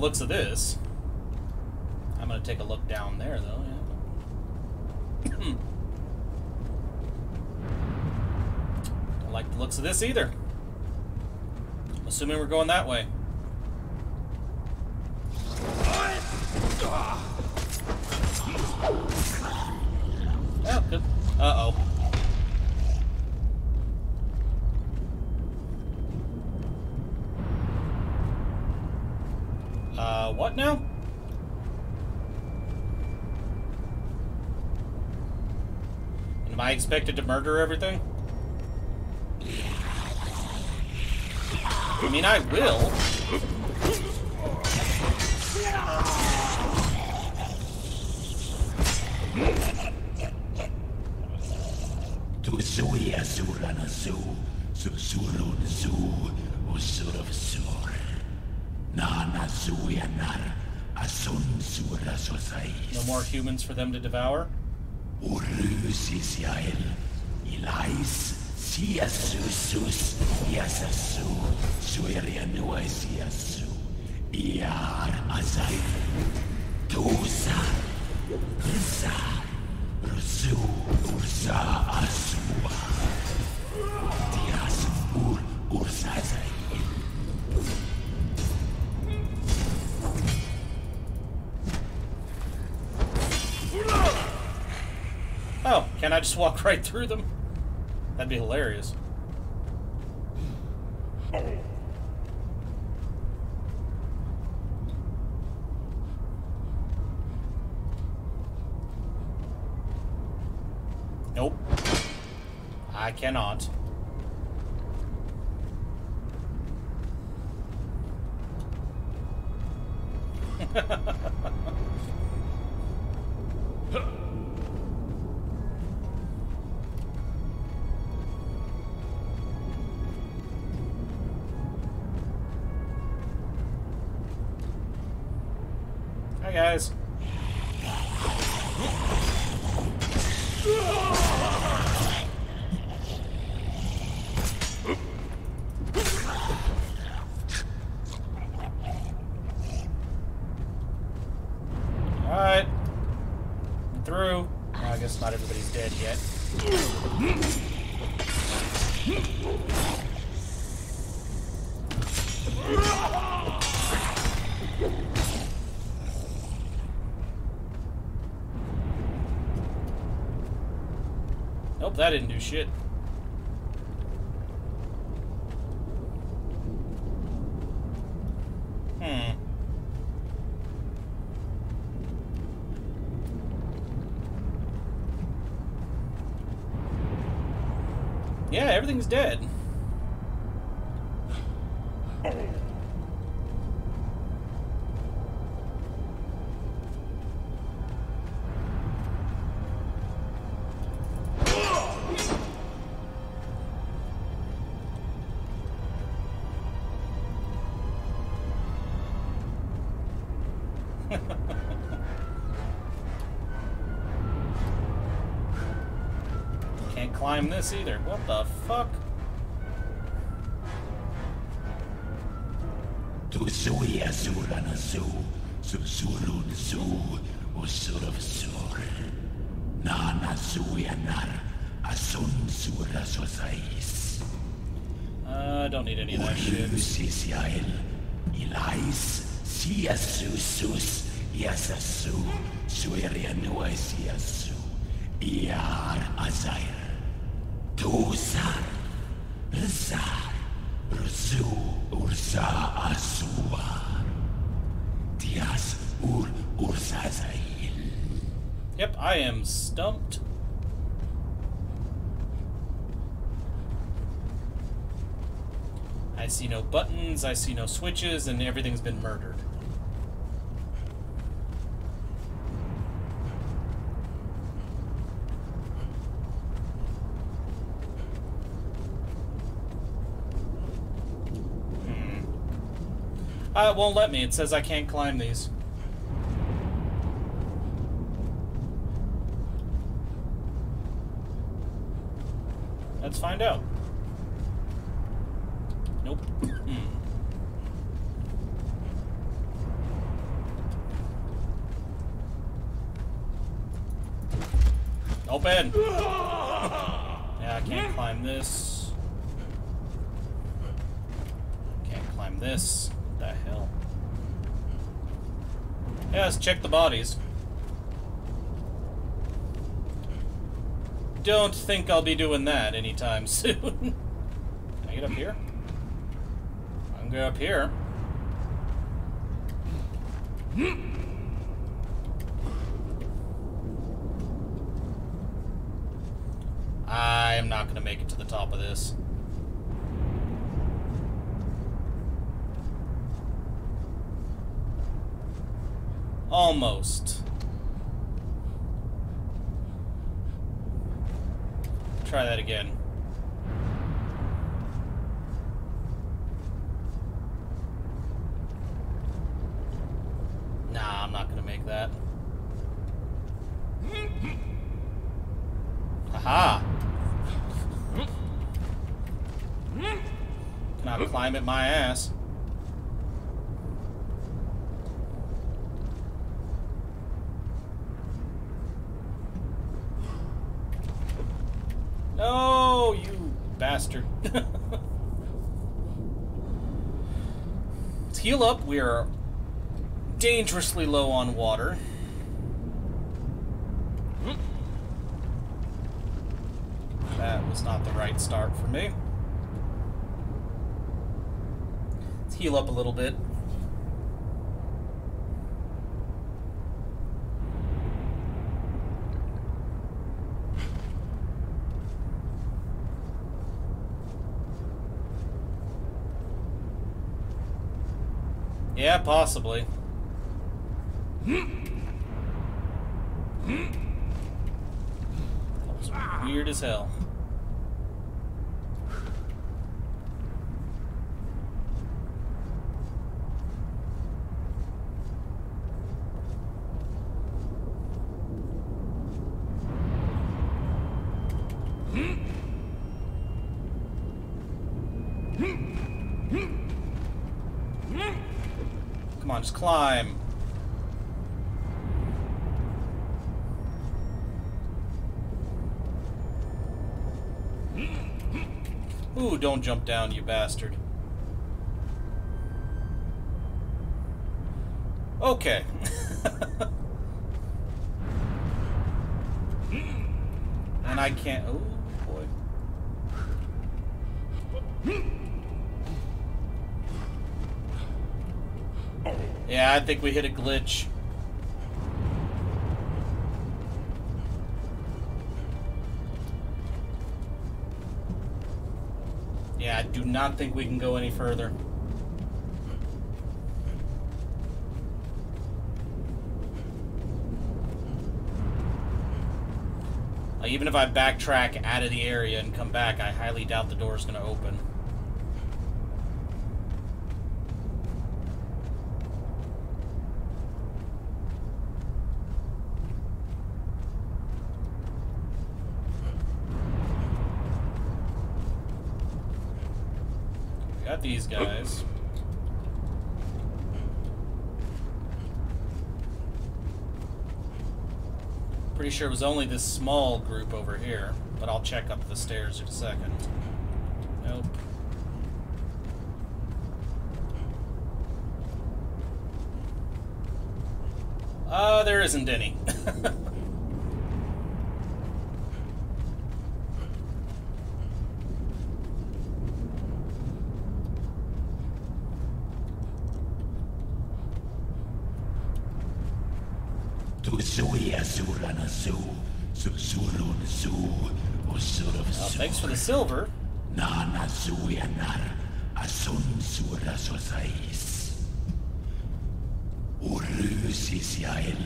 Looks of this. I'm gonna take a look down there, though. Yeah. [CLEARS THROAT] don't like the looks of this either. I'm assuming we're going that way. Oh, good. Uh-oh. Uh, what now? Am I expected to murder everything? I mean, I will. Nana asun sura sosai. No more humans for them to devour? Urusis yael, ilais, siasusus, yasasu, suerianua siasu, iar azai, tusa, rsa, rusu, ursa asua, tias ur, ursa Oh, can I just walk [LAUGHS] right through them? That'd be hilarious. Nope. I cannot. [LAUGHS] guys. Alright. Through. Well, I guess not everybody's dead yet. Nope, that didn't do shit. Hmm. Yeah, everything's dead. [LAUGHS] Can't climb this either. What the Nana suyanar, asun sura sosais. Uh, don't need any of that shit. Orlusis yael, ilais, siasusus, yasasu, suerianuas yasu, iar azair. Tusar, Rzar, Rzu, Ursa Asua. Tias Ur Ursazail. Yep, I am stumped. See no buttons, I see no switches, and everything's been murdered. Hmm. Uh, it won't let me. It says I can't climb these. Let's find out. Nope. Hmm. Yeah, I can't climb this. Can't climb this. What the hell? Yeah, let's check the bodies. Don't think I'll be doing that anytime [LAUGHS] soon. Can I get up here? I can go up here. I am not going to make it to the top of this. Almost. Try that again. Nah, I'm not gonna make that. Haha! Climb it my ass. No, you bastard. Let's [LAUGHS] heal up. We are dangerously low on water. That was not the right start for me. Let's heal up a little bit. Yeah, possibly. That was weird as hell. Come on, just climb. Ooh, don't jump down, you bastard. Okay. [LAUGHS] And I can't. Oh boy. Yeah, I think we hit a glitch. Not think we can go any further. Even if I backtrack out of the area and come back, I highly doubt the door is going to open. We got these guys. Pretty sure it was only this small group over here, but I'll check up the stairs in a second. Nope. Uh, there isn't any. Tu suia surana su, susurun su, usuruf Well, su. thanks for the silver. Nana suianar, asun sura sosais. Urusis yael,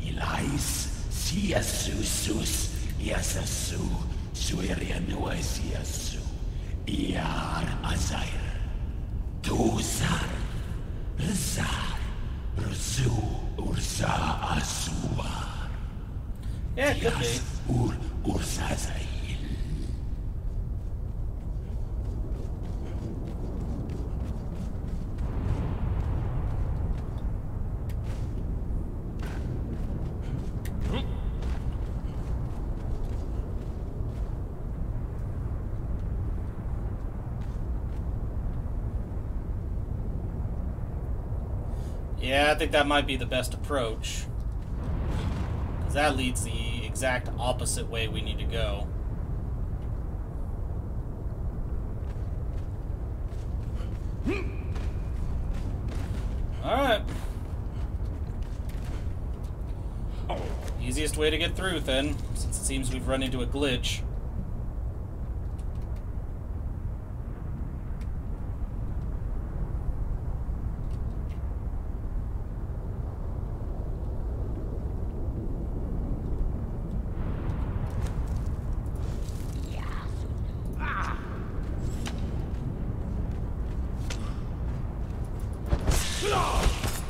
ilais, siasusus, iasasu, suerianuas iasu, iar azair. Tusar, rizar, rusu, ursa asua. Yeah, it could be. Yas ur ursazail. Yeah, I think that might be the best approach. Because that leads the exact opposite way we need to go. Alright. Easiest way to get through, then, since it seems we've run into a glitch.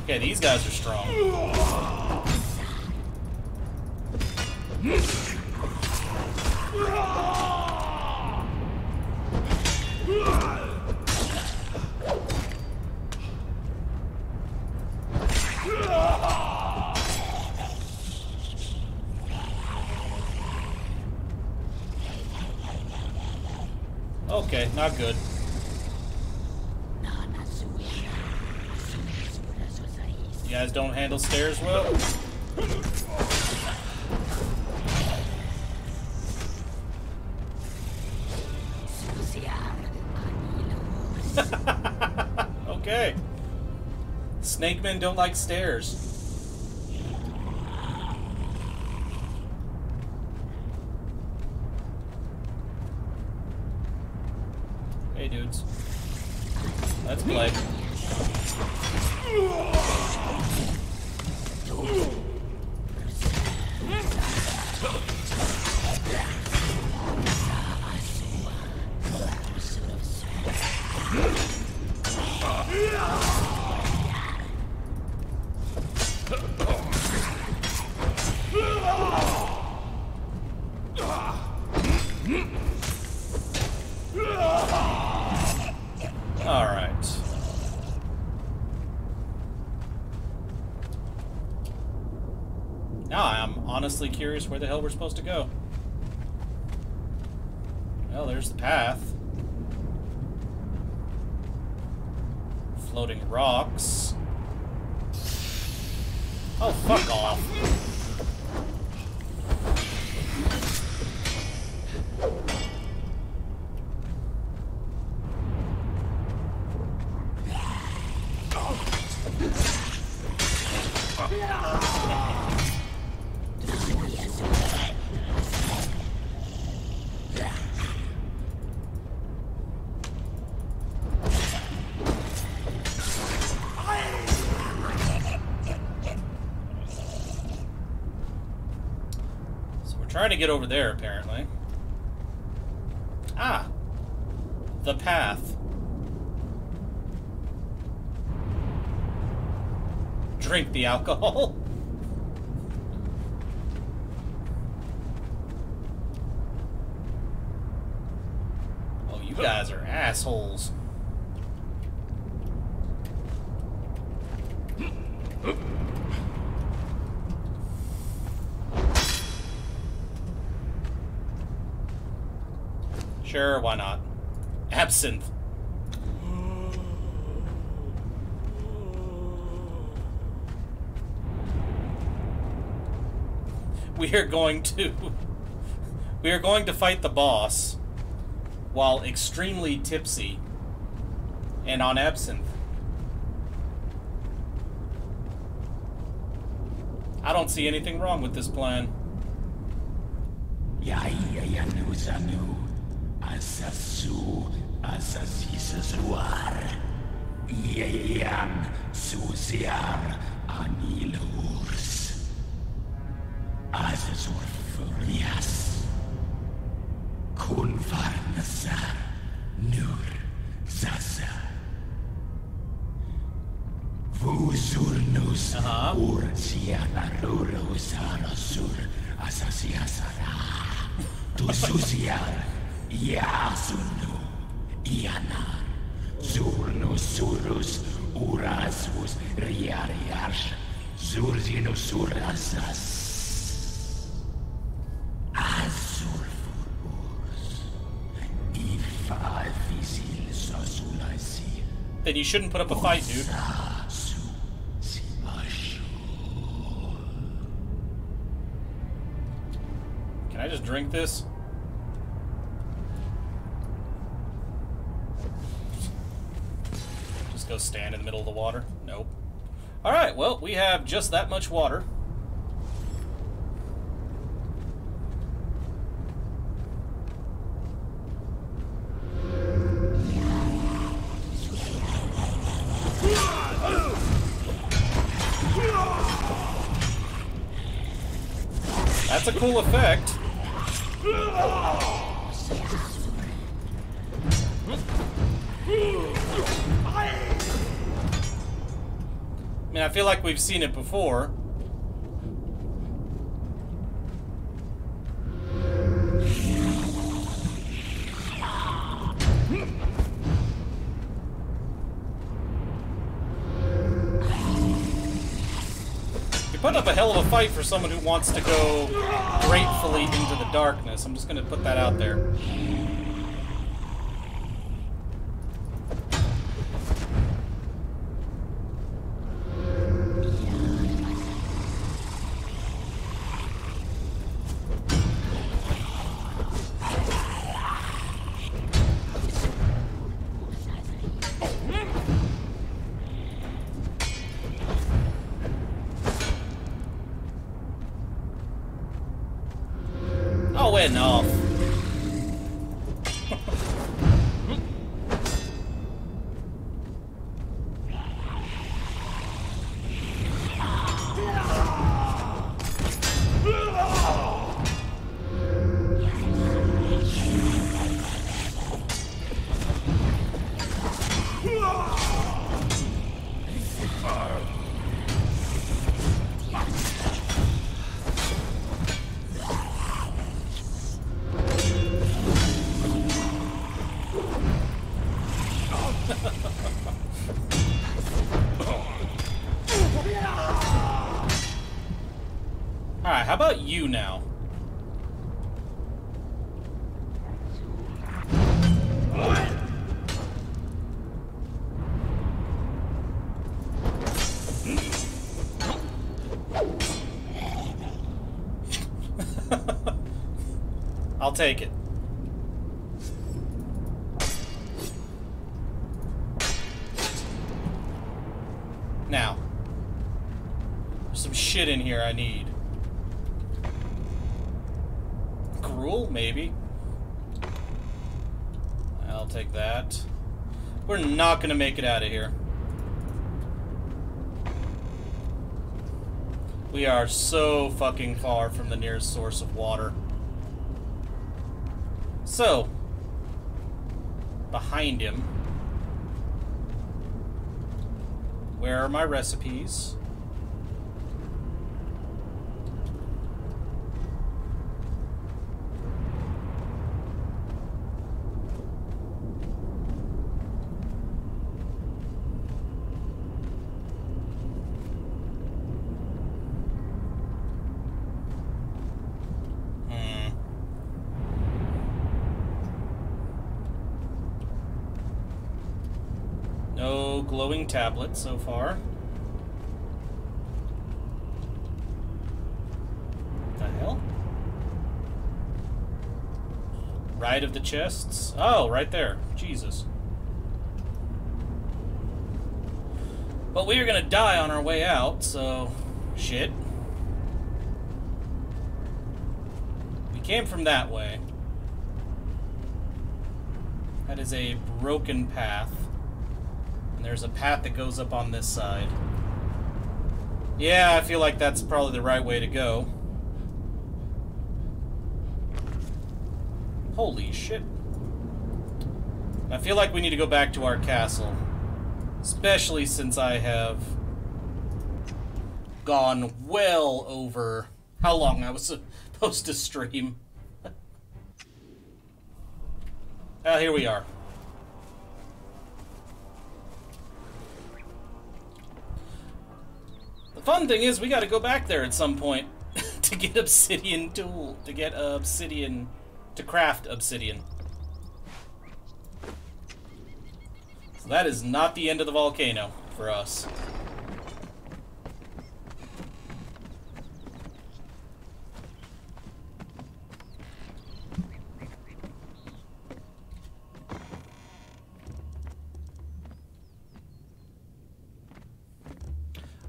Okay, these guys are strong. Okay, not good. You guys don't handle stairs well? [LAUGHS] okay. Snake men don't like stairs. Curious where the hell we're supposed to go. To get over there, apparently. Ah! The path. Drink the alcohol. [LAUGHS] Oh, you guys are assholes. Sure, why not? Absinthe. We are going to we are going to fight the boss while extremely tipsy and on absinthe. I don't see anything wrong with this plan. You shouldn't put up a fight, dude. Can I just drink this? Just go stand in the middle of the water? Nope. Alright, well, we have just that much water. That's a cool effect. I mean, I feel like we've seen it before. Fight for someone who wants to go gratefully into the darkness. I'm just going to put that out there. You now? [LAUGHS] I'll take it. going to make it out of here. We are so fucking far from the nearest source of water. So, behind him, where are my recipes? Tablet so far. What The hell? Right of the chests? Oh, right there. Jesus. But we are gonna die on our way out, so shit. We came from that way. That is a broken path. There's a path that goes up on this side. Yeah, I feel like that's probably the right way to go. Holy shit. I feel like we need to go back to our castle. Especially since I have gone well over how long I was [LAUGHS] supposed to stream. [LAUGHS] Ah, here we are. Fun thing is, we got to go back there at some point [LAUGHS] to get obsidian tool, to get obsidian, to craft obsidian. So that is not the end of the volcano for us.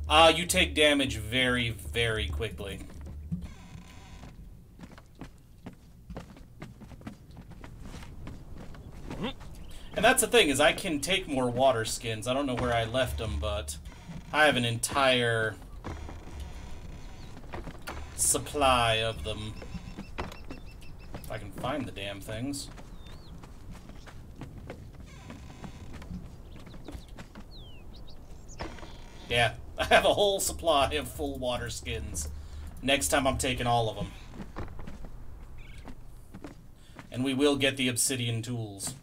Uh, you take damage very, very quickly. And that's the thing, is I can take more water skins. I don't know where I left them, but I have an entire supply of them. If I can find the damn things. Yeah, [LAUGHS] I have a whole supply of full water skins. Next time I'm taking all of them. And we will get the obsidian tools.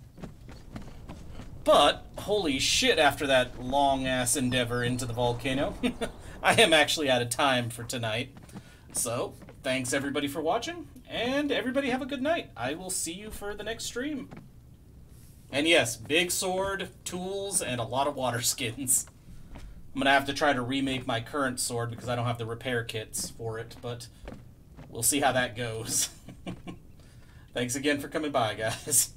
But, holy shit, after that long-ass endeavor into the volcano, [LAUGHS] I am actually out of time for tonight. So, thanks everybody for watching, and everybody have a good night. I will see you for the next stream. And yes, big sword, tools, and a lot of water [LAUGHS] skins. I'm gonna have to try to remake my current sword because I don't have the repair kits for it, but we'll see how that goes. [LAUGHS] Thanks again for coming by, guys.